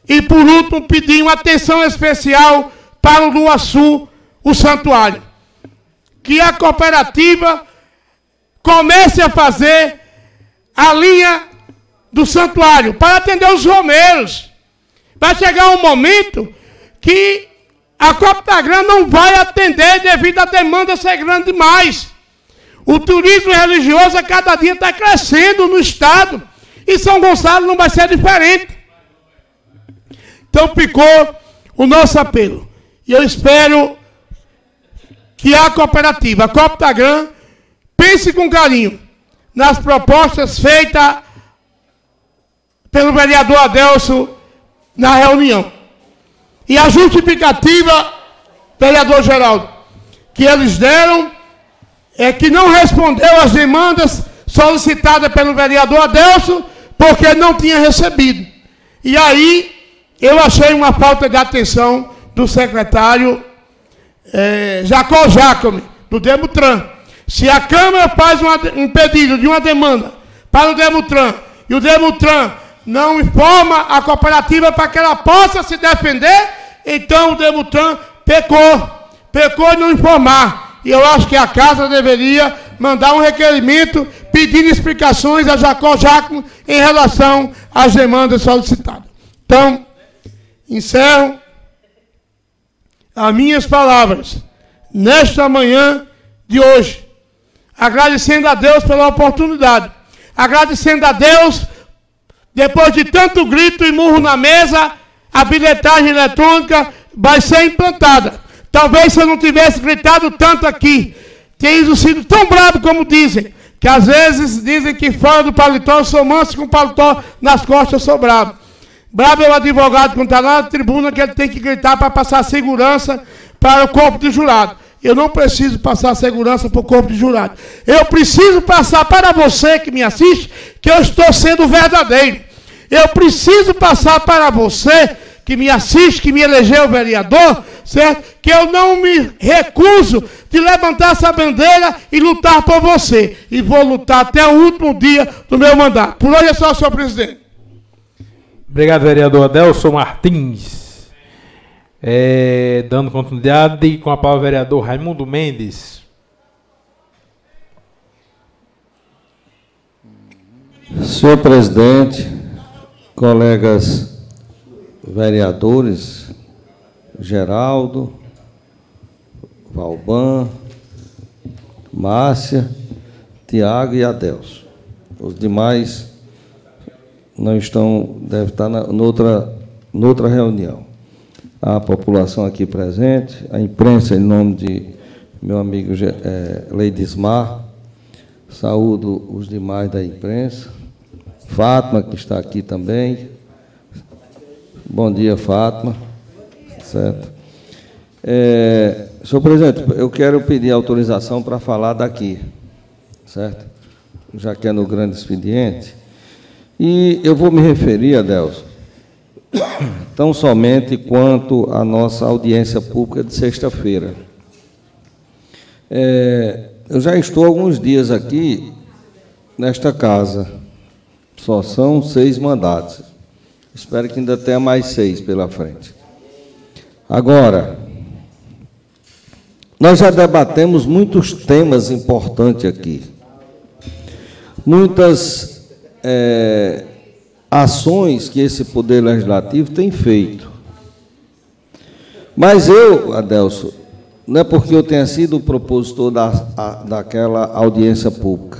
E por último, pedir uma atenção especial para o Luaçu, o santuário. Que a cooperativa comece a fazer a linha do santuário para atender os romeiros. Vai chegar um momento que a Coptagram não vai atender devido à demanda ser grande demais. O turismo religioso a cada dia está crescendo no estado. E São Gonçalo não vai ser diferente. Então ficou o nosso apelo. E eu espero que a cooperativa, a Coptagram, pense com carinho nas propostas feitas pelo vereador Adelso na reunião. E a justificativa, vereador Geraldo, que eles deram é que não respondeu às demandas solicitadas pelo vereador Adelso, porque não tinha recebido. E aí eu achei uma falta de atenção do secretário é, Jacó Jacome, do Demutran. Se a Câmara faz uma, um pedido de uma demanda para o Demutran e o Demutran não informa a cooperativa para que ela possa se defender, então o Demutran pecou. Pecou em não informar. E eu acho que a casa deveria mandar um requerimento pedindo explicações a Jacó Jacomo em relação às demandas solicitadas. Então, encerro as minhas palavras nesta manhã de hoje, agradecendo a Deus pela oportunidade, agradecendo a Deus depois de tanto grito e murro na mesa, a bilhetagem eletrônica vai ser implantada. Talvez se eu não tivesse gritado tanto aqui, tenha sido tão bravo como dizem, que às vezes dizem que fora do paletó eu sou manso com o paletó nas costas eu sou bravo. Bravo é o advogado quando está lá na tribuna que ele tem que gritar para passar segurança para o corpo de jurado. Eu não preciso passar segurança para o corpo de jurado. Eu preciso passar para você que me assiste que eu estou sendo verdadeiro. Eu preciso passar para você que me assiste, que me elegeu vereador, certo? Que eu não me recuso de levantar essa bandeira e lutar por você. E vou lutar até o último dia do meu mandato. Por hoje é só, senhor presidente. Obrigado, vereador Adelson Martins. É, dando continuidade com a palavra vereador Raimundo Mendes. Senhor presidente, colegas vereadores, Geraldo, Valban, Márcia, Tiago e Adelso. Os demais não estão, deve estar na, noutra, noutra reunião. A população aqui presente, a imprensa, em nome de meu amigo é, Leidismar, saúdo os demais da imprensa, Fátima, que está aqui também. Bom dia, Fátima. Certo. É, senhor presidente, eu quero pedir autorização para falar daqui, certo? Já que é no grande expediente. E eu vou me referir, Adelson, tão somente quanto à nossa audiência pública de sexta-feira. É, eu já estou alguns dias aqui nesta casa. Só são seis mandatos. Espero que ainda tenha mais seis pela frente. Agora, nós já debatemos muitos temas importantes aqui. Muitas é, ações que esse Poder Legislativo tem feito. Mas eu, Adelso, não é porque eu tenha sido o propositor da, daquela audiência pública,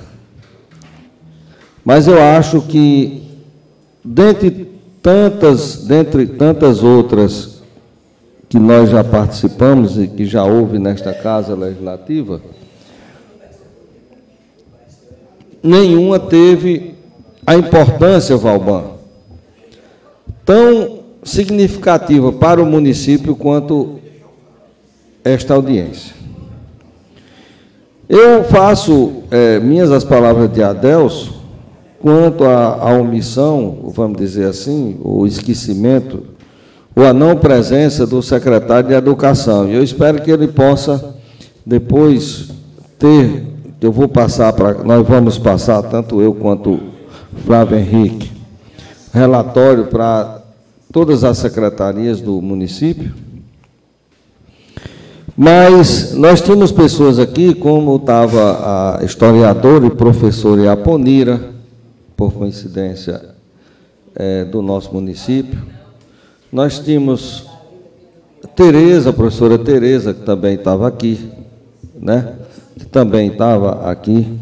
mas eu acho que, dentre tantas, dentre tantas outras que nós já participamos e que já houve nesta Casa Legislativa, nenhuma teve a importância, Valban, tão significativa para o município quanto esta audiência. Eu faço é, minhas as palavras de Adelso quanto à, omissão, vamos dizer assim, o esquecimento, ou a não presença do secretário de Educação. E eu espero que ele possa depois ter, eu vou passar para, nós vamos passar, tanto eu quanto Flávio Henrique, relatório para todas as secretarias do município. Mas nós tínhamos pessoas aqui, como estava a historiadora e professora Iaponira, por coincidência, é, do nosso município. Nós tínhamos Tereza, a professora Tereza, que também estava aqui, né? que também estava aqui.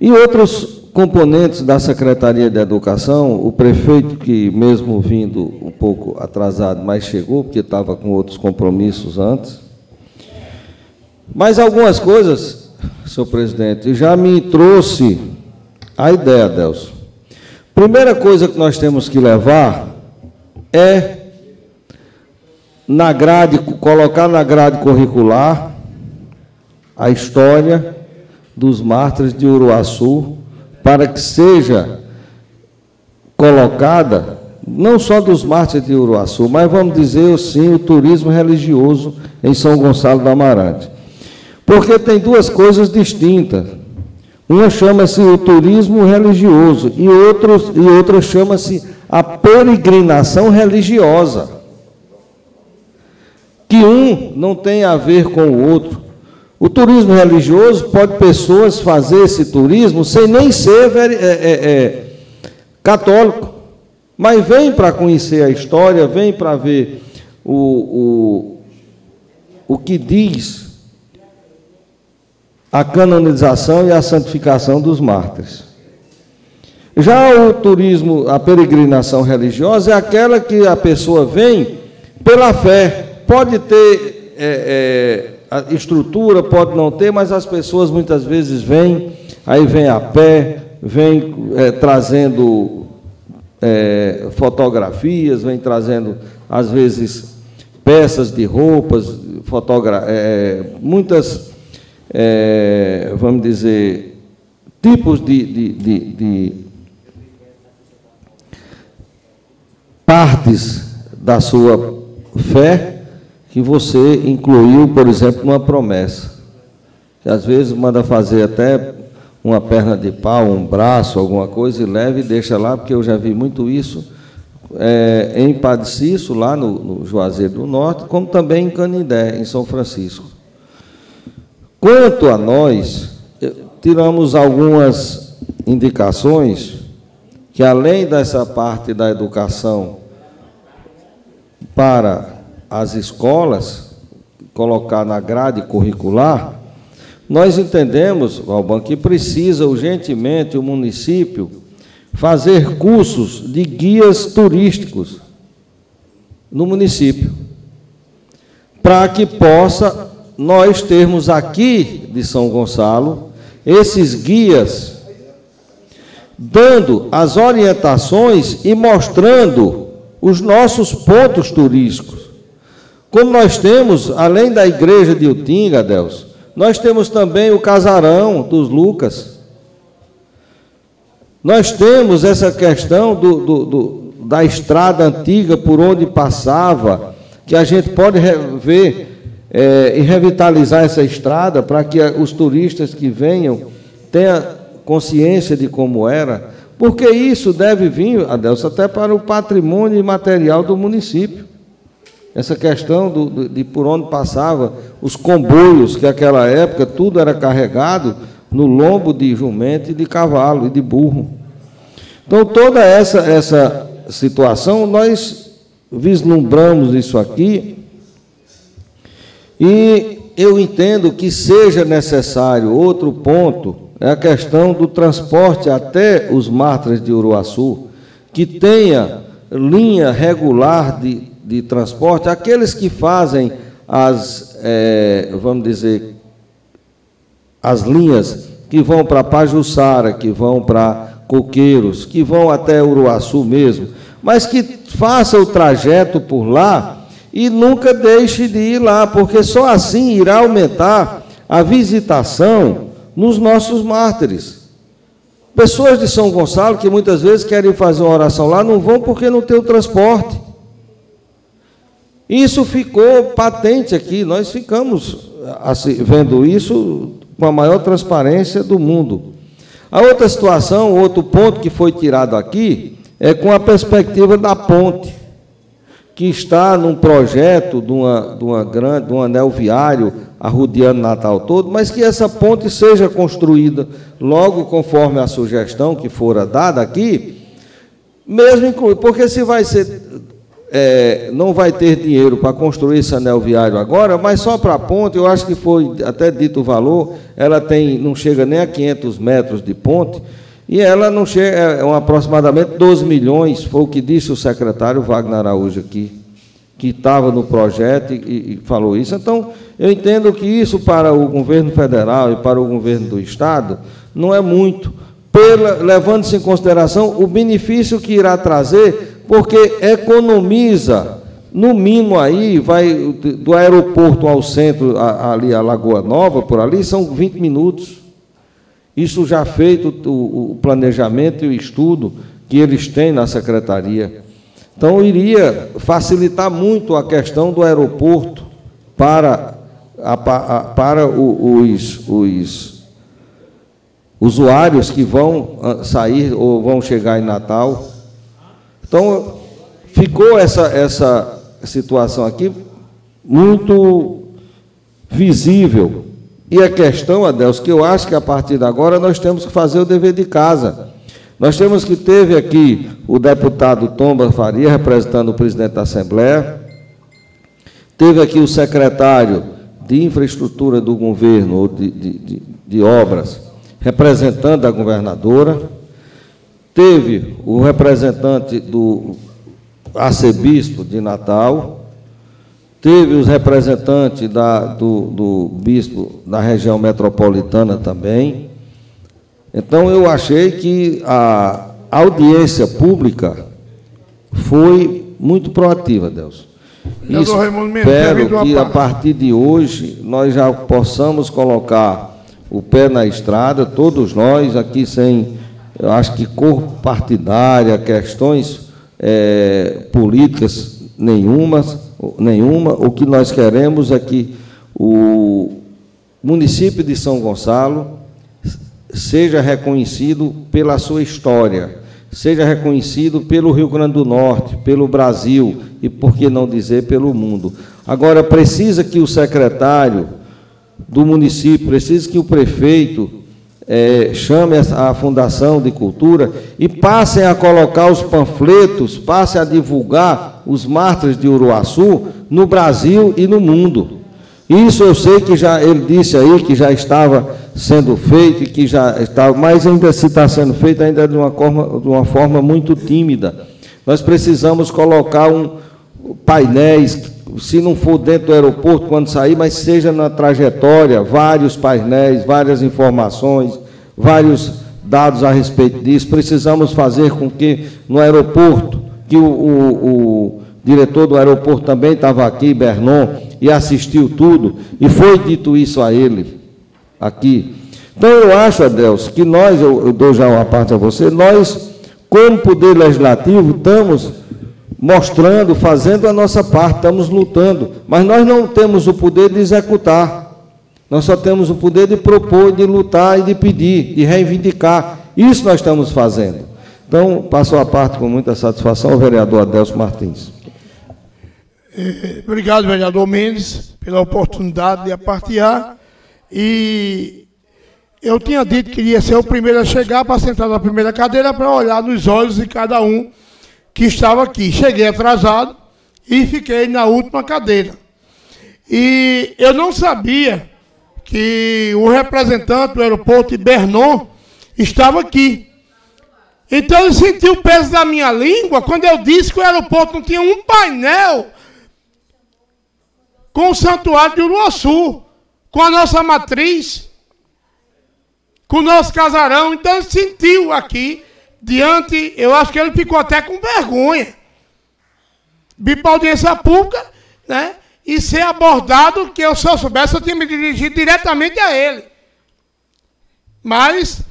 E outros componentes da Secretaria de Educação, o prefeito, que mesmo vindo um pouco atrasado, mas chegou, porque estava com outros compromissos antes. Mas algumas coisas, senhor presidente, já me trouxe a ideia, Delcio. Primeira coisa que nós temos que levar é na grade, colocar na grade curricular a história dos mártires de Uruaçu, para que seja colocada, não só dos mártires de Uruaçu, mas vamos dizer sim, o turismo religioso em São Gonçalo do Amarante. Porque tem duas coisas distintas. Uma chama-se o turismo religioso e, outros, e outra chama-se a peregrinação religiosa. Que um não tem a ver com o outro. O turismo religioso pode pessoas fazer esse turismo sem nem ser é, é, é, católico, mas vem para conhecer a história, vem para ver o, o, o que diz a canonização e a santificação dos mártires. Já o turismo, a peregrinação religiosa é aquela que a pessoa vem pela fé. Pode ter é, é, a estrutura, pode não ter, mas as pessoas muitas vezes vêm, aí vem a pé, vem é, trazendo é, fotografias, vem trazendo, às vezes, peças de roupas, fotogra é, muitas é, vamos dizer, tipos de, de, de, de partes da sua fé que você incluiu, por exemplo, numa promessa. Que às vezes manda fazer até uma perna de pau, um braço, alguma coisa, e leva e deixa lá, porque eu já vi muito isso é, em Padeciço, lá no, no Juazeiro do Norte, como também em Canindé, em São Francisco. Quanto a nós, tiramos algumas indicações que, além dessa parte da educação para as escolas, colocar na grade curricular, nós entendemos, Valban, que precisa urgentemente o município fazer cursos de guias turísticos no município, para que possa nós termos aqui de São Gonçalo esses guias dando as orientações e mostrando os nossos pontos turísticos. Como nós temos, além da igreja de Utinga, Deus, nós temos também o casarão dos Lucas. Nós temos essa questão do, do, do, da estrada antiga por onde passava, que a gente pode ver é, e revitalizar essa estrada para que os turistas que venham tenham consciência de como era, porque isso deve vir, Adelso, até para o patrimônio material do município. Essa questão do, de por onde passava os comboios, que naquela época tudo era carregado no lombo de jumento e de cavalo e de burro. Então, toda essa, essa situação, nós vislumbramos isso aqui e eu entendo que seja necessário outro ponto, é a questão do transporte até os mártires de Uruaçu, que tenha linha regular de, de transporte, aqueles que fazem as, é, vamos dizer, as linhas que vão para Pajuçara, que vão para Coqueiros, que vão até Uruaçu mesmo, mas que faça o trajeto por lá e nunca deixe de ir lá, porque só assim irá aumentar a visitação nos nossos mártires. Pessoas de São Gonçalo que muitas vezes querem fazer uma oração lá não vão porque não tem o transporte. Isso ficou patente aqui, nós ficamos assim, vendo isso com a maior transparência do mundo. A outra situação, outro ponto que foi tirado aqui, é com a perspectiva da ponte que está num projeto de, uma, de, uma grande, de um anel viário arrodeando Natal todo, mas que essa ponte seja construída logo conforme a sugestão que fora dada aqui, mesmo incluir, porque se vai ser é, não vai ter dinheiro para construir esse anel viário agora, mas só para a ponte, eu acho que foi até dito o valor, ela tem, não chega nem a 500 metros de ponte, e ela não chega, é, é aproximadamente 12 milhões, foi o que disse o secretário Wagner Araújo aqui, que estava no projeto e, e falou isso. Então, eu entendo que isso para o governo federal e para o governo do Estado não é muito, levando-se em consideração o benefício que irá trazer porque economiza, no mínimo aí, vai do aeroporto ao centro, ali a Lagoa Nova, por ali, são 20 minutos. Isso já feito o, planejamento e o estudo que eles têm na secretaria. Então, iria facilitar muito a questão do aeroporto para, a, a, para os, os usuários que vão ah, sair ou vão chegar em Natal então, ficou essa, essa situação aqui muito visível. E a questão, Adelso, que eu acho que a partir de agora nós temos que fazer o dever de casa. Nós temos que teve aqui o deputado Tomba Faria, representando o presidente da Assembleia, teve aqui o secretário de infraestrutura do governo, ou de, de, de, de obras, representando a governadora, Teve o representante do arcebispo de Natal, teve os representantes da, do, do bispo da região metropolitana também. Então, eu achei que a audiência pública foi muito proativa, Deus. Isso, espero que a partir de hoje nós já possamos colocar o pé na estrada, todos nós aqui sem eu acho que cor partidária, questões é, políticas nenhumas, nenhuma. O que nós queremos é que o município de São Gonçalo seja reconhecido pela sua história, seja reconhecido pelo Rio Grande do Norte, pelo Brasil e, por que não dizer, pelo mundo. Agora, precisa que o secretário do município, precisa que o prefeito é, chame a Fundação de Cultura e passem a colocar os panfletos, passem a divulgar os mártires de Uruaçu no Brasil e no mundo. Isso eu sei que já ele disse aí que já estava sendo feito que já estava, mas ainda se está sendo feito ainda de uma forma, de uma forma muito tímida. Nós precisamos colocar um painéis, se não for dentro do aeroporto quando sair, mas seja na trajetória, vários painéis, várias informações, vários dados a respeito disso. Precisamos fazer com que no aeroporto, que o, o, o diretor do aeroporto também estava aqui, Bernon, e assistiu tudo, e foi dito isso a ele aqui. Então eu acho, Adelso, que nós, eu, eu dou já uma parte a você, nós, como Poder Legislativo, estamos mostrando, fazendo a nossa parte, estamos lutando, mas nós não temos o poder de executar. Nós só temos o poder de propor, de lutar e de pedir, de reivindicar. Isso nós estamos fazendo. Então, passo a parte com muita satisfação ao vereador Adelso Martins. É, obrigado, vereador Mendes, pela oportunidade de apartear. E eu tinha dito que iria ser o primeiro a chegar para sentar na primeira cadeira para olhar nos olhos de cada um que estava aqui. Cheguei atrasado e fiquei na última cadeira. E eu não sabia que o representante do aeroporto de Bernon estava aqui. Então eu senti o peso da minha língua quando eu disse que o aeroporto não tinha um painel com o santuário de Uruaçu, com a nossa matriz, com o nosso casarão. Então ele sentiu aqui diante, eu acho que ele ficou até com vergonha. Vi para audiência pública, né? E ser abordado, que eu se eu soubesse, eu tinha me dirigido diretamente a ele. Mas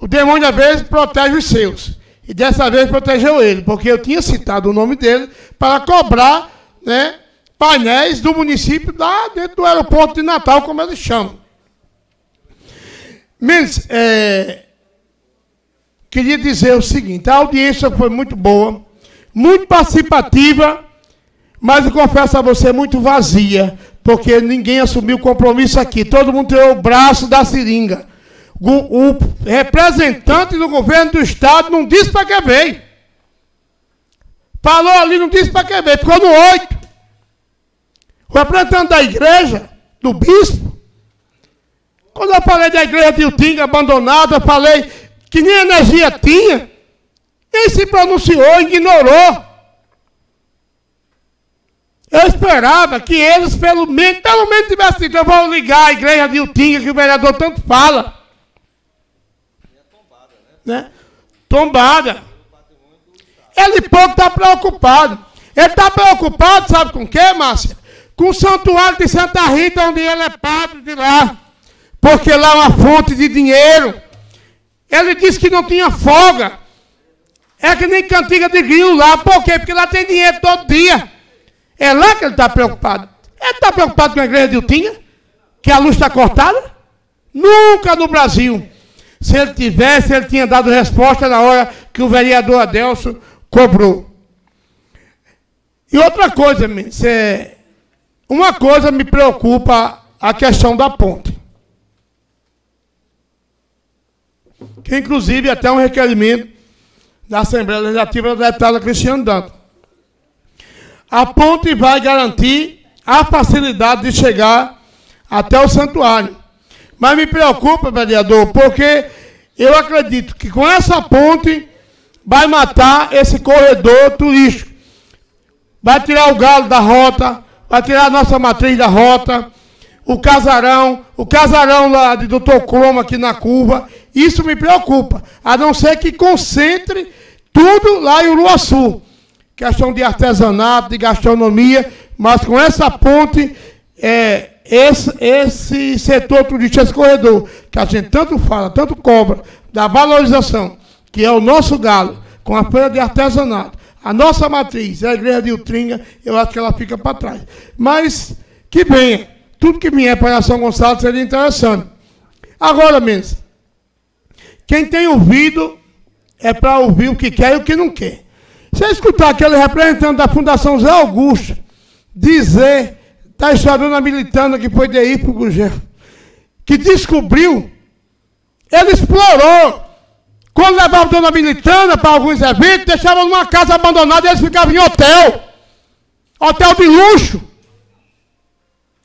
o demônio, às vezes, protege os seus. E dessa vez protegeu ele, porque eu tinha citado o nome dele para cobrar né, painéis do município lá dentro do aeroporto de Natal, como eles chamam. Mas, é, queria dizer o seguinte: a audiência foi muito boa, muito participativa, mas eu confesso a você, muito vazia, porque ninguém assumiu compromisso aqui. Todo mundo tirou o braço da seringa. O, o representante do governo do Estado não disse para que veio. Falou ali, não disse para que ver, ficou no 8. O representante da igreja, do bispo, quando eu falei da igreja de Utinga abandonada, eu falei que nem energia tinha. Ele se pronunciou, ignorou. Eu esperava que eles, pelo menos, pelo menos tivessem dito, eu vou ligar a igreja de Utinga, que o vereador tanto fala. Né? Tombada. Ele pouco está preocupado. Ele está preocupado, sabe com o quê, Márcia? Com o santuário de Santa Rita, onde ele é padre de lá. Porque lá é uma fonte de dinheiro. Ele disse que não tinha folga. É que nem cantiga de grilo lá. Por quê? Porque lá tem dinheiro todo dia. É lá que ele está preocupado. Ele está preocupado com a igreja de Utinha? Que a luz está cortada? Nunca no Brasil. Se ele tivesse, ele tinha dado resposta na hora que o vereador Adelso cobrou. E outra coisa, uma coisa me preocupa a questão da ponte. Que inclusive até um requerimento da Assembleia Legislativa da deputada Cristiano Dantas. A ponte vai garantir a facilidade de chegar até o santuário. Mas me preocupa, vereador, porque eu acredito que com essa ponte vai matar esse corredor turístico. Vai tirar o galo da rota, vai tirar a nossa matriz da rota, o casarão, o casarão lá de Doutor Croma aqui na curva. Isso me preocupa. A não ser que concentre tudo lá em Uruaçu questão de artesanato, de gastronomia, mas com essa ponte, é, esse, esse setor turístico, esse corredor, que a gente tanto fala, tanto cobra, da valorização, que é o nosso galo, com a feira de artesanato, a nossa matriz, a igreja de Utringa, eu acho que ela fica para trás. Mas que venha, tudo que vier para São Gonçalo seria interessante. Agora mesmo, quem tem ouvido é para ouvir o que quer e o que não quer. Você escutar aquele representante da Fundação Zé Augusto dizer da história da militana que foi de aí para o Gugel, que descobriu, ele explorou. Quando levava a dona Militana para alguns eventos, deixava numa casa abandonada e eles ficavam em hotel. Hotel de luxo.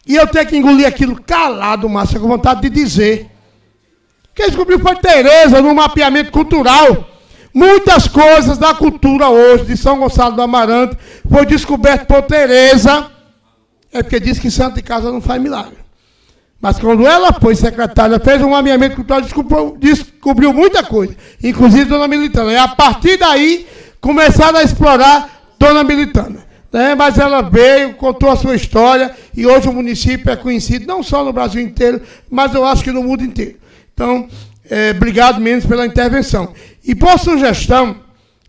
E eu tenho que engolir aquilo calado, Márcia, com vontade de dizer. Quem descobriu foi Tereza no mapeamento cultural. Muitas coisas da cultura hoje de São Gonçalo do Amarante foi descoberto por Tereza. É porque diz que Santa de Casa não faz milagre. Mas quando ela foi secretária, fez um alinhamento cultural, descobriu, descobriu muita coisa. Inclusive Dona Militana. E a partir daí, começaram a explorar Dona Militana. Né? Mas ela veio, contou a sua história, e hoje o município é conhecido não só no Brasil inteiro, mas eu acho que no mundo inteiro. Então, é, obrigado menos pela intervenção. E por sugestão,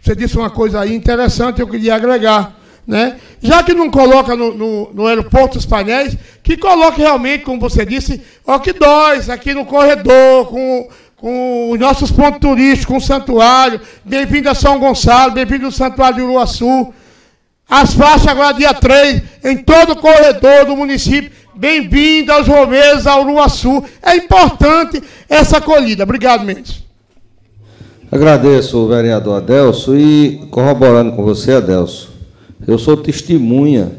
você disse uma coisa aí interessante, eu queria agregar. Né? Já que não coloca no, no, no aeroporto os painéis, que coloque realmente, como você disse, dois aqui no corredor, com, com os nossos pontos turísticos, com o santuário. Bem-vindo a São Gonçalo, bem-vindo ao santuário de Uruaçu. As faixas agora dia 3, em todo o corredor do município. Bem-vindo aos Romeiros, ao Uruaçu. É importante essa acolhida. Obrigado, Mendes. Agradeço vereador Adelso e corroborando com você, Adelso, eu sou testemunha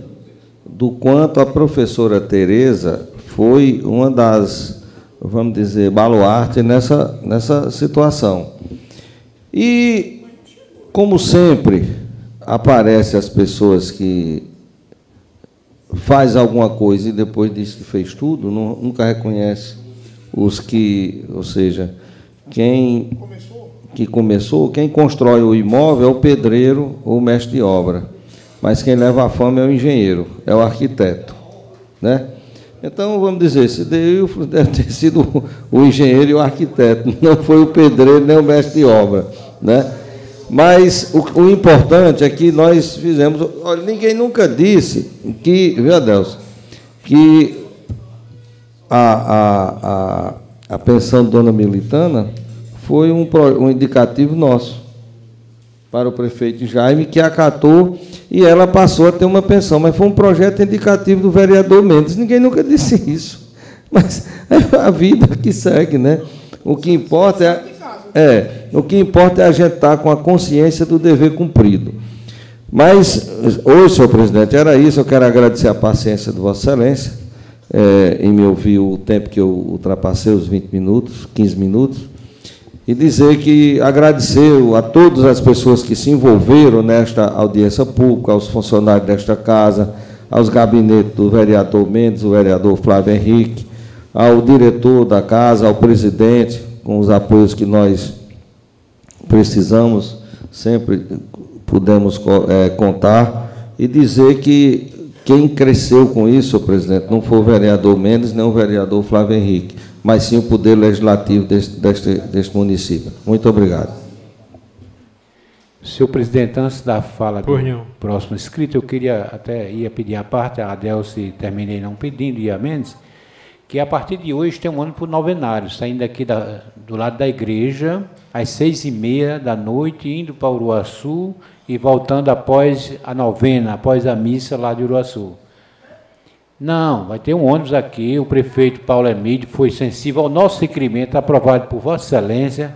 do quanto a professora Tereza foi uma das, vamos dizer, baluarte nessa, nessa situação. E, como sempre, aparecem as pessoas que faz alguma coisa e depois diz que fez tudo, não, nunca reconhece os que, ou seja, quem que começou, quem constrói o imóvel é o pedreiro ou o mestre de obra, mas quem leva a fama é o engenheiro, é o arquiteto, né? Então, vamos dizer, se deve ter sido o engenheiro e o arquiteto, não foi o pedreiro nem o mestre de obra, né? Mas o, o importante é que nós fizemos. Olha, ninguém nunca disse que, viu, Adelson, que a, a, a, a pensão Dona Militana foi um, um indicativo nosso para o prefeito Jaime, que acatou e ela passou a ter uma pensão. Mas foi um projeto indicativo do vereador Mendes. Ninguém nunca disse isso. Mas é a vida que segue, né? O que importa é, é o que importa é a gente estar com a consciência do dever cumprido. Mas, hoje, senhor presidente, era isso. Eu quero agradecer a paciência de Vossa Excelência é, em me ouvir o tempo que eu ultrapassei, os 20 minutos, 15 minutos, e dizer que agradecer a todas as pessoas que se envolveram nesta audiência pública, aos funcionários desta casa, aos gabinetes do vereador Mendes, o vereador Flávio Henrique, ao diretor da casa, ao presidente, com os apoios que nós precisamos, sempre pudemos é, contar, e dizer que quem cresceu com isso, senhor presidente, não foi o vereador Mendes, nem o vereador Flávio Henrique, mas sim o poder legislativo deste, deste, deste município. Muito obrigado. Senhor presidente, antes da fala do próximo escrito, eu queria até ia pedir a parte, a Adelce terminei não pedindo, e a Mendes, que a partir de hoje tem um ano para o novenário, saindo aqui da, do lado da igreja, às seis e meia da noite, indo para Uruaçu e voltando após a novena, após a missa lá de Uruaçu. Não, vai ter um ônibus aqui, o prefeito Paulo Emílio foi sensível ao nosso requerimento, aprovado por Vossa Excelência.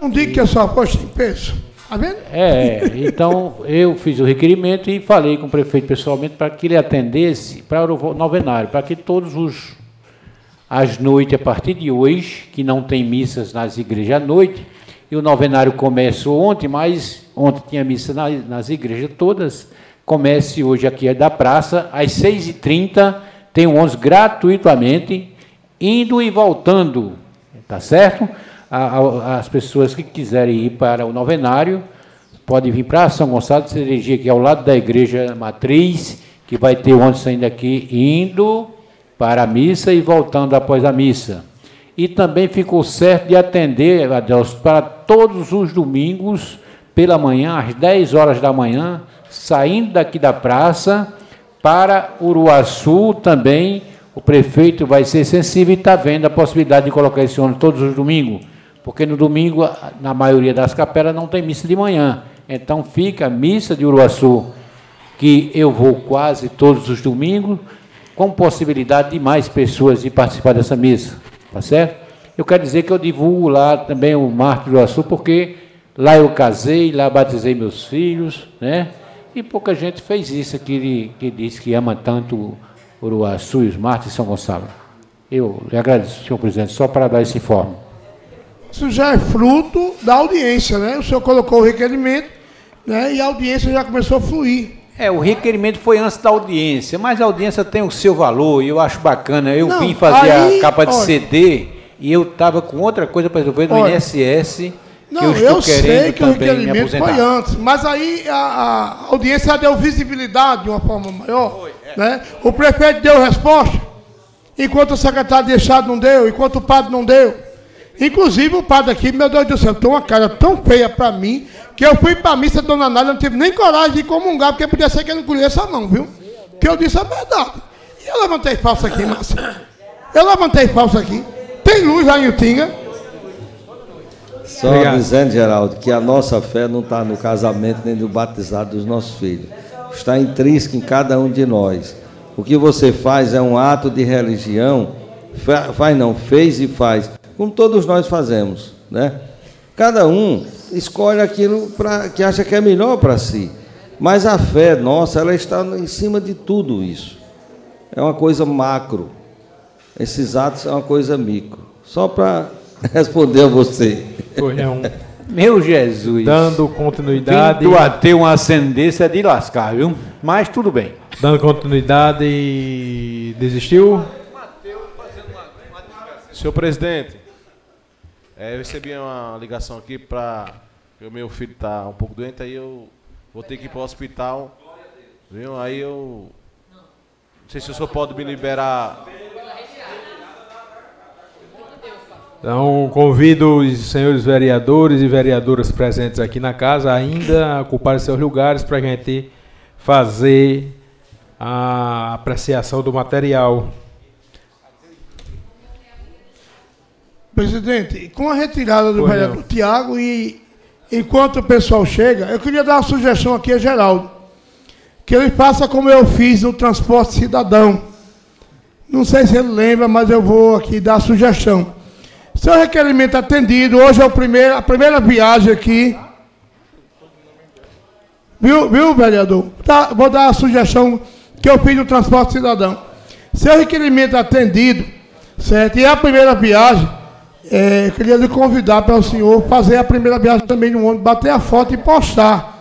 Não diga que eu só aposto em peso. Tá vendo? É, então eu fiz o requerimento e falei com o prefeito pessoalmente para que ele atendesse para o novenário, para que todos os às noites, a partir de hoje, que não tem missas nas igrejas à noite, e o novenário começou ontem, mas ontem tinha missa nas, nas igrejas todas, comece hoje aqui da praça, às 6h30, tem um ônibus gratuitamente, indo e voltando, tá certo? as pessoas que quiserem ir para o novenário, podem vir para São Gonçalo, se dirigir aqui ao lado da igreja matriz, que vai ter ônibus saindo aqui, indo para a missa e voltando após a missa. E também ficou certo de atender, para todos os domingos, pela manhã, às 10 horas da manhã, saindo daqui da praça para Uruaçu também. O prefeito vai ser sensível e está vendo a possibilidade de colocar esse ônibus todos os domingos, porque no domingo, na maioria das capelas, não tem missa de manhã. Então fica a missa de Uruaçu, que eu vou quase todos os domingos, com possibilidade de mais pessoas de participar dessa missa, tá certo? Eu quero dizer que eu divulgo lá também o Marte do Açu, porque lá eu casei, lá batizei meus filhos, né? E pouca gente fez isso, que, que diz que ama tanto Uruaçu e os Martes de São Gonçalo. Eu lhe agradeço, senhor presidente, só para dar esse informe. Isso já é fruto da audiência, né? O senhor colocou o requerimento, né? E a audiência já começou a fluir. É, o requerimento foi antes da audiência, mas a audiência tem o seu valor e eu acho bacana. Eu Não, vim fazer aí, a capa de olha, CD e eu estava com outra coisa para resolver no olha, INSS. Não, que eu estou eu querendo sei que o requerimento foi antes, mas aí a, a, audiência deu visibilidade de uma forma maior. Foi, é. né? O prefeito deu resposta, enquanto o secretário de Estado não deu, enquanto o padre não deu. Inclusive o padre aqui, meu Deus do céu, tem uma cara tão feia para mim que eu fui para a missa Dona Nália, não tive nem coragem de comungar, porque podia ser que ele não conheça não, viu? Que eu disse a verdade. E eu levantei falso aqui, Márcia. Eu levantei falso aqui. Tem luz lá em Utinga. Só Obrigado. dizendo, Geraldo, que a nossa fé não está no casamento nem no batizado dos nossos filhos. Está intrínseca em cada um de nós. O que você faz é um ato de religião, faz não, fez e faz, como todos nós fazemos, né? Cada um escolhe aquilo pra, que acha que é melhor para si. Mas a fé nossa, ela está em cima de tudo isso. É uma coisa macro. Esses atos são uma coisa micro. Só para responder a você. um... Meu Jesus. Dando continuidade. Tu a ter uma ascendência de lascar, viu? Mas tudo bem. Dando continuidade e desistiu? Senhor presidente, é, eu recebi uma ligação aqui para. O meu filho tá um pouco doente, aí eu vou ter que ir para o hospital. Viu? Aí eu. Não sei se o senhor pode me liberar. Então, convido os senhores vereadores e vereadoras presentes aqui na casa ainda a ocupar seus lugares para a gente fazer a apreciação do material Presidente, com a retirada do vereador Tiago e enquanto o pessoal chega, eu queria dar uma sugestão aqui a Geraldo. Que ele faça como eu fiz no transporte cidadão. Não sei se ele lembra, mas eu vou aqui dar a sugestão. Seu requerimento atendido, hoje é o primeiro, a primeira viagem aqui. Viu, viu vereador? Tá, vou dar a sugestão que eu fiz do transporte cidadão. Se o requerimento é atendido, certo? E a primeira viagem, é, queria lhe convidar para o senhor fazer a primeira viagem também no ônibus, bater a foto e postar.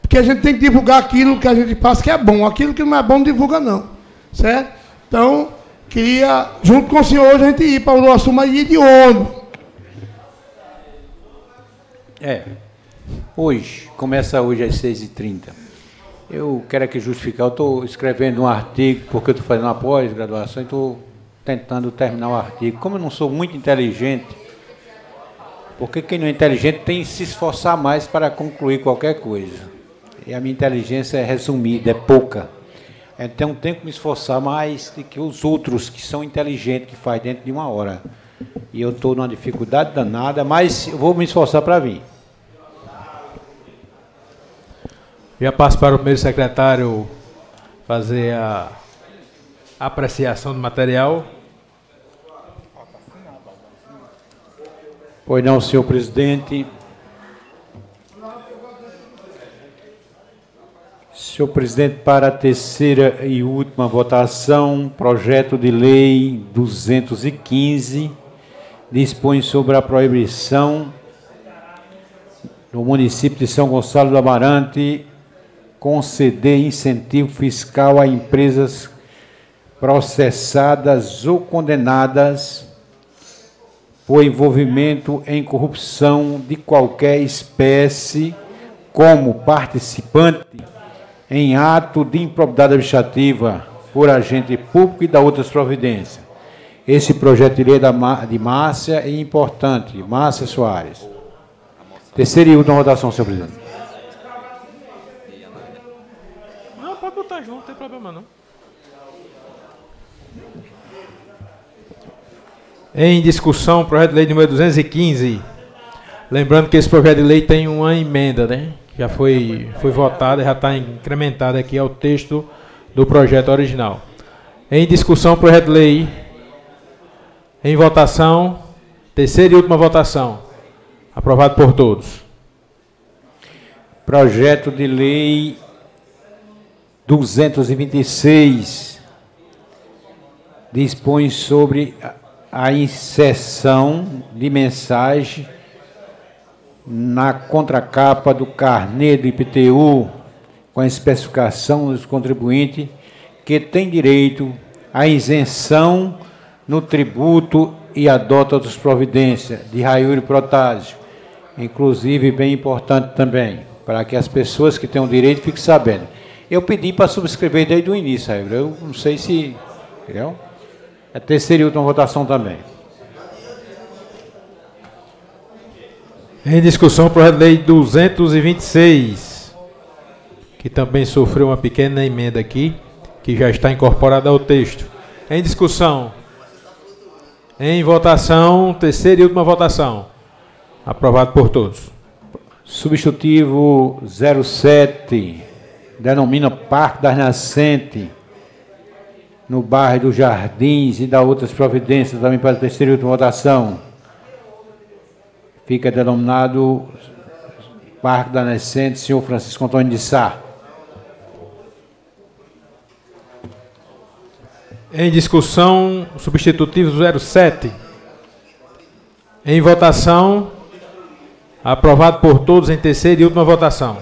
Porque a gente tem que divulgar aquilo que a gente faz que é bom. Aquilo que não é bom, divulga não. Certo? Então, queria, junto com o senhor, a gente ir para o nosso ir de ônibus. É. Hoje, começa hoje às 6h30. Eu quero aqui justificar, eu estou escrevendo um artigo, porque eu estou fazendo uma pós-graduação e estou tentando terminar o artigo. Como eu não sou muito inteligente, porque quem não é inteligente tem que se esforçar mais para concluir qualquer coisa. E a minha inteligência é resumida, é pouca. Então tenho que me esforçar mais do que os outros que são inteligentes, que faz dentro de uma hora. E eu estou numa dificuldade danada, mas vou me esforçar para vir. Já passo para o primeiro secretário fazer a apreciação do material. Pois não, senhor presidente. Senhor presidente, para a terceira e última votação, projeto de lei 215 dispõe sobre a proibição no município de São Gonçalo do Amarante conceder incentivo fiscal a empresas processadas ou condenadas por envolvimento em corrupção de qualquer espécie como participante em ato de improbidade administrativa por agente público e da outras providências. Esse projeto de lei de Márcia é importante. Márcia Soares. Terceira e última votação, senhor presidente. junto, não tem problema não. Em discussão, projeto de lei número 215. Lembrando que esse projeto de lei tem uma emenda, né? Já foi, foi votada, já está incrementada aqui ao texto do projeto original. Em discussão, projeto de lei. Em votação. Terceira e última votação. Aprovado por todos. Projeto de lei 226 dispõe sobre a inserção de mensagem na contracapa do carnê do IPTU com a especificação dos contribuintes que tem direito à isenção no tributo e adota outras providências de e protásio, inclusive bem importante também, para que as pessoas que têm o direito fiquem sabendo. Eu pedi para subscrever desde o início, eu não sei se. Entendeu? É terceira e última votação também. Em discussão, o projeto de lei 226, que também sofreu uma pequena emenda aqui, que já está incorporada ao texto. Em discussão. Em votação, terceira e última votação. Aprovado por todos. Substitutivo 07 denomina Parque das Nascentes, no bairro dos Jardins e da outras providências também para a terceira e última votação. Fica denominado Parque da Nascente, senhor Francisco Antônio de Sá. Em discussão, substitutivo 07. Em votação, aprovado por todos em terceira e última votação.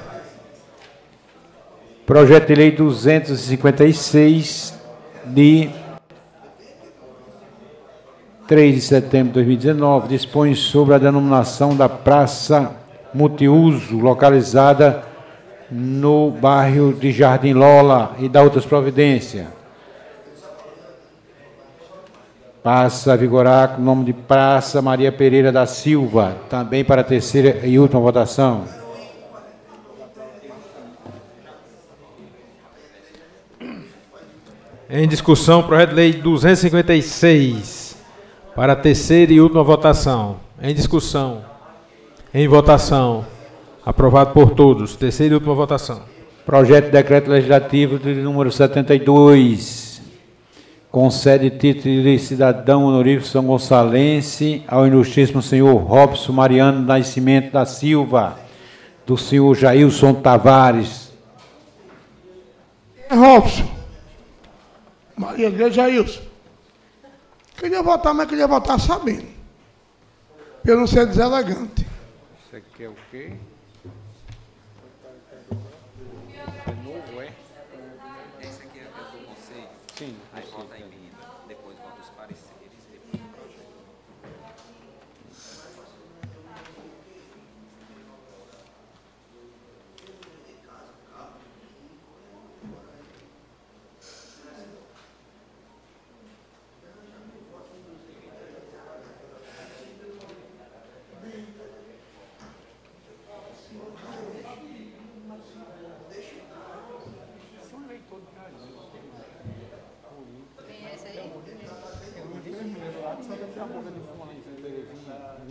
Projeto de Lei 256, de 3 de setembro de 2019, dispõe sobre a denominação da Praça Multiuso, localizada no bairro de Jardim Lola e da outras providências. Passa a vigorar com o nome de Praça Maria Pereira da Silva, também para terceira e última votação. Em discussão, projeto de lei 256 para terceira e última votação. Em discussão. Em votação. Aprovado por todos. Terceira e última votação. Projeto de decreto legislativo de número 72. Concede título de cidadão honorífico São Gonçalense ao ilustríssimo senhor Robson Mariano Nascimento da Silva, do senhor Jailson Tavares, Robson. Maria Igreja Ilson. Queria votar, mas queria votar sabendo. Eu não ser deselegante. Você quer o quê? É novo, é? Esse aqui é o conceito. Sim. Aí volta a emenda. Depois volta os pareceres. Depois o projeto.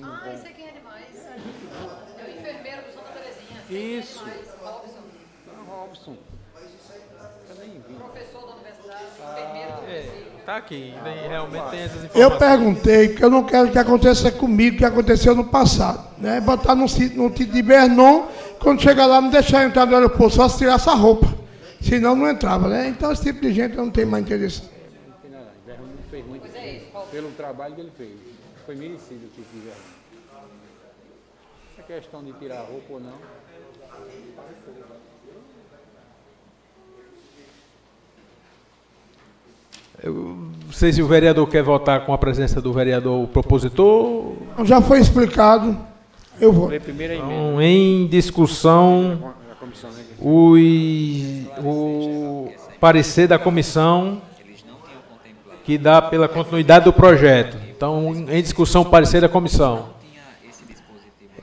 Ah, esse aqui é demais. É o enfermeiro do Santa Terezinha. Isso. Robson. Robson. Eu nem vi. Professor da universidade, enfermeiro do É, tá aqui, daí realmente tem essas Eu informações. perguntei, porque eu não quero que aconteça comigo o que aconteceu no passado. Né? Botar no título de Bernon, quando chegar lá, não deixar entrar no aeroporto, só se tirar essa roupa. Senão não entrava, né? Então esse tipo de gente eu não tenho mais interesse. Não tem nada. Verão não fez muito pelo trabalho que ele fez. Foi merecido o que fizeram. Essa questão de tirar a roupa ou não. Não sei se o vereador quer votar com a presença do vereador propositor. Já foi explicado, eu vou. Então, em discussão, os, o parecer da comissão que dá pela continuidade do projeto. Então, em discussão, o parecer da comissão.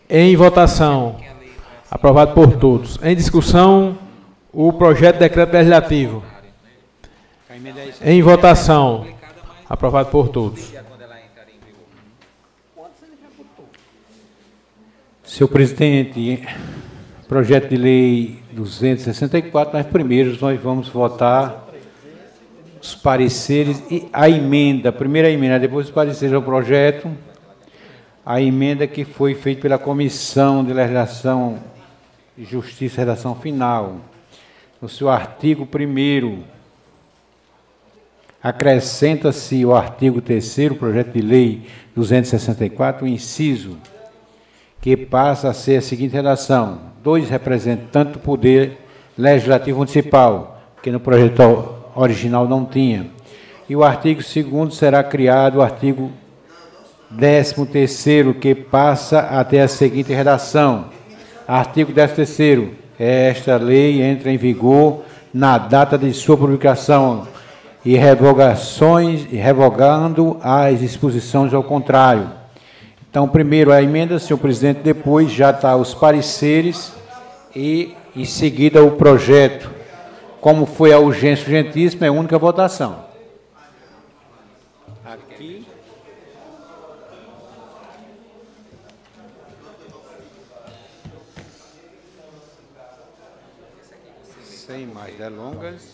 Em votação, aprovado por todos. Em discussão, o projeto de decreto legislativo. A emenda é isso. Em votação, aprovado por todos. Senhor presidente, projeto de lei 264, nós primeiros nós vamos votar os pareceres e a emenda, a primeira emenda, depois os pareceres ao projeto, a emenda que foi feita pela Comissão de Legislação e Justiça, redação final, no seu artigo 1 acrescenta-se o artigo 3 projeto de lei 264, o inciso que passa a ser a seguinte redação: dois representantes do Poder Legislativo Municipal, que no projeto original não tinha. E o artigo 2 será criado o artigo 13, que passa a ter a seguinte redação: artigo 13. Esta lei entra em vigor na data de sua publicação e revogações revogando as disposições ao contrário. Então, primeiro a emenda, senhor presidente, depois já está os pareceres e, em seguida, o projeto. Como foi a urgência urgentíssima, é única votação. Aqui. Sem mais delongas.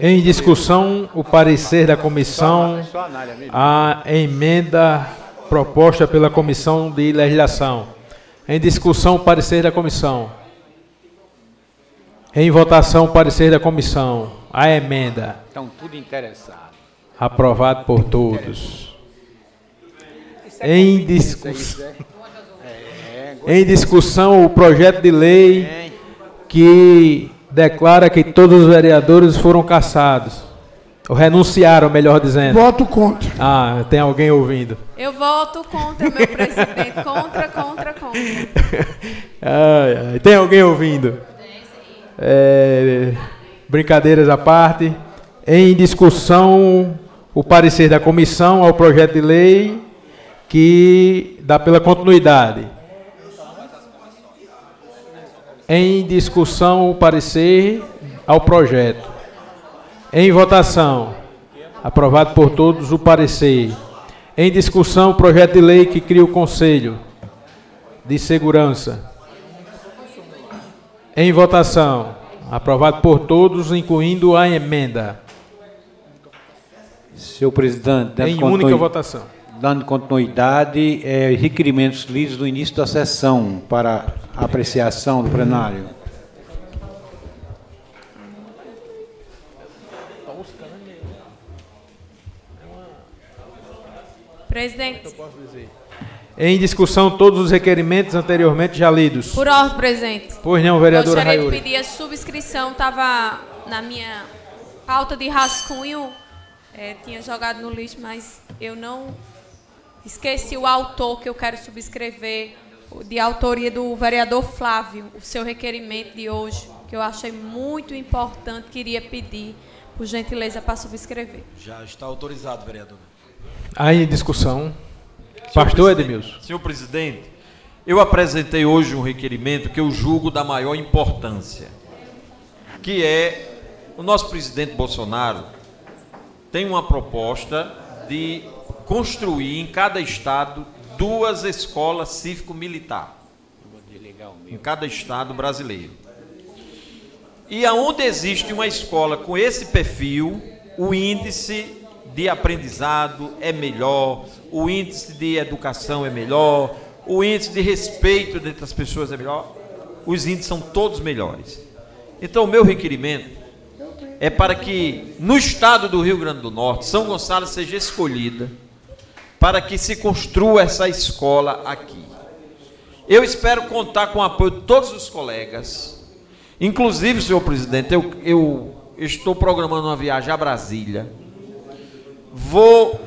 Em discussão, o parecer da comissão, a emenda proposta pela comissão de legislação. Em discussão, o parecer da comissão. Em votação, o parecer da comissão. A emenda. Estão tudo interessados. Aprovado por todos. Em discussão. Em discussão, o projeto de lei que declara que todos os vereadores foram cassados. Ou renunciaram, melhor dizendo. Voto contra. Ah, tem alguém ouvindo. Eu voto contra, meu presidente. Contra, contra, contra. Ai, ai, Tem alguém ouvindo? É, brincadeiras à parte. Em discussão, o parecer da comissão ao projeto de lei que dá pela continuidade. Em discussão, o parecer ao projeto. Em votação, aprovado por todos o parecer. Em discussão, o projeto de lei que cria o Conselho de Segurança. Em votação, aprovado por todos, incluindo a emenda. Senhor presidente, Em única votação. Dando continuidade, é, requerimentos lidos no início da sessão para apreciação do plenário. Presidente, Em discussão, todos os requerimentos anteriormente já lidos. por ordem, presidente. Pois não, vereadora Gostaria de pedir a subscrição, estava na minha pauta de rascunho, eh, tinha jogado no lixo, mas eu não esqueci o autor que eu quero subscrever, de autoria do vereador Flávio, o seu requerimento de hoje, que eu achei muito importante, queria pedir, por gentileza, para subscrever. Já está autorizado, vereadora. Aí em discussão. Pastor Edmilson. Senhor presidente, eu apresentei hoje um requerimento que eu julgo da maior importância, que é o nosso presidente Bolsonaro tem uma proposta de construir em cada estado duas escolas cívico-militar em cada estado brasileiro. E aonde existe uma escola com esse perfil, o índice de aprendizado é melhor, o índice de educação é melhor, o índice de respeito entre as pessoas é melhor, os índices são todos melhores. Então, o meu requerimento é para que no estado do Rio Grande do Norte, São Gonçalo seja escolhida para que se construa essa escola aqui. Eu espero contar com o apoio de todos os colegas, inclusive, senhor presidente, eu, eu estou programando uma viagem a Brasília. Vou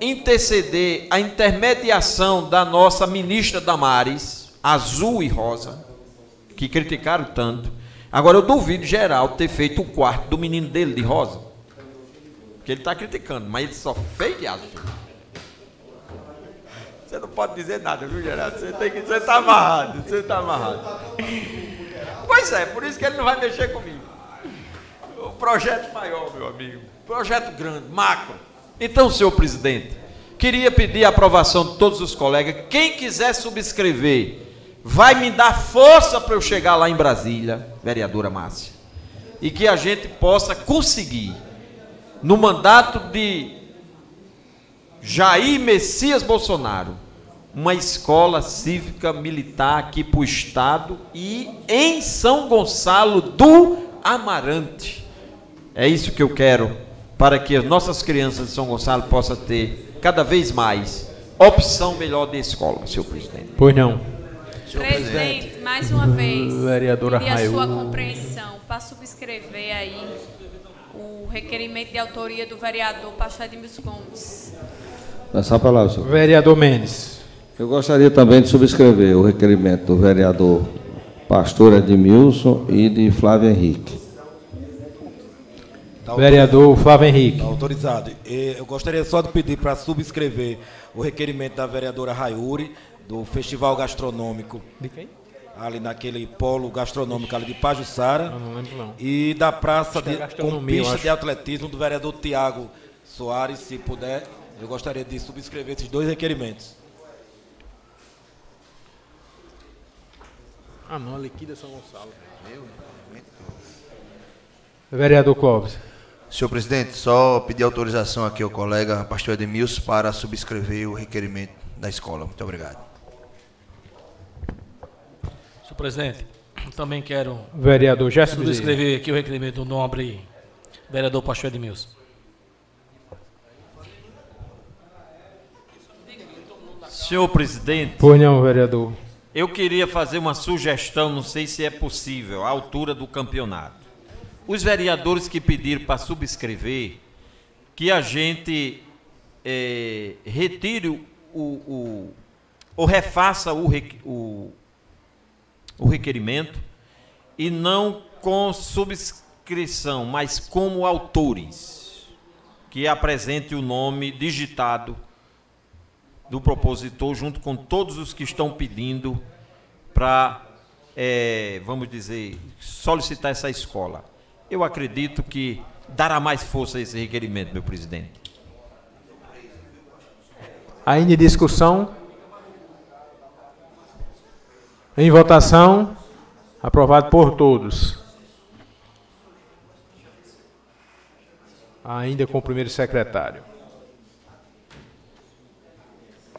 interceder a intermediação da nossa ministra Damares, azul e rosa, que criticaram tanto. Agora eu duvido Geraldo ter feito o quarto do menino dele de rosa. Porque ele está criticando, mas ele só fez de azul. Você não pode dizer nada, viu, Geraldo? Você tem que. Você está amarrado, você está amarrado. Pois é, por isso que ele não vai mexer comigo. O projeto maior, meu amigo. Projeto grande, macro. Então, senhor presidente, queria pedir a aprovação de todos os colegas. Quem quiser subscrever, vai me dar força para eu chegar lá em Brasília, vereadora Márcia. E que a gente possa conseguir, no mandato de Jair Messias Bolsonaro, uma escola cívica militar aqui para o Estado e em São Gonçalo do Amarante. É isso que eu quero para que as nossas crianças de São Gonçalo possam ter cada vez mais opção melhor de escola, senhor presidente. Pois não. Presidente, mais uma vez, Vereadora pedir a sua compreensão para subscrever aí o requerimento de autoria do vereador Pastor Edmilson Gomes. Essa a palavra, senhor. Vereador Mendes. Eu gostaria também de subscrever o requerimento do vereador Pastor Edmilson e de Flávio Henrique. Tá Vereador Flávio Henrique. Tá autorizado. Eu gostaria só de pedir para subscrever o requerimento da vereadora Raiuri, do Festival Gastronômico. De quem? Ali naquele polo gastronômico ali de Pajuçara. não lembro não. E da praça é de, com pista de atletismo do vereador Tiago Soares, se puder. Eu gostaria de subscrever esses dois requerimentos. Ah, não, liquida São Gonçalo. Vereador Clóvis. Senhor presidente, só pedir autorização aqui ao colega pastor Edmilson para subscrever o requerimento da escola. Muito obrigado. Senhor presidente, também quero Vereador Gerson subscrever aqui o requerimento do nobre vereador Pastor Edmilson. Senhor presidente, Pois não, vereador. eu queria fazer uma sugestão, não sei se é possível, à altura do campeonato. Os vereadores que pediram para subscrever, que a gente eh, retire o, o- ou refaça o, o, o requerimento e não com subscrição, mas como autores, que apresente o nome digitado do propositor junto com todos os que estão pedindo para, eh, vamos dizer, solicitar essa escola. Eu acredito que dará mais força a esse requerimento, meu presidente. Ainda em discussão. Em votação. Aprovado por todos. Ainda com o primeiro secretário.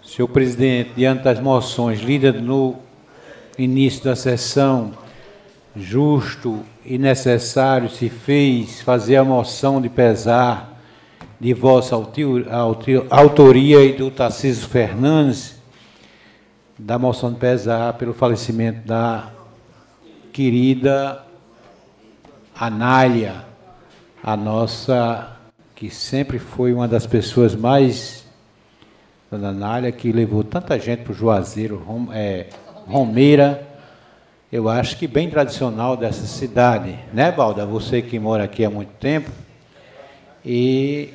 Senhor presidente, diante das moções lidas no início da sessão, justo e necessário se fez fazer a moção de pesar de vossa autoria e do Tarcísio Fernandes, da moção de pesar pelo falecimento da querida Anália, a nossa, que sempre foi uma das pessoas mais, Dona Anália, que levou tanta gente para o Juazeiro, Rom, é, Romeira, eu acho que bem tradicional dessa cidade, né, Balda? Você que mora aqui há muito tempo, e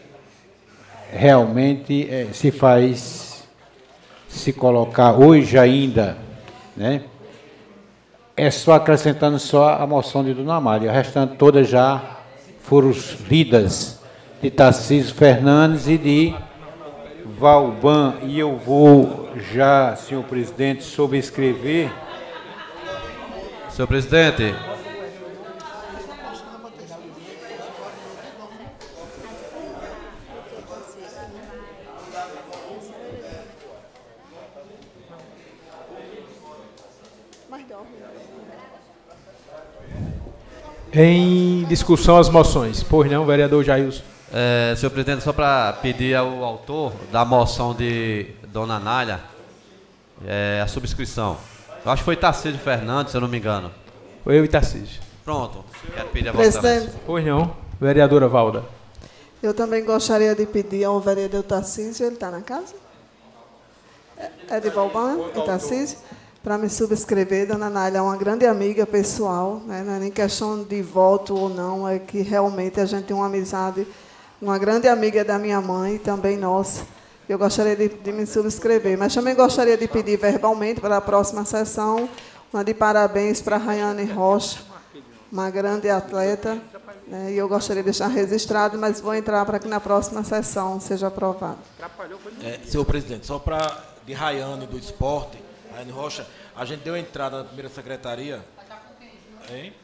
realmente é, se faz se colocar hoje ainda, né? É só acrescentando só a moção de Dona Amália, o restante todas já foram lidas de Tarcísio Fernandes e de Valban, e eu vou já, senhor presidente, subscrever. Senhor presidente, Em discussão as moções. Pois não, vereador Jailson. É, senhor presidente, só para pedir ao autor da moção de Dona Nália é, a subscrição. Eu acho que foi Tarcísio Fernandes, se eu não me engano. Foi eu e Tarcísio. Pronto. Quero pedir a Presidente. Pois não, vereadora Valda. Eu também gostaria de pedir ao vereador Tarcísio, ele está na casa? É, é de Valban e Tarcísio? para me subscrever. Dona Nália é uma grande amiga pessoal, né? não é nem questão de voto ou não, é que realmente a gente tem uma amizade, uma grande amiga da minha mãe também nossa. Eu gostaria de, de me subscrever, mas também gostaria de pedir verbalmente para a próxima sessão uma de parabéns para a Rayane Rocha, uma grande atleta, né? e eu gostaria de deixar registrado, mas vou entrar para que na próxima sessão seja aprovado. É, senhor presidente, só para de Rayane do esporte, Raiane Rocha, a gente deu entrada na primeira secretaria. Hein?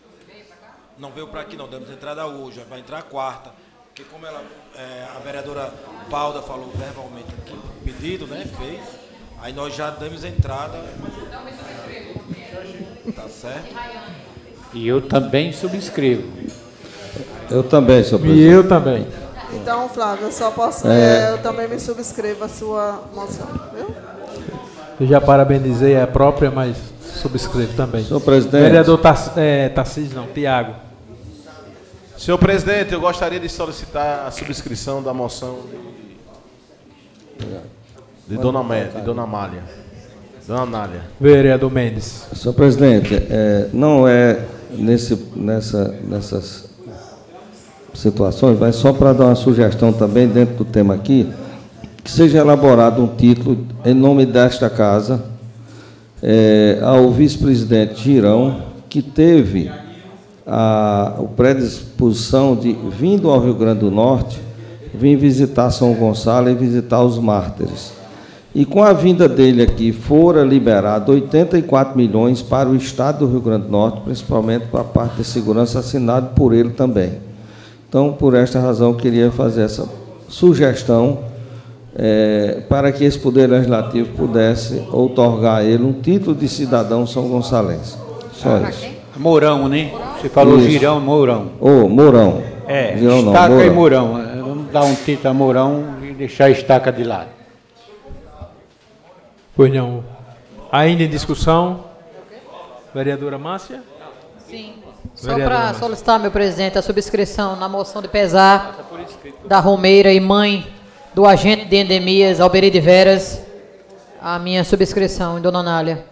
Não veio para aqui não, demos entrada hoje, vai entrar quarta. Porque como ela, é, a vereadora Valda falou verbalmente aqui, pedido, né? Fez. Aí nós já demos entrada. Tá certo? E eu também subscrevo. Eu também, senhor presidente. E eu também. Então, Flávio, eu só posso. É... É, eu também me subscrevo a sua moção, viu? Eu já parabenizei a própria, mas subscrevo também. Senhor presidente. Vereador Tass, é, Tarcísio, não, Tiago. Senhor presidente, eu gostaria de solicitar a subscrição da moção de, de Dona, Mé, de Dona Amália. Dona Anália. Vereador Mendes. Senhor presidente, é, não é nesse, nessa, nessas situações, mas só para dar uma sugestão também dentro do tema aqui que seja elaborado um título em nome desta casa é, ao vice-presidente Girão, que teve a, a predisposição de, vindo ao Rio Grande do Norte, vir visitar São Gonçalo e visitar os mártires. E com a vinda dele aqui, fora liberado 84 milhões para o Estado do Rio Grande do Norte, principalmente para a parte de segurança, assinado por ele também. Então, por esta razão, eu queria fazer essa sugestão é, para que esse Poder Legislativo pudesse outorgar a ele um título de cidadão são gonçalense. Só isso. Mourão, né? Você falou isso. Girão, Mourão. Ô, oh, Mourão. É, Girão, estaca não, Mourão. e Mourão. Vamos dar um título a Mourão e deixar a estaca de lado. Pois não. Ainda em discussão, vereadora Márcia? Sim. Só para solicitar, meu presidente, a subscrição na moção de pesar da Romeira e mãe do agente de endemias Alberi de Veras, a minha subscrição em Dona Nália.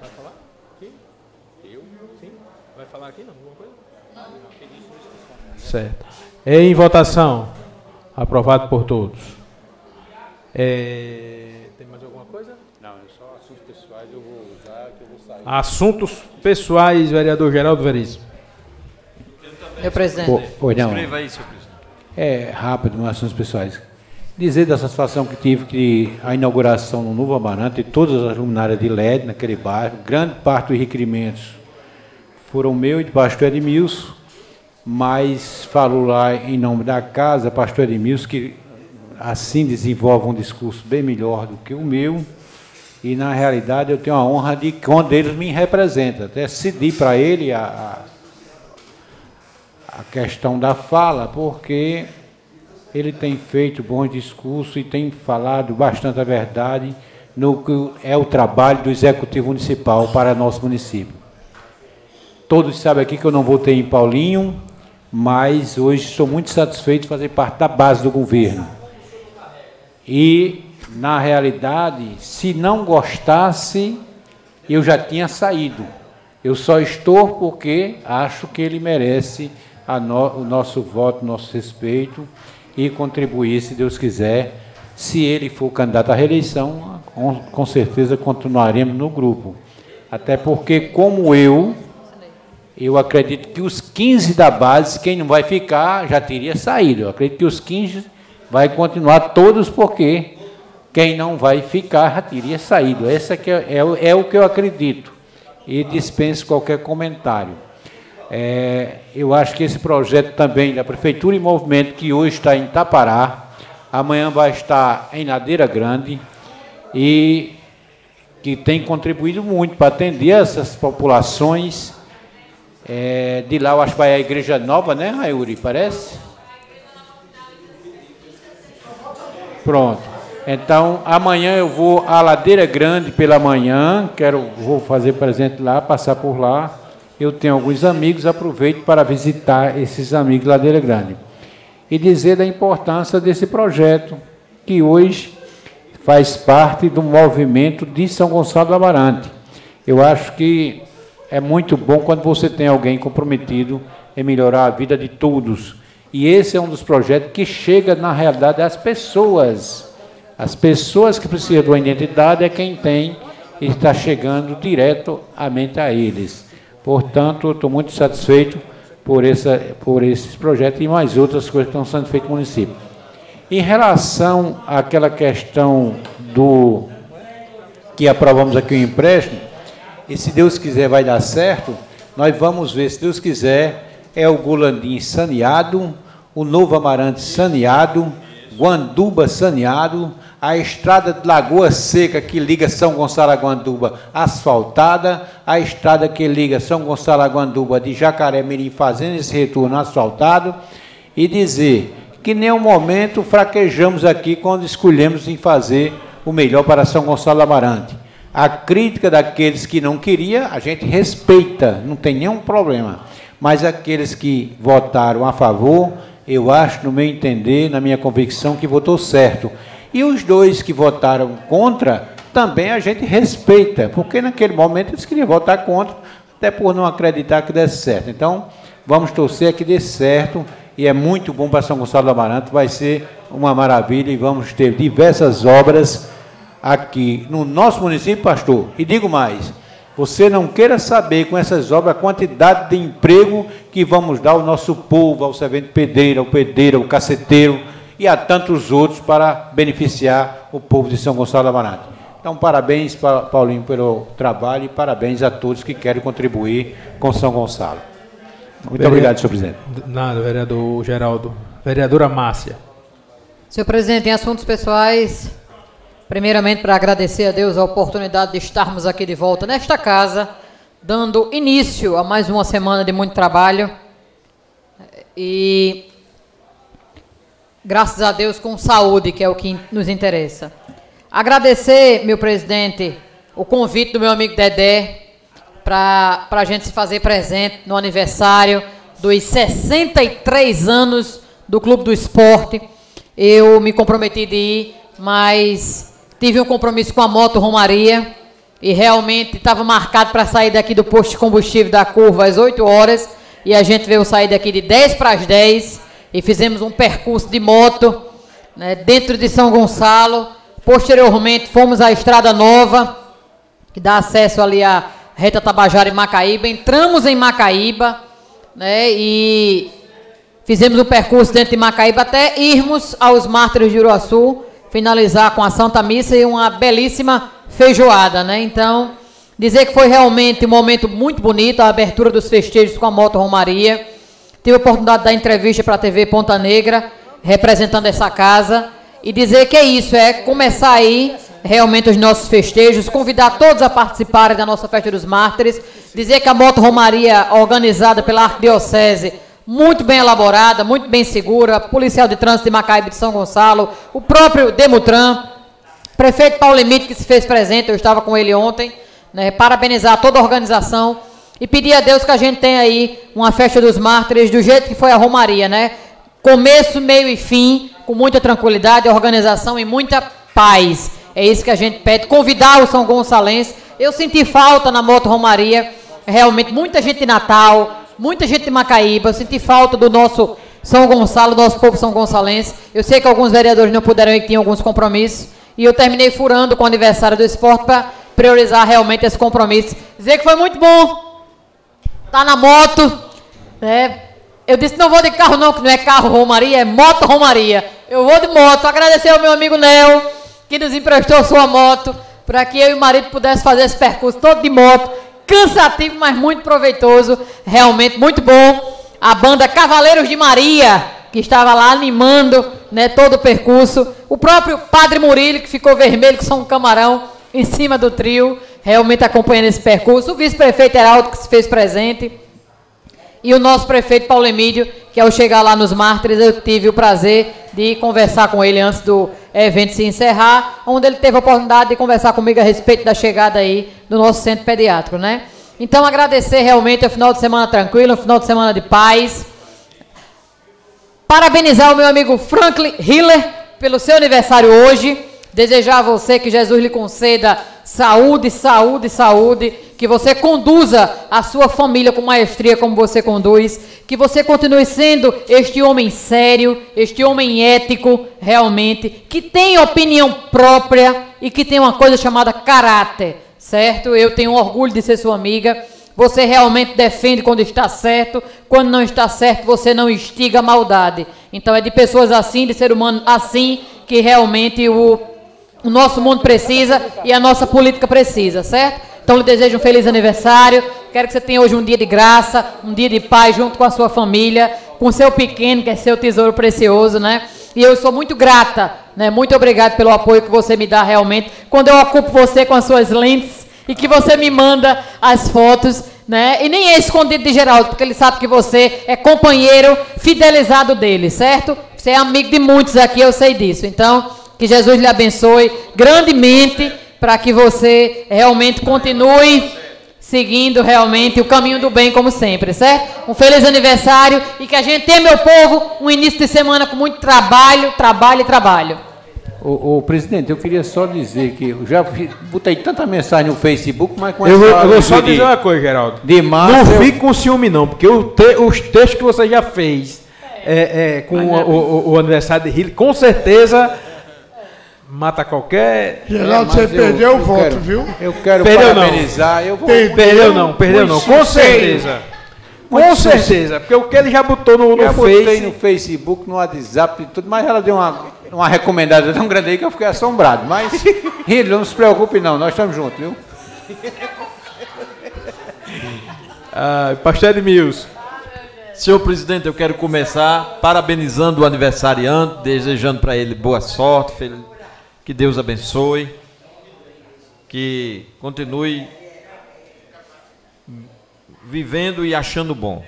Vai falar? Aqui? Eu? Sim? Vai falar aqui não? Alguma coisa? Não. Certo. Em votação. Aprovado por todos. É... Tem mais alguma coisa? Não, é só assuntos pessoais eu vou usar que eu vou sair. Assuntos pessoais, vereador Geraldo Veríssimo. Meu presidente. Oi, não. Escreva aí, senhor presidente. É rápido, mas assuntos pessoais. Dizer da satisfação que tive que a inauguração no Novo Amarante e todas as luminárias de LED naquele bairro, grande parte dos requerimentos foram meu e do pastor Edmilson, mas falo lá em nome da casa, pastor Edmilson, que assim desenvolve um discurso bem melhor do que o meu. E na realidade eu tenho a honra de que um deles me representa. Até cedi para ele a, a, a questão da fala, porque ele tem feito bons discursos e tem falado bastante a verdade no que é o trabalho do Executivo Municipal para nosso município. Todos sabem aqui que eu não votei em Paulinho, mas hoje sou muito satisfeito de fazer parte da base do governo. E, na realidade, se não gostasse, eu já tinha saído. Eu só estou porque acho que ele merece no, o nosso voto, nosso respeito e contribuir, se Deus quiser. Se ele for candidato à reeleição, com, com certeza continuaremos no grupo. Até porque, como eu, eu acredito que os 15 da base, quem não vai ficar, já teria saído. Eu acredito que os 15 vai continuar todos, porque quem não vai ficar já teria saído. Essa é, é, é o que eu acredito. E dispenso qualquer comentário. É, eu acho que esse projeto também da Prefeitura em Movimento, que hoje está em Tapará, amanhã vai estar em Ladeira Grande, e que tem contribuído muito para atender essas populações. É, de lá eu acho que vai a Igreja Nova, né, Raiuri? Parece? Pronto. Então, amanhã eu vou à Ladeira Grande pela manhã, quero, vou fazer presente lá, passar por lá eu tenho alguns amigos, aproveito para visitar esses amigos Ladeira Grande. E dizer da importância desse projeto, que hoje faz parte do movimento de São Gonçalo do Amarante. Eu acho que é muito bom quando você tem alguém comprometido em melhorar a vida de todos. E esse é um dos projetos que chega, na realidade, às pessoas. As pessoas que precisam de uma identidade é quem tem e está chegando diretamente a eles. Portanto, estou muito satisfeito por, essa, por esses projetos e mais outras coisas que estão sendo feitas no município. Em relação àquela questão do que aprovamos aqui o empréstimo, e se Deus quiser vai dar certo, nós vamos ver, se Deus quiser, é o Golandim saneado, o Novo Amarante saneado, Guanduba saneado, a estrada de Lagoa Seca que liga São Gonçalo a Guanduba asfaltada, a estrada que liga São Gonçalo a Guanduba de Jacaré Mirim fazendo esse retorno asfaltado e dizer que nenhum momento fraquejamos aqui quando escolhemos em fazer o melhor para São Gonçalo Amarante. A crítica daqueles que não queria, a gente respeita, não tem nenhum problema. Mas aqueles que votaram a favor, eu acho, no meu entender, na minha convicção, que votou certo. E os dois que votaram contra, também a gente respeita, porque naquele momento eles queriam votar contra, até por não acreditar que desse certo. Então, vamos torcer que dê certo, e é muito bom para São Gonçalo do Amaranto, vai ser uma maravilha, e vamos ter diversas obras aqui no nosso município, pastor. E digo mais, você não queira saber com essas obras a quantidade de emprego que vamos dar ao nosso povo, ao servente pedreiro, ao pedreiro, ao caceteiro, e a tantos outros para beneficiar o povo de São Gonçalo do Amarante. Então, parabéns, Paulinho, pelo trabalho e parabéns a todos que querem contribuir com São Gonçalo. Muito obrigado, senhor presidente. Nada, vereador Geraldo. Vereadora Márcia. Senhor presidente, em assuntos pessoais, primeiramente para agradecer a Deus a oportunidade de estarmos aqui de volta nesta casa, dando início a mais uma semana de muito trabalho. E graças a Deus, com saúde, que é o que nos interessa. Agradecer, meu presidente, o convite do meu amigo Dedé para a gente se fazer presente no aniversário dos 63 anos do Clube do Esporte. Eu me comprometi de ir, mas tive um compromisso com a Moto Romaria e realmente estava marcado para sair daqui do posto de combustível da curva às 8 horas e a gente veio sair daqui de 10 para as 10 e fizemos um percurso de moto né, dentro de São Gonçalo. Posteriormente, fomos à Estrada Nova, que dá acesso ali à reta Tabajara e Macaíba. Entramos em Macaíba né, e fizemos o um percurso dentro de Macaíba até irmos aos Mártires de Uruaçu, finalizar com a Santa Missa e uma belíssima feijoada. Né? Então, dizer que foi realmente um momento muito bonito, a abertura dos festejos com a Moto Romaria. Tive a oportunidade de dar entrevista para a TV Ponta Negra, representando essa casa. e dizer que é isso, é começar aí realmente os nossos festejos, convidar todos a participarem da nossa festa dos mártires, dizer que a moto romaria organizada pela Arquidiocese, muito bem elaborada, muito bem segura, policial de trânsito de Macaíba de São Gonçalo, o próprio Demutran, prefeito Paulo Limite que se fez presente, eu estava com ele ontem, né, parabenizar toda a organização e pedir a Deus que a gente tenha aí uma festa dos mártires do jeito que foi a Romaria, né? Começo, meio e fim, com muita tranquilidade, organização e muita paz. É isso que a gente pede. Convidar o São Gonçalense. Eu senti falta na Moto Romaria, realmente, muita gente de Natal, muita gente de Macaíba. Eu senti falta do nosso São Gonçalo, nosso povo São Gonçalense. Eu sei que alguns vereadores não puderam ir, que tinham alguns compromissos. E eu terminei furando com o aniversário do esporte para priorizar realmente esse compromisso. Dizer que foi muito bom tá na moto, né? Eu disse, não vou de carro não, que não é carro Romaria, é moto Romaria. Eu vou de moto. Agradecer ao meu amigo Nel, que nos emprestou sua moto, para que eu e o marido pudesse fazer esse percurso todo de moto. Cansativo, mas muito proveitoso. Realmente muito bom. A banda Cavaleiros de Maria, que estava lá animando né, todo o percurso. O próprio Padre Murilo, que ficou vermelho, que são um camarão, em cima do trio realmente acompanhando esse percurso, o vice-prefeito Heraldo, que se fez presente, e o nosso prefeito Paulo Emílio, que ao chegar lá nos Mártires, eu tive o prazer de conversar com ele antes do evento se encerrar, onde ele teve a oportunidade de conversar comigo a respeito da chegada aí do nosso centro pediátrico, né? Então, agradecer realmente o final de semana tranquilo, um final de semana de paz. Parabenizar o meu amigo Franklin Hiller pelo seu aniversário hoje. Desejar a você que Jesus lhe conceda saúde, saúde, saúde, que você conduza a sua família com maestria como você conduz, que você continue sendo este homem sério, este homem ético, realmente, que tem opinião própria e que tem uma coisa chamada caráter, certo? Eu tenho orgulho de ser sua amiga. Você realmente defende quando está certo, quando não está certo, você não instiga a maldade. Então é de pessoas assim, de ser humano assim, que realmente o o nosso mundo precisa e a nossa política precisa, certo? Então, lhe desejo um feliz aniversário. Quero que você tenha hoje um dia de graça, um dia de paz junto com a sua família, com o seu pequeno, que é seu tesouro precioso, né? E eu sou muito grata, né? Muito obrigado pelo apoio que você me dá realmente. Quando eu ocupo você com as suas lentes e que você me manda as fotos, né? E nem é escondido de Geraldo, porque ele sabe que você é companheiro fidelizado dele, certo? Você é amigo de muitos aqui, eu sei disso. Então, que Jesus lhe abençoe grandemente para que você realmente continue seguindo realmente o caminho do bem como sempre, certo? Um feliz aniversário e que a gente tenha, meu povo, um início de semana com muito trabalho, trabalho e trabalho. Ô, ô, presidente, eu queria só dizer que eu já botei tanta mensagem no Facebook, mas com eu vou, eu vou só de, dizer uma coisa, Geraldo. De março, não eu- fique com ciúme, não, porque o te- os textos que você já fez é, é, com o, o- o aniversário de Hilly, com certeza mata qualquer. Geraldo, É, você perdeu eu o voto, quero- viu? Eu quero Perdeu parabenizar. não. Eu vou- Perdeu não, perdeu não, com certeza. Com certeza, porque o que ele já botou no, no Face. no Facebook, no WhatsApp e tudo, mas ela deu uma, uma recomendada tão grande aí que eu fiquei assombrado. Mas, Hilly, não se preocupe não, nós estamos juntos, viu? Ah, Pastor Edmilson. Senhor presidente, eu quero começar parabenizando o aniversariante, desejando para ele boa sorte, fel- que Deus abençoe, que continue vivendo e achando bom.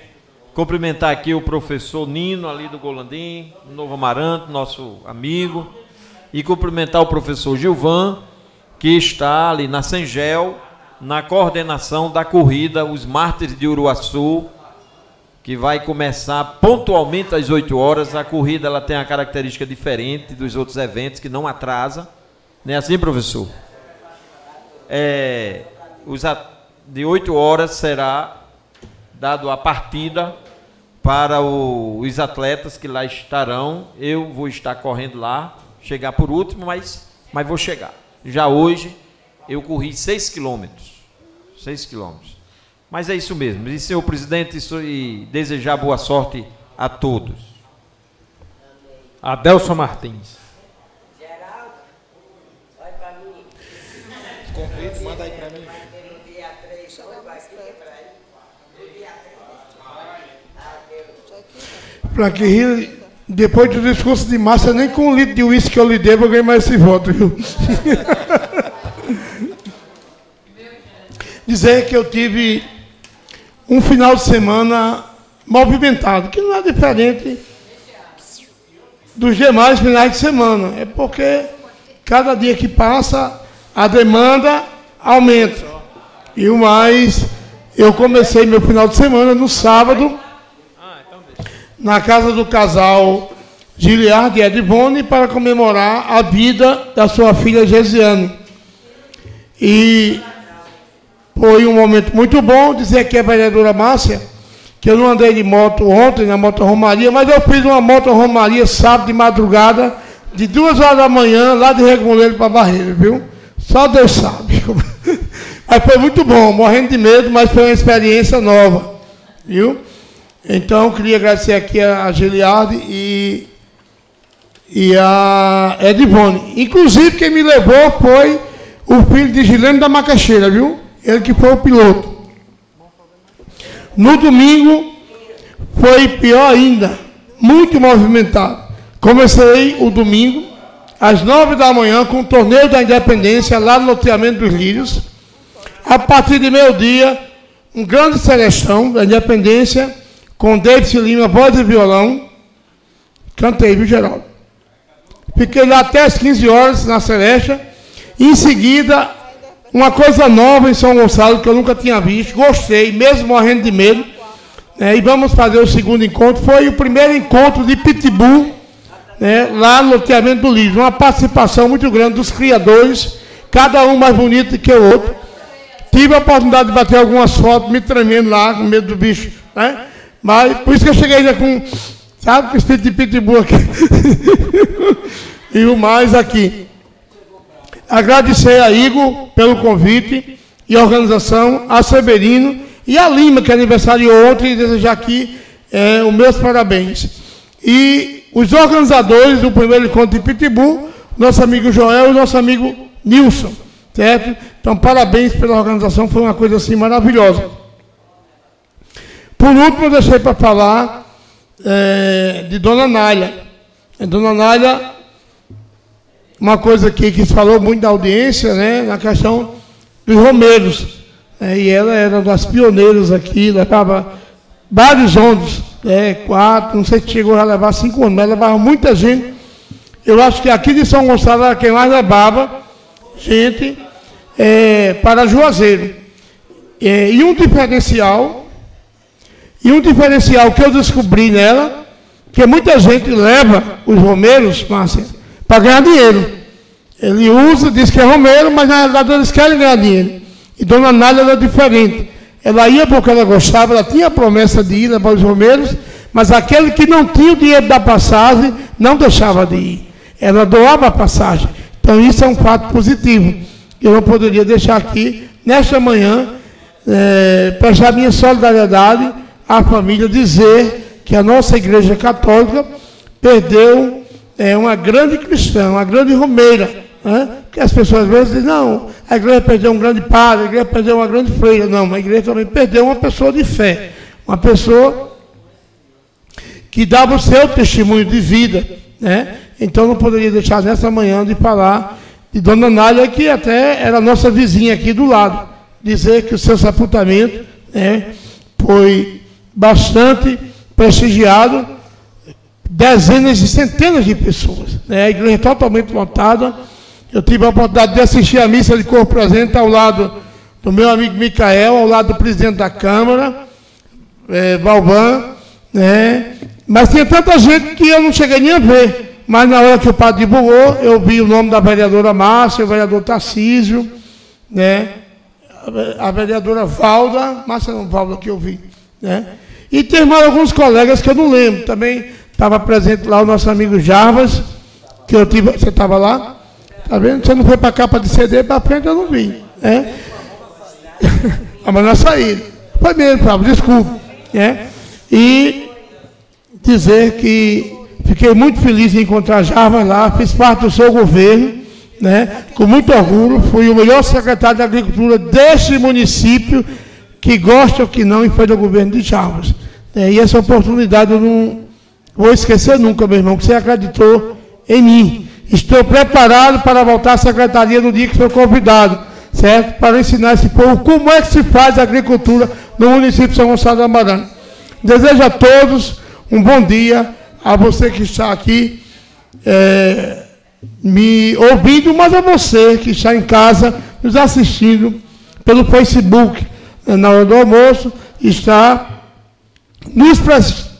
Cumprimentar aqui o professor Nino, ali do Golandim, Novo Amaranto, nosso amigo, e cumprimentar o professor Gilvan, que está ali na Sengel, na coordenação da corrida Os Mártires de Uruaçu, que vai começar pontualmente às 8 horas. A corrida ela tem a característica diferente dos outros eventos, que não atrasa. Não é assim, professor? É, os a- de 8 horas será dado a partida para o- os atletas que lá estarão. Eu vou estar correndo lá, chegar por último, mas, mas vou chegar. Já hoje eu corri 6 quilômetros. 6 quilômetros. Mas é isso mesmo. E, senhor presidente, isso, e desejar boa sorte a todos. Adelson Martins. Convite, manda aí pra mim. Para que Depois do discurso de massa, nem com um litro de uísque que eu lhe devo, eu ganhei mais esse voto, viu? Dizer que eu tive um final de semana movimentado, que não é diferente dos demais finais de semana. É porque cada dia que passa, a demanda aumenta. E o mais, eu comecei meu final de semana no sábado, na casa do casal Giliard e Edivone, para comemorar a vida da sua filha Gesiane. E foi um momento muito bom dizer que a vereadora Márcia, que eu não andei de moto ontem, na moto Romaria, mas eu fiz uma moto Romaria sábado de madrugada, de duas horas da manhã, lá de Regoleiro para Barreira, viu? Só Deus sabe. Mas foi muito bom, morrendo de medo, mas foi uma experiência nova, viu? Então, queria agradecer aqui a Giliardi e, e a Edivone. Inclusive, quem me levou foi o filho de Gilene da Macaxeira, viu? Ele que foi o piloto. No domingo, foi pior ainda, muito movimentado. Comecei o domingo, às nove da manhã, com o torneio da independência, lá no loteamento dos Lírios. A partir de meio-dia, um grande seleção da independência, com David Lima, voz e violão. Cantei, viu, Geraldo? Fiquei lá até as 15 horas na Celeste. Em seguida, uma coisa nova em São Gonçalo que eu nunca tinha visto. Gostei, mesmo morrendo de medo. É, e vamos fazer o segundo encontro. Foi o primeiro encontro de Pitbull, né, lá no loteamento do livro. Uma participação muito grande dos criadores, cada um mais bonito que o outro. Tive a oportunidade de bater algumas fotos, me tremendo lá, com medo do bicho. Né? Mas por isso que eu cheguei já com, sabe, com espírito de pitbull aqui. e o mais aqui. Agradecer a Igor pelo convite e a organização, a Severino e a Lima, que aniversariou ontem, e desejar aqui é, os meus parabéns. E os organizadores do primeiro encontro de Pitbull, nosso amigo Joel e nosso amigo Nilson, certo? Então, parabéns pela organização, foi uma coisa assim maravilhosa. Por último, eu deixei para falar é, de Dona Nália. Dona Nália uma coisa aqui que se falou muito da audiência, né, na questão dos romeiros. É, e ela era das pioneiras aqui, levava vários ônibus, é, quatro, não sei se chegou a levar cinco ônibus, mas levava muita gente. Eu acho que aqui de São Gonçalo era quem mais levava gente é, para Juazeiro. É, e um diferencial, e um diferencial que eu descobri nela, que muita gente leva os romeiros, Márcia, para ganhar dinheiro. Ele usa, diz que é Romero, mas na realidade eles querem ganhar dinheiro. E Dona Nália era diferente. Ela ia porque ela gostava, ela tinha a promessa de ir para os Romeiros, mas aquele que não tinha o dinheiro da passagem não deixava de ir. Ela doava a passagem. Então isso é um fato positivo. Eu não poderia deixar aqui, nesta manhã, é, prestar minha solidariedade à família, dizer que a nossa Igreja Católica perdeu é, uma grande cristã, uma grande romeira. Né? Que as pessoas às vezes dizem, não, a igreja perdeu um grande padre, a igreja perdeu uma grande freira. Não, a igreja também perdeu uma pessoa de fé, uma pessoa que dava o seu testemunho de vida. Né? Então não poderia deixar nessa manhã de falar de Dona Nália, que até era nossa vizinha aqui do lado, dizer que o seu sepultamento né, foi bastante prestigiado dezenas e centenas de pessoas. Né? A igreja totalmente lotada. Eu tive a oportunidade de assistir a missa de corpo presente ao lado do meu amigo Micael, ao lado do presidente da Câmara, é, Balban, né? Mas tinha tanta gente que eu não cheguei nem a ver. Mas na hora que o padre divulgou, eu vi o nome da vereadora Márcia, o vereador Tarcísio, né? a vereadora Valda, Márcia não, Valda que eu vi. Né? E tem mais alguns colegas que eu não lembro também. Estava presente lá o nosso amigo Jarvas, que eu tive. Você estava lá? Tá vendo? Você não foi para a capa de CD, para frente eu não vi. Né? ah, mas na saída. Foi mesmo, Fábio, desculpe. Né? E dizer que fiquei muito feliz em encontrar Jarvas lá, fiz parte do seu governo, né? com muito orgulho, fui o melhor secretário de Agricultura deste município, que gosta ou que não, e foi do governo de Jarvas. É, e essa oportunidade eu não, Vou esquecer nunca, meu irmão, que você acreditou em mim. Estou preparado para voltar à secretaria no dia que for convidado, certo? Para ensinar esse povo como é que se faz agricultura no município de São Gonçalo do Amarante. Desejo a todos um bom dia, a você que está aqui é, me ouvindo, mas a você que está em casa nos assistindo pelo Facebook na hora do almoço, está nos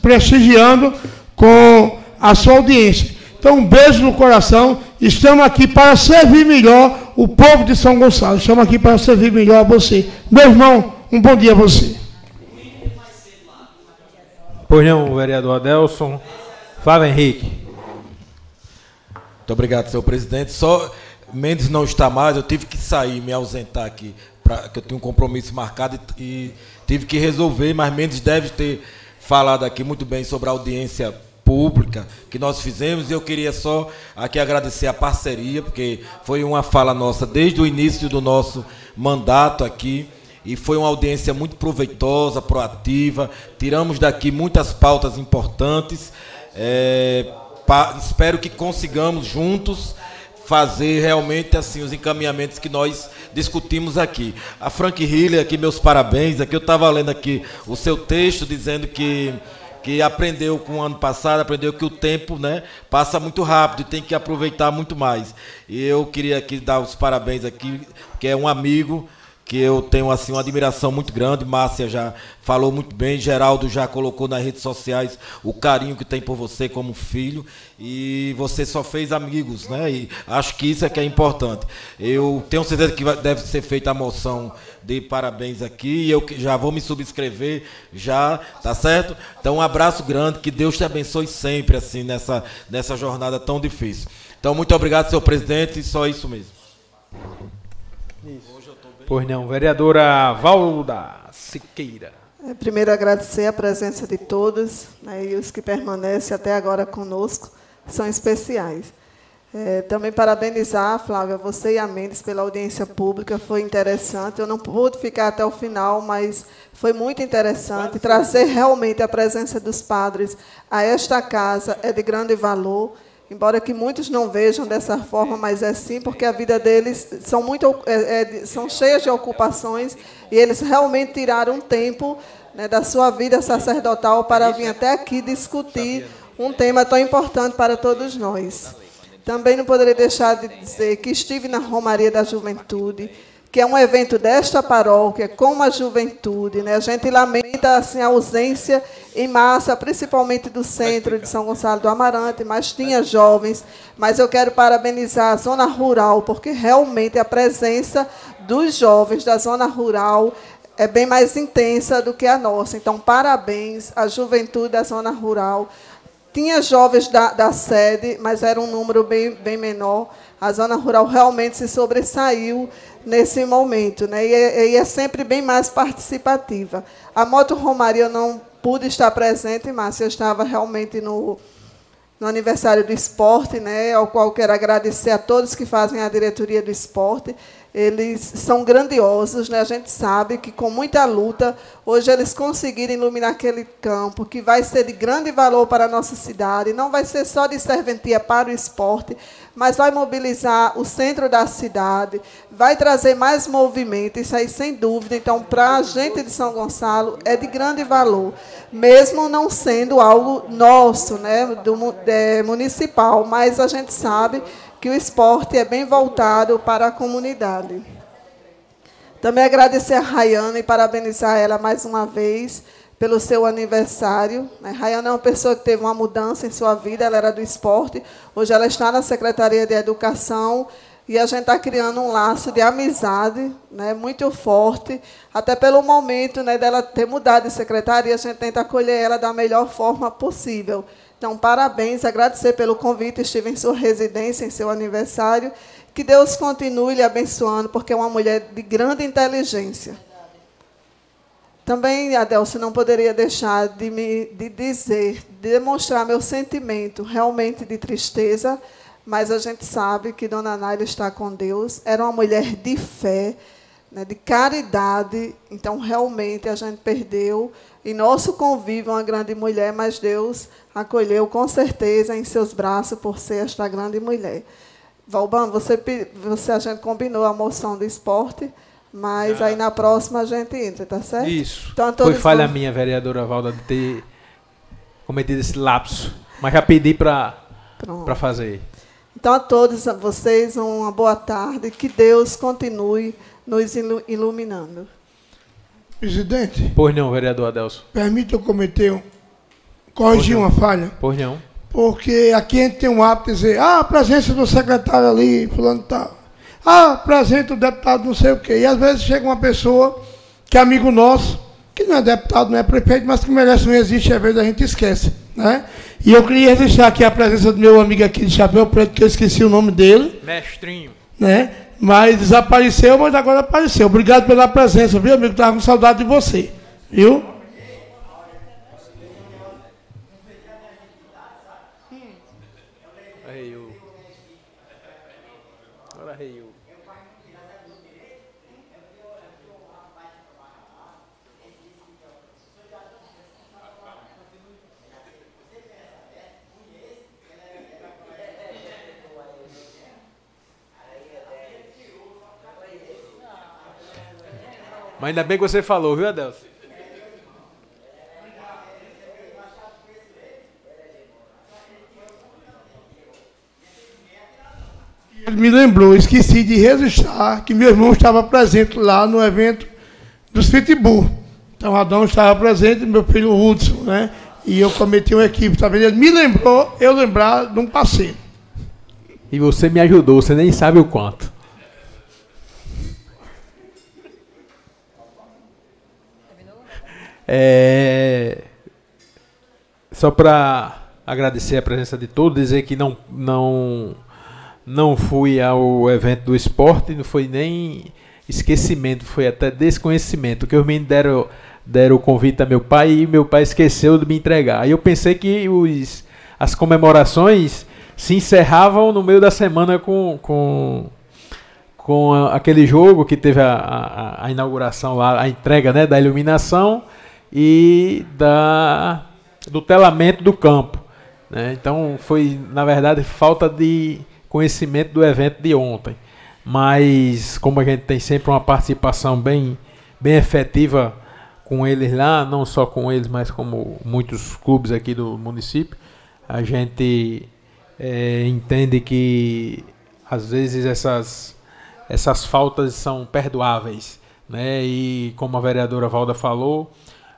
prestigiando com a sua audiência. Então, um beijo no coração. Estamos aqui para servir melhor o povo de São Gonçalo. Estamos aqui para servir melhor a você. Meu irmão, um bom dia a você. Pois não, vereador Adelson. Flávio Henrique. Muito obrigado, senhor presidente. Só Mendes não está mais, eu tive que sair, me ausentar aqui, pra, que eu tenho um compromisso marcado e, e tive que resolver, mas Mendes deve ter falado aqui muito bem sobre a audiência pública que nós fizemos e eu queria só aqui agradecer a parceria, porque foi uma fala nossa desde o início do nosso mandato aqui e foi uma audiência muito proveitosa, proativa. Tiramos daqui muitas pautas importantes. É, pa, espero que consigamos juntos fazer realmente assim os encaminhamentos que nós discutimos aqui. A Frank Hiller, aqui meus parabéns. Aqui eu estava lendo aqui o seu texto dizendo que que aprendeu com o ano passado, aprendeu que o tempo né, passa muito rápido e tem que aproveitar muito mais. E eu queria aqui dar os parabéns aqui, que é um amigo que eu tenho assim uma admiração muito grande. Márcia já falou muito bem, Geraldo já colocou nas redes sociais o carinho que tem por você como filho e você só fez amigos, né? E acho que isso é que é importante. Eu tenho certeza que deve ser feita a moção de parabéns aqui e eu já vou me subscrever já, tá certo? Então um abraço grande, que Deus te abençoe sempre assim nessa nessa jornada tão difícil. Então muito obrigado, senhor presidente, e só isso mesmo. Isso. Pois não, vereadora Valda Siqueira. É, primeiro agradecer a presença de todos né, e os que permanecem até agora conosco, são especiais. É, também parabenizar, Flávia, você e a Mendes pela audiência pública, foi interessante. Eu não pude ficar até o final, mas foi muito interessante. Trazer realmente a presença dos padres a esta casa é de grande valor embora que muitos não vejam dessa forma, mas é sim, porque a vida deles são muito é, é, são cheias de ocupações e eles realmente tiraram um tempo né, da sua vida sacerdotal para vir até aqui discutir um tema tão importante para todos nós. Também não poderia deixar de dizer que estive na Romaria da Juventude que é um evento desta paróquia com a juventude. Né? A gente lamenta assim, a ausência em massa, principalmente do centro de São Gonçalo do Amarante, mas tinha jovens. Mas eu quero parabenizar a zona rural, porque realmente a presença dos jovens da zona rural é bem mais intensa do que a nossa. Então, parabéns à juventude da zona rural. Tinha jovens da, da sede, mas era um número bem, bem menor. A zona rural realmente se sobressaiu nesse momento, né? E é, e é, sempre bem mais participativa. A Moto Romaria eu não pude estar presente, mas eu estava realmente no, no aniversário do esporte, né? Ao qual quero agradecer a todos que fazem a diretoria do esporte eles são grandiosos, né? A gente sabe que com muita luta, hoje eles conseguiram iluminar aquele campo, que vai ser de grande valor para a nossa cidade, não vai ser só de serventia para o esporte, mas vai mobilizar o centro da cidade, vai trazer mais movimento, isso aí sem dúvida. Então, para a gente de São Gonçalo, é de grande valor, mesmo não sendo algo nosso, né, do, é, municipal, mas a gente sabe que o esporte é bem voltado para a comunidade. Também agradecer a Rayana e parabenizar ela mais uma vez pelo seu aniversário. Né? Rayana é uma pessoa que teve uma mudança em sua vida, ela era do esporte, hoje ela está na Secretaria de Educação e a gente está criando um laço de amizade né, muito forte, até pelo momento né, dela ter mudado de secretaria, a gente tenta acolher ela da melhor forma possível. Então, parabéns, agradecer pelo convite, estive em sua residência, em seu aniversário. Que Deus continue lhe abençoando, porque é uma mulher de grande inteligência. Também, Adelso, não poderia deixar de me de dizer, de demonstrar meu sentimento realmente de tristeza, mas a gente sabe que Dona Nália está com Deus. Era uma mulher de fé, né, de caridade. Então, realmente, a gente perdeu em nosso convívio uma grande mulher, mas Deus acolheu com certeza em seus braços por ser esta grande mulher. Valban, você, você a gente combinou a moção do esporte, mas aí na próxima a gente entra, tá certo? Isso. Então, Foi todos falha vão- minha, vereadora Valda, de ter cometido esse lapso. Mas já pedi para Pronto. fazer. Então, a todos vocês, uma boa tarde. Que Deus continue nos ilu- iluminando. Presidente, Pois não, vereador Adelso. permita eu cometer um, corrigir uma falha. Pois não. Porque aqui a gente tem um hábito de dizer, ah, a presença do secretário ali, fulano tal. Ah, presente o deputado não sei o quê. E às vezes chega uma pessoa que é amigo nosso, que não é deputado, não é prefeito, mas que merece um existe, às vezes a gente esquece. Né? E eu queria registrar aqui a presença do meu amigo aqui de Chapéu Preto, que eu esqueci o nome dele, Mestrinho. né? Mas desapareceu, mas agora apareceu. Obrigado pela presença, viu, amigo? Estava com saudade de você. Viu? Mas ainda bem que você falou, viu, Adelso? Ele me lembrou, esqueci de registrar que meu irmão estava presente lá no evento dos Pitbull. Então, Adão estava presente, meu filho Hudson, né? E eu cometi uma equipe, tá vendo? Ele me lembrou, eu lembrar de um parceiro. E você me ajudou, você nem sabe o quanto. É, só para agradecer a presença de todos, dizer que não, não, não fui ao evento do esporte, não foi nem esquecimento, foi até desconhecimento, que os meninos deram, deram o convite a meu pai e meu pai esqueceu de me entregar. Aí eu pensei que os, as comemorações se encerravam no meio da semana com, com, com a- aquele jogo que teve a, a, a inauguração lá, a entrega né, da iluminação e da, do telamento do campo. né? Então foi, na verdade, falta de conhecimento do evento de ontem. Mas como a gente tem sempre uma participação bem, bem efetiva com eles lá, não só com eles, mas como muitos clubes aqui do município, a gente eh, entende que às vezes essas, essas faltas são perdoáveis, né? E como a vereadora Valda falou,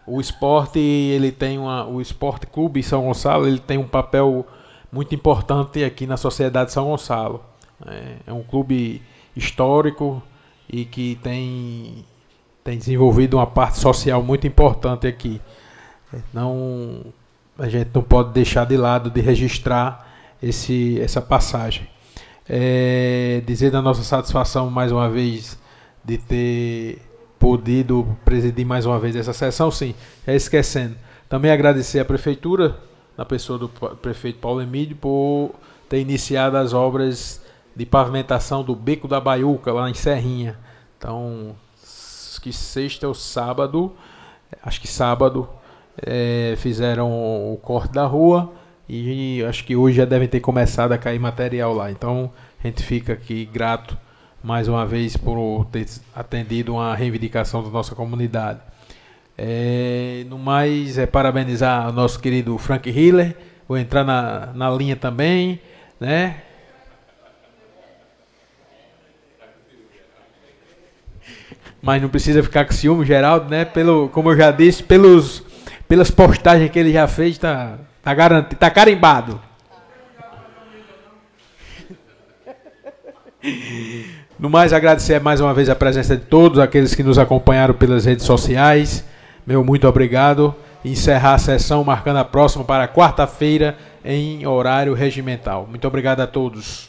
o esporte ele tem uma, o esporte clube São Gonçalo ele tem um papel muito importante aqui na sociedade de São Gonçalo. né? É um clube histórico e que tem tem desenvolvido uma parte social muito importante aqui. Não a gente não pode deixar de lado de registrar esse, essa passagem. É, dizer da nossa satisfação mais uma vez de ter podido presidir mais uma vez essa sessão, sim, é esquecendo. Também agradecer à prefeitura, na pessoa do prefeito Paulo Emílio, por ter iniciado as obras de pavimentação do Beco da Baiuca, lá em Serrinha. Então, que sexta ou sábado, acho que sábado, eh, fizeram o corte da rua e acho que hoje já devem ter começado a cair material lá. Então, a gente fica aqui grato mais uma vez por ter atendido uma reivindicação da nossa comunidade. É, no mais, é parabenizar o nosso querido Frank Hiller. Vou entrar na, na linha também, né? Mas não precisa ficar com ciúme, Geraldo, né? Pelo, como eu já disse, pelos, pelas postagens que ele já fez, tá, tá garantido, tá carimbado. No mais, agradecer mais uma vez a presença de todos aqueles que nos acompanharam pelas redes sociais. Meu muito obrigado. Encerrar a sessão, marcando a próxima para quarta-feira em horário regimental. Muito obrigado a todos.